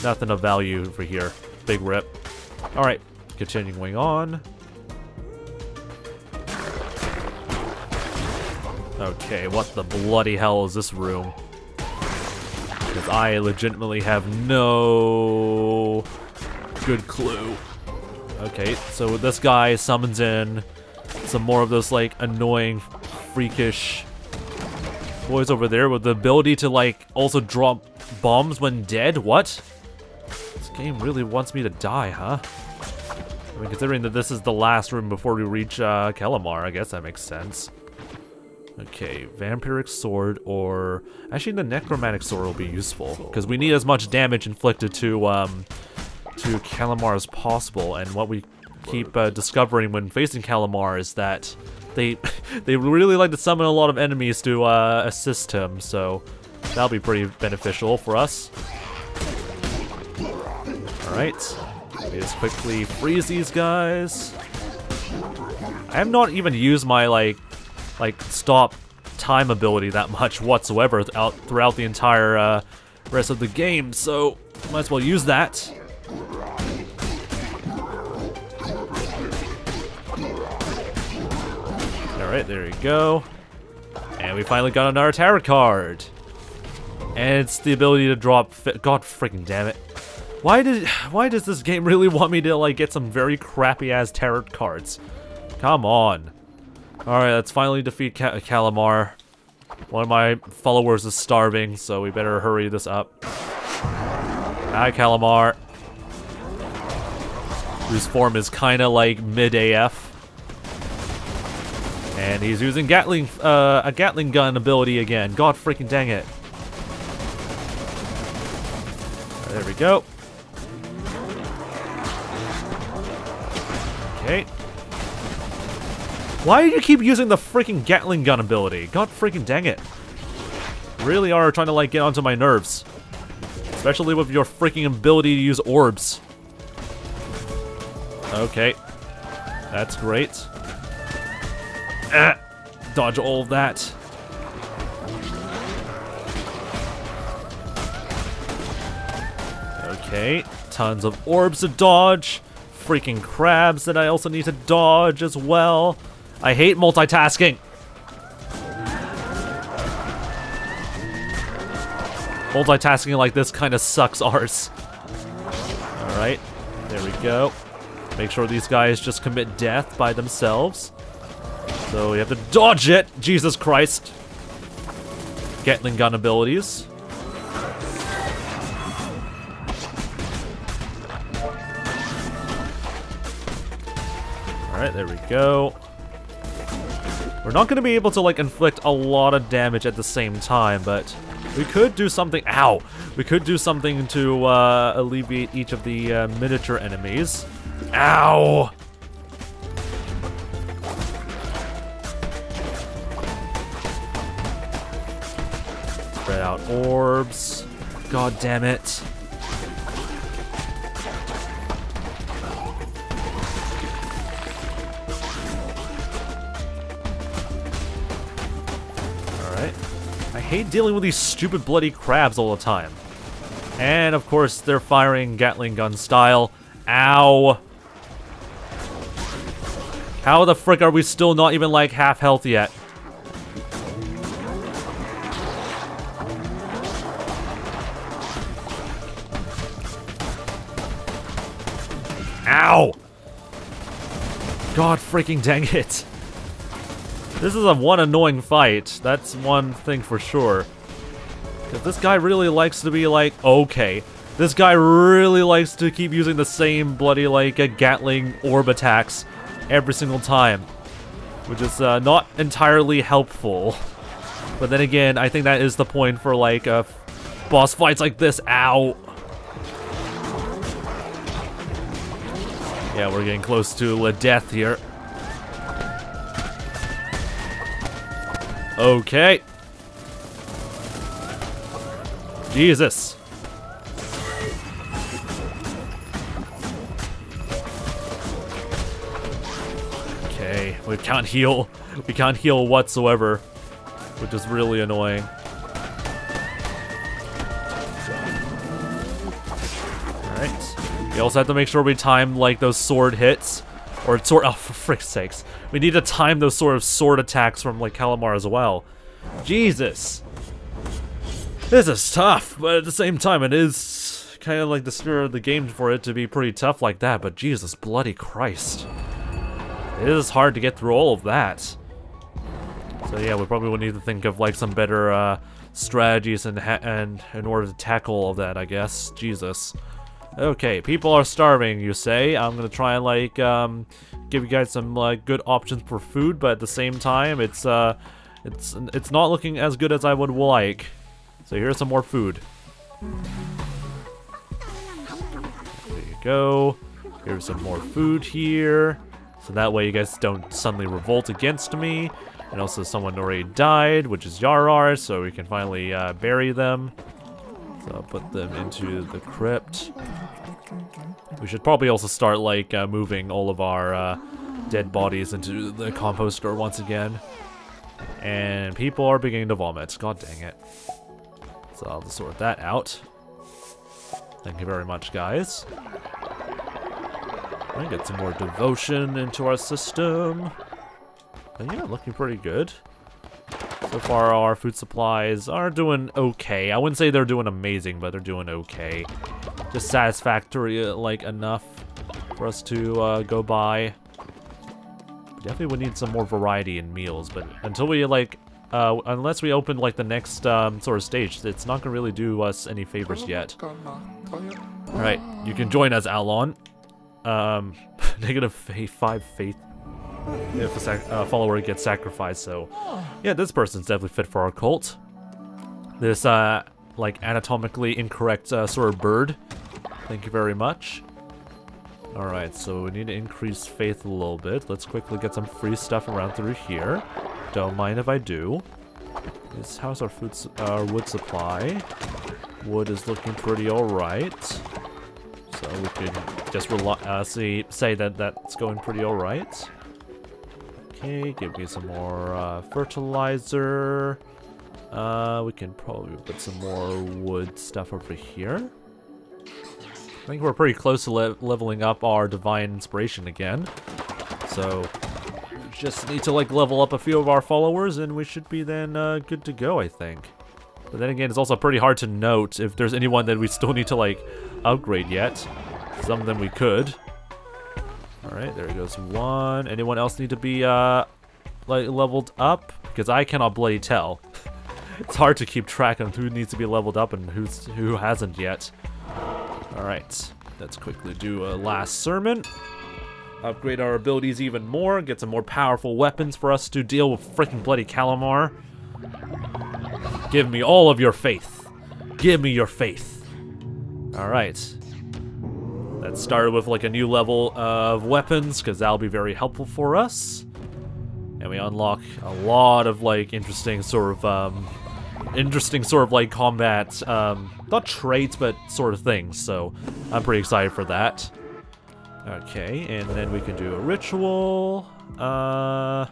Nothing of value for here. Big rip. Alright, continuing on. Okay, what the bloody hell is this room? Because I legitimately have no good clue. Okay, so this guy summons in some more of those, like, annoying, freakish boys over there with the ability to, like, also drop bombs when dead? What? This game really wants me to die, huh? I mean, considering that this is the last room before we reach uh, Kallamar, I guess that makes sense. Okay, Vampiric Sword or... Actually, the Necromantic Sword will be useful, because we need as much damage inflicted to, um, to Kallamar as possible, and what we keep uh, discovering when facing Kallamar is that they they really like to summon a lot of enemies to uh, assist him, so that'll be pretty beneficial for us. Alright, Let me just quickly freeze these guys. I have not even used my, like, like stop time ability that much whatsoever out throughout the entire uh, rest of the game, so might as well use that. Alright, there we go. And we finally got another tarot card. And it's the ability to drop God freaking damn it. Why did why does this game really want me to like get some very crappy ass tarot cards? Come on. Alright, let's finally defeat Kallamar. One of my followers is starving, so we better hurry this up. Hi, Kallamar. Whose form is kind of like mid-AF. And he's using Gatling, uh, a Gatling gun ability again. God freaking dang it. There we go. Okay. Why do you keep using the freaking Gatling gun ability? God freaking dang it. Really are trying to like get onto my nerves. Especially with your freaking ability to use orbs. Okay. That's great. Ah, dodge all that. Okay, tons of orbs to dodge. Freaking crabs that I also need to dodge as well. I hate multitasking. Multitasking like this kind of sucks arse. Alright, there we go. Make sure these guys just commit death by themselves. So we have to dodge it! Jesus Christ! Gatling gun abilities. Alright, there we go. We're not going to be able to, like, inflict a lot of damage at the same time, but we could do something- ow! We could do something to, uh, alleviate each of the, uh, miniature enemies. Ow! Spread out orbs. God damn it. Hate dealing with these stupid bloody crabs all the time. And of course, they're firing Gatling gun style. Ow. How the frick are we still not even like half health yet? Ow! God freaking dang it. This is a one annoying fight. That's one thing for sure. Because this guy really likes to be like, okay. This guy really likes to keep using the same bloody like a Gatling orb attacks every single time. Which is uh, not entirely helpful. But then again, I think that is the point for like uh, boss fights like this. Ow! Yeah, we're getting close to a death here. Okay. Jesus. Okay, we can't heal. We can't heal whatsoever, which is really annoying. Alright. We also have to make sure we time, like, those sword hits. Or sword- oh, for frick's sakes. We need to time those sort of sword attacks from, like, Kallamar as well. Jesus. This is tough, but at the same time, it is kind of like the spirit of the game for it to be pretty tough like that, but Jesus bloody Christ. It is hard to get through all of that. So yeah, we probably would need to think of like some better uh, strategies and and in order to tackle all of that, I guess. Jesus. Okay, people are starving, you say. I'm gonna try and like um, give you guys some like good options for food, but at the same time, it's uh, it's it's not looking as good as I would like. So here's some more food. There you go. Here's some more food here. So that way you guys don't suddenly revolt against me. And also someone already died, which is Yarar, so we can finally uh, bury them. So I'll put them into the crypt. We should probably also start like uh, moving all of our uh, dead bodies into the composter once again. And people are beginning to vomit. God dang it. So I'll just sort that out. Thank you very much, guys. I get some more devotion into our system. And yeah, looking pretty good. So far, our food supplies are doing okay. I wouldn't say they're doing amazing, but they're doing okay. Just satisfactory, uh, like, enough for us to uh, go by. Definitely would need some more variety in meals, but until we, like, uh, unless we open, like, the next um, sort of stage, it's not gonna really do us any favors yet. Alright, you can join us, Alon. Um, negative five faith if a uh, follower gets sacrificed, so... Yeah, this person's definitely fit for our cult. This, uh, like, anatomically incorrect uh, sort of bird. Thank you very much. Alright, so we need to increase faith a little bit. Let's quickly get some free stuff around through here. Don't mind if I do. This house our food, our wood supply? Wood is looking pretty alright. So we can just uh, see, say that that's going pretty alright. Okay, give me some more uh, fertilizer. Uh, we can probably put some more wood stuff over here. I think we're pretty close to le leveling up our Divine Inspiration again. So, we just need to like level up a few of our followers and we should be then uh, good to go, I think. But then again, it's also pretty hard to note if there's anyone that we still need to like upgrade yet. Some of them we could. Alright, there goes one. Anyone else need to be uh, like leveled up? Because I cannot bloody tell. it's hard to keep track of who needs to be leveled up and who's who hasn't yet. Alright, let's quickly do a last sermon upgrade our abilities even more, get some more powerful weapons for us to deal with freaking bloody Kallamar. Give me all of your faith. Give me your faith. Alright. Let's start with like a new level of weapons, because that'll be very helpful for us. And we unlock a lot of like interesting sort of um, interesting sort of like combat, um, not traits, but sort of things. So I'm pretty excited for that. Okay, and then we can do a ritual. Uh,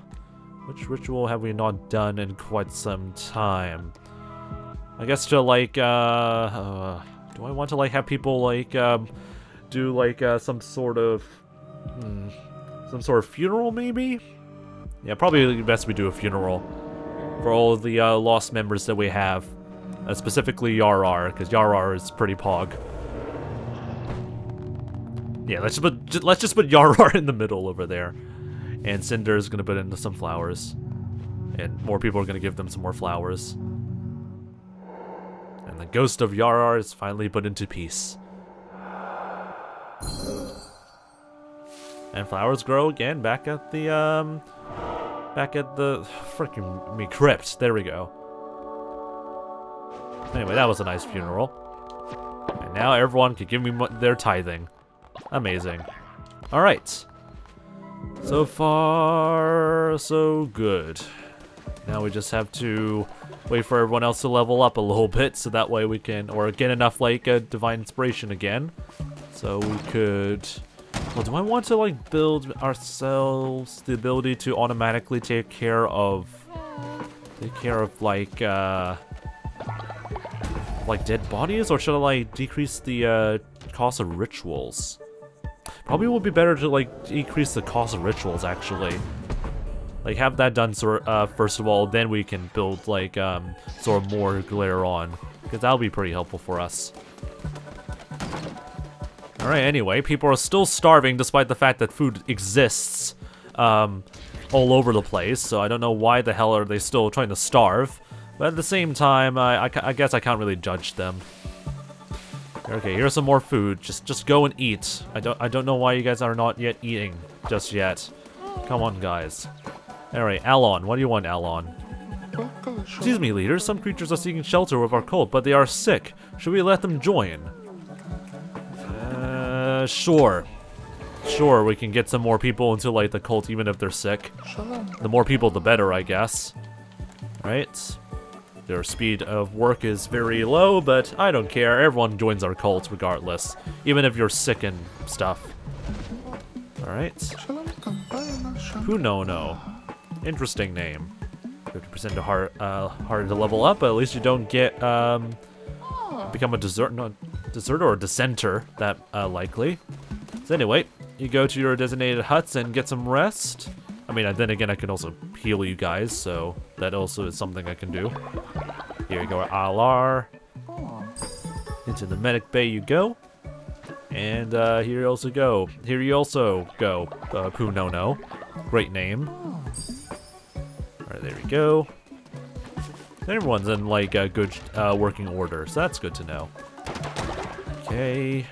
which ritual have we not done in quite some time? I guess to like, uh, uh, do I want to like have people like, um, do like, uh, some sort of, hmm, some sort of funeral maybe? Yeah, probably best we do a funeral for all the, uh, lost members that we have. Uh, specifically Yarr, because Yarr is pretty pog. Yeah, let's just put, let's just put Yarr in the middle over there. And Cinder is gonna put into some flowers. And more people are gonna give them some more flowers. And the ghost of Yarr is finally put into peace. And flowers grow again back at the, um... Back at the... freaking me, crypt. There we go. Anyway, that was a nice funeral. And now everyone can give me their tithing. Amazing. Alright. So far, so good. Now we just have to wait for everyone else to level up a little bit, so that way we can, or get enough, like, a Divine Inspiration again. So we could... Well, do I want to, like, build ourselves the ability to automatically take care of... Take care of, like, uh... Like, dead bodies? Or should I, like, decrease the, uh, cost of rituals? Probably would be better to, like, decrease the cost of rituals, actually. Like, have that done sort uh, first of all, then we can build, like, um, sort of more later on. Because that'll be pretty helpful for us. Alright, anyway, people are still starving despite the fact that food exists um, all over the place, so I don't know why the hell are they still trying to starve. But at the same time, I, I, I guess I can't really judge them. Okay, here's some more food. Just just go and eat. I don't I don't know why you guys are not yet eating just yet. Come on, guys. Alright, Alon. What do you want, Alon? Excuse me, leader. Some creatures are seeking shelter with our cult, but they are sick. Should we let them join? Uh, sure. Sure, we can get some more people into, like, the cult even if they're sick. The more people, the better, I guess. Right? Their speed of work is very low, but I don't care. Everyone joins our cult regardless. Even if you're sick and stuff. Alright. Who no. no. Interesting name. 50% hard, uh, harder to level up, but at least you don't get, um, become a desert, not deserter or dissenter, that, uh, likely. So anyway, you go to your designated huts and get some rest. I mean, then again, I can also heal you guys, so that also is something I can do. Here you go, Alar. Into the medic bay you go. And uh, here you also go. Here you also go, uh, Punono. Great name. Alright, there we go. Everyone's in, like, a good uh, working order, so that's good to know. Okay.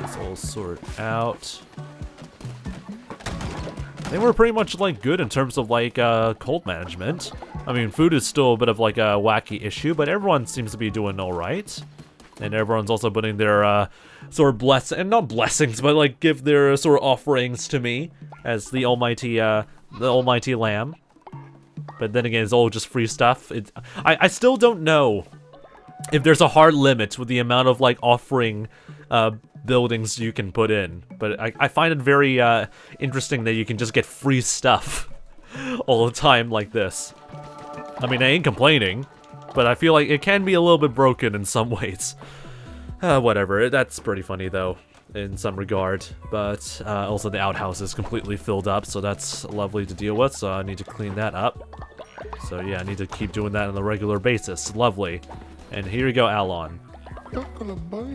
Let's all sort out. I think we're pretty much, like, good in terms of, like, uh, cult management. I mean, food is still a bit of, like, a wacky issue, but everyone seems to be doing alright. And everyone's also putting their, uh, sort of bless- and not blessings, but, like, give their sort of offerings to me as the almighty, uh, the almighty lamb. But then again, it's all just free stuff. It, I, I still don't know if there's a hard limit with the amount of, like, offering, uh, buildings you can put in. But I, I find it very uh, interesting that you can just get free stuff all the time like this. I mean, I ain't complaining, but I feel like it can be a little bit broken in some ways. Uh, whatever, that's pretty funny though, in some regard. But uh, also the outhouse is completely filled up, so that's lovely to deal with, so I need to clean that up. So yeah, I need to keep doing that on a regular basis. Lovely. And here you go, Alon.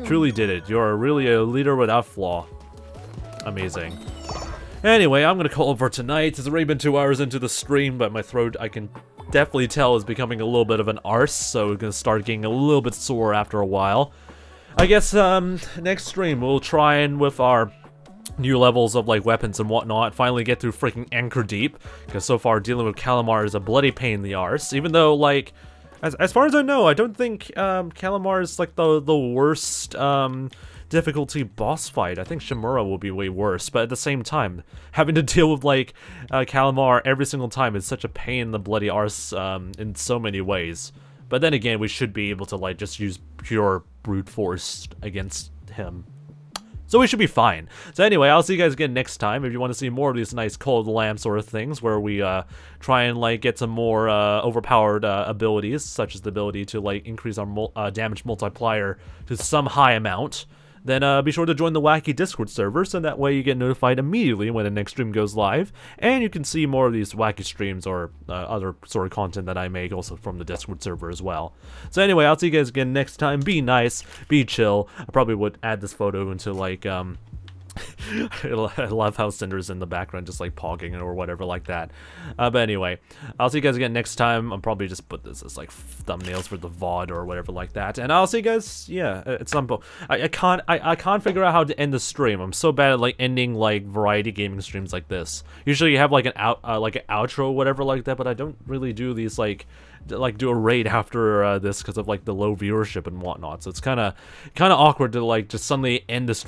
Truly did it. You're really a leader without flaw. Amazing. Anyway, I'm gonna call it for tonight. It's already been two hours into the stream, but my throat, I can definitely tell, is becoming a little bit of an arse, so we're gonna start getting a little bit sore after a while. I guess, um, next stream, we'll try and, with our new levels of, like, weapons and whatnot, finally get through freaking Anchordeep, because so far dealing with Kallamar is a bloody pain in the arse, even though, like, as, as far as I know, I don't think um, Kallamar is like the the worst um, difficulty boss fight. I think Shamura will be way worse, but at the same time, having to deal with like uh, Kallamar every single time is such a pain in the bloody arse um, in so many ways. But then again, we should be able to like just use pure brute force against him. So we should be fine. So anyway, I'll see you guys again next time. If you want to see more of these nice cold lamp sort of things, where we uh, try and like get some more uh, overpowered uh, abilities, such as the ability to like increase our mul uh, damage multiplier to some high amount then uh, be sure to join the Wacky Discord server so that way you get notified immediately when the next stream goes live, and you can see more of these wacky streams or uh, other sort of content that I make also from the Discord server as well. So anyway, I'll see you guys again next time. Be nice, be chill. I probably would add this photo into like um I love how Cinder's in the background just like pogging or whatever like that. Uh, but anyway, I'll see you guys again next time. I'll probably just put this as like thumbnails for the VOD or whatever like that. And I'll see you guys, yeah, at some point. I, I can't I, I can't figure out how to end the stream. I'm so bad at like ending like variety gaming streams like this. Usually you have like an out uh, like an outro whatever like that, but I don't really do these like like do a raid after uh, this because of like the low viewership and whatnot. So it's kind of kind of awkward to like just suddenly end the stream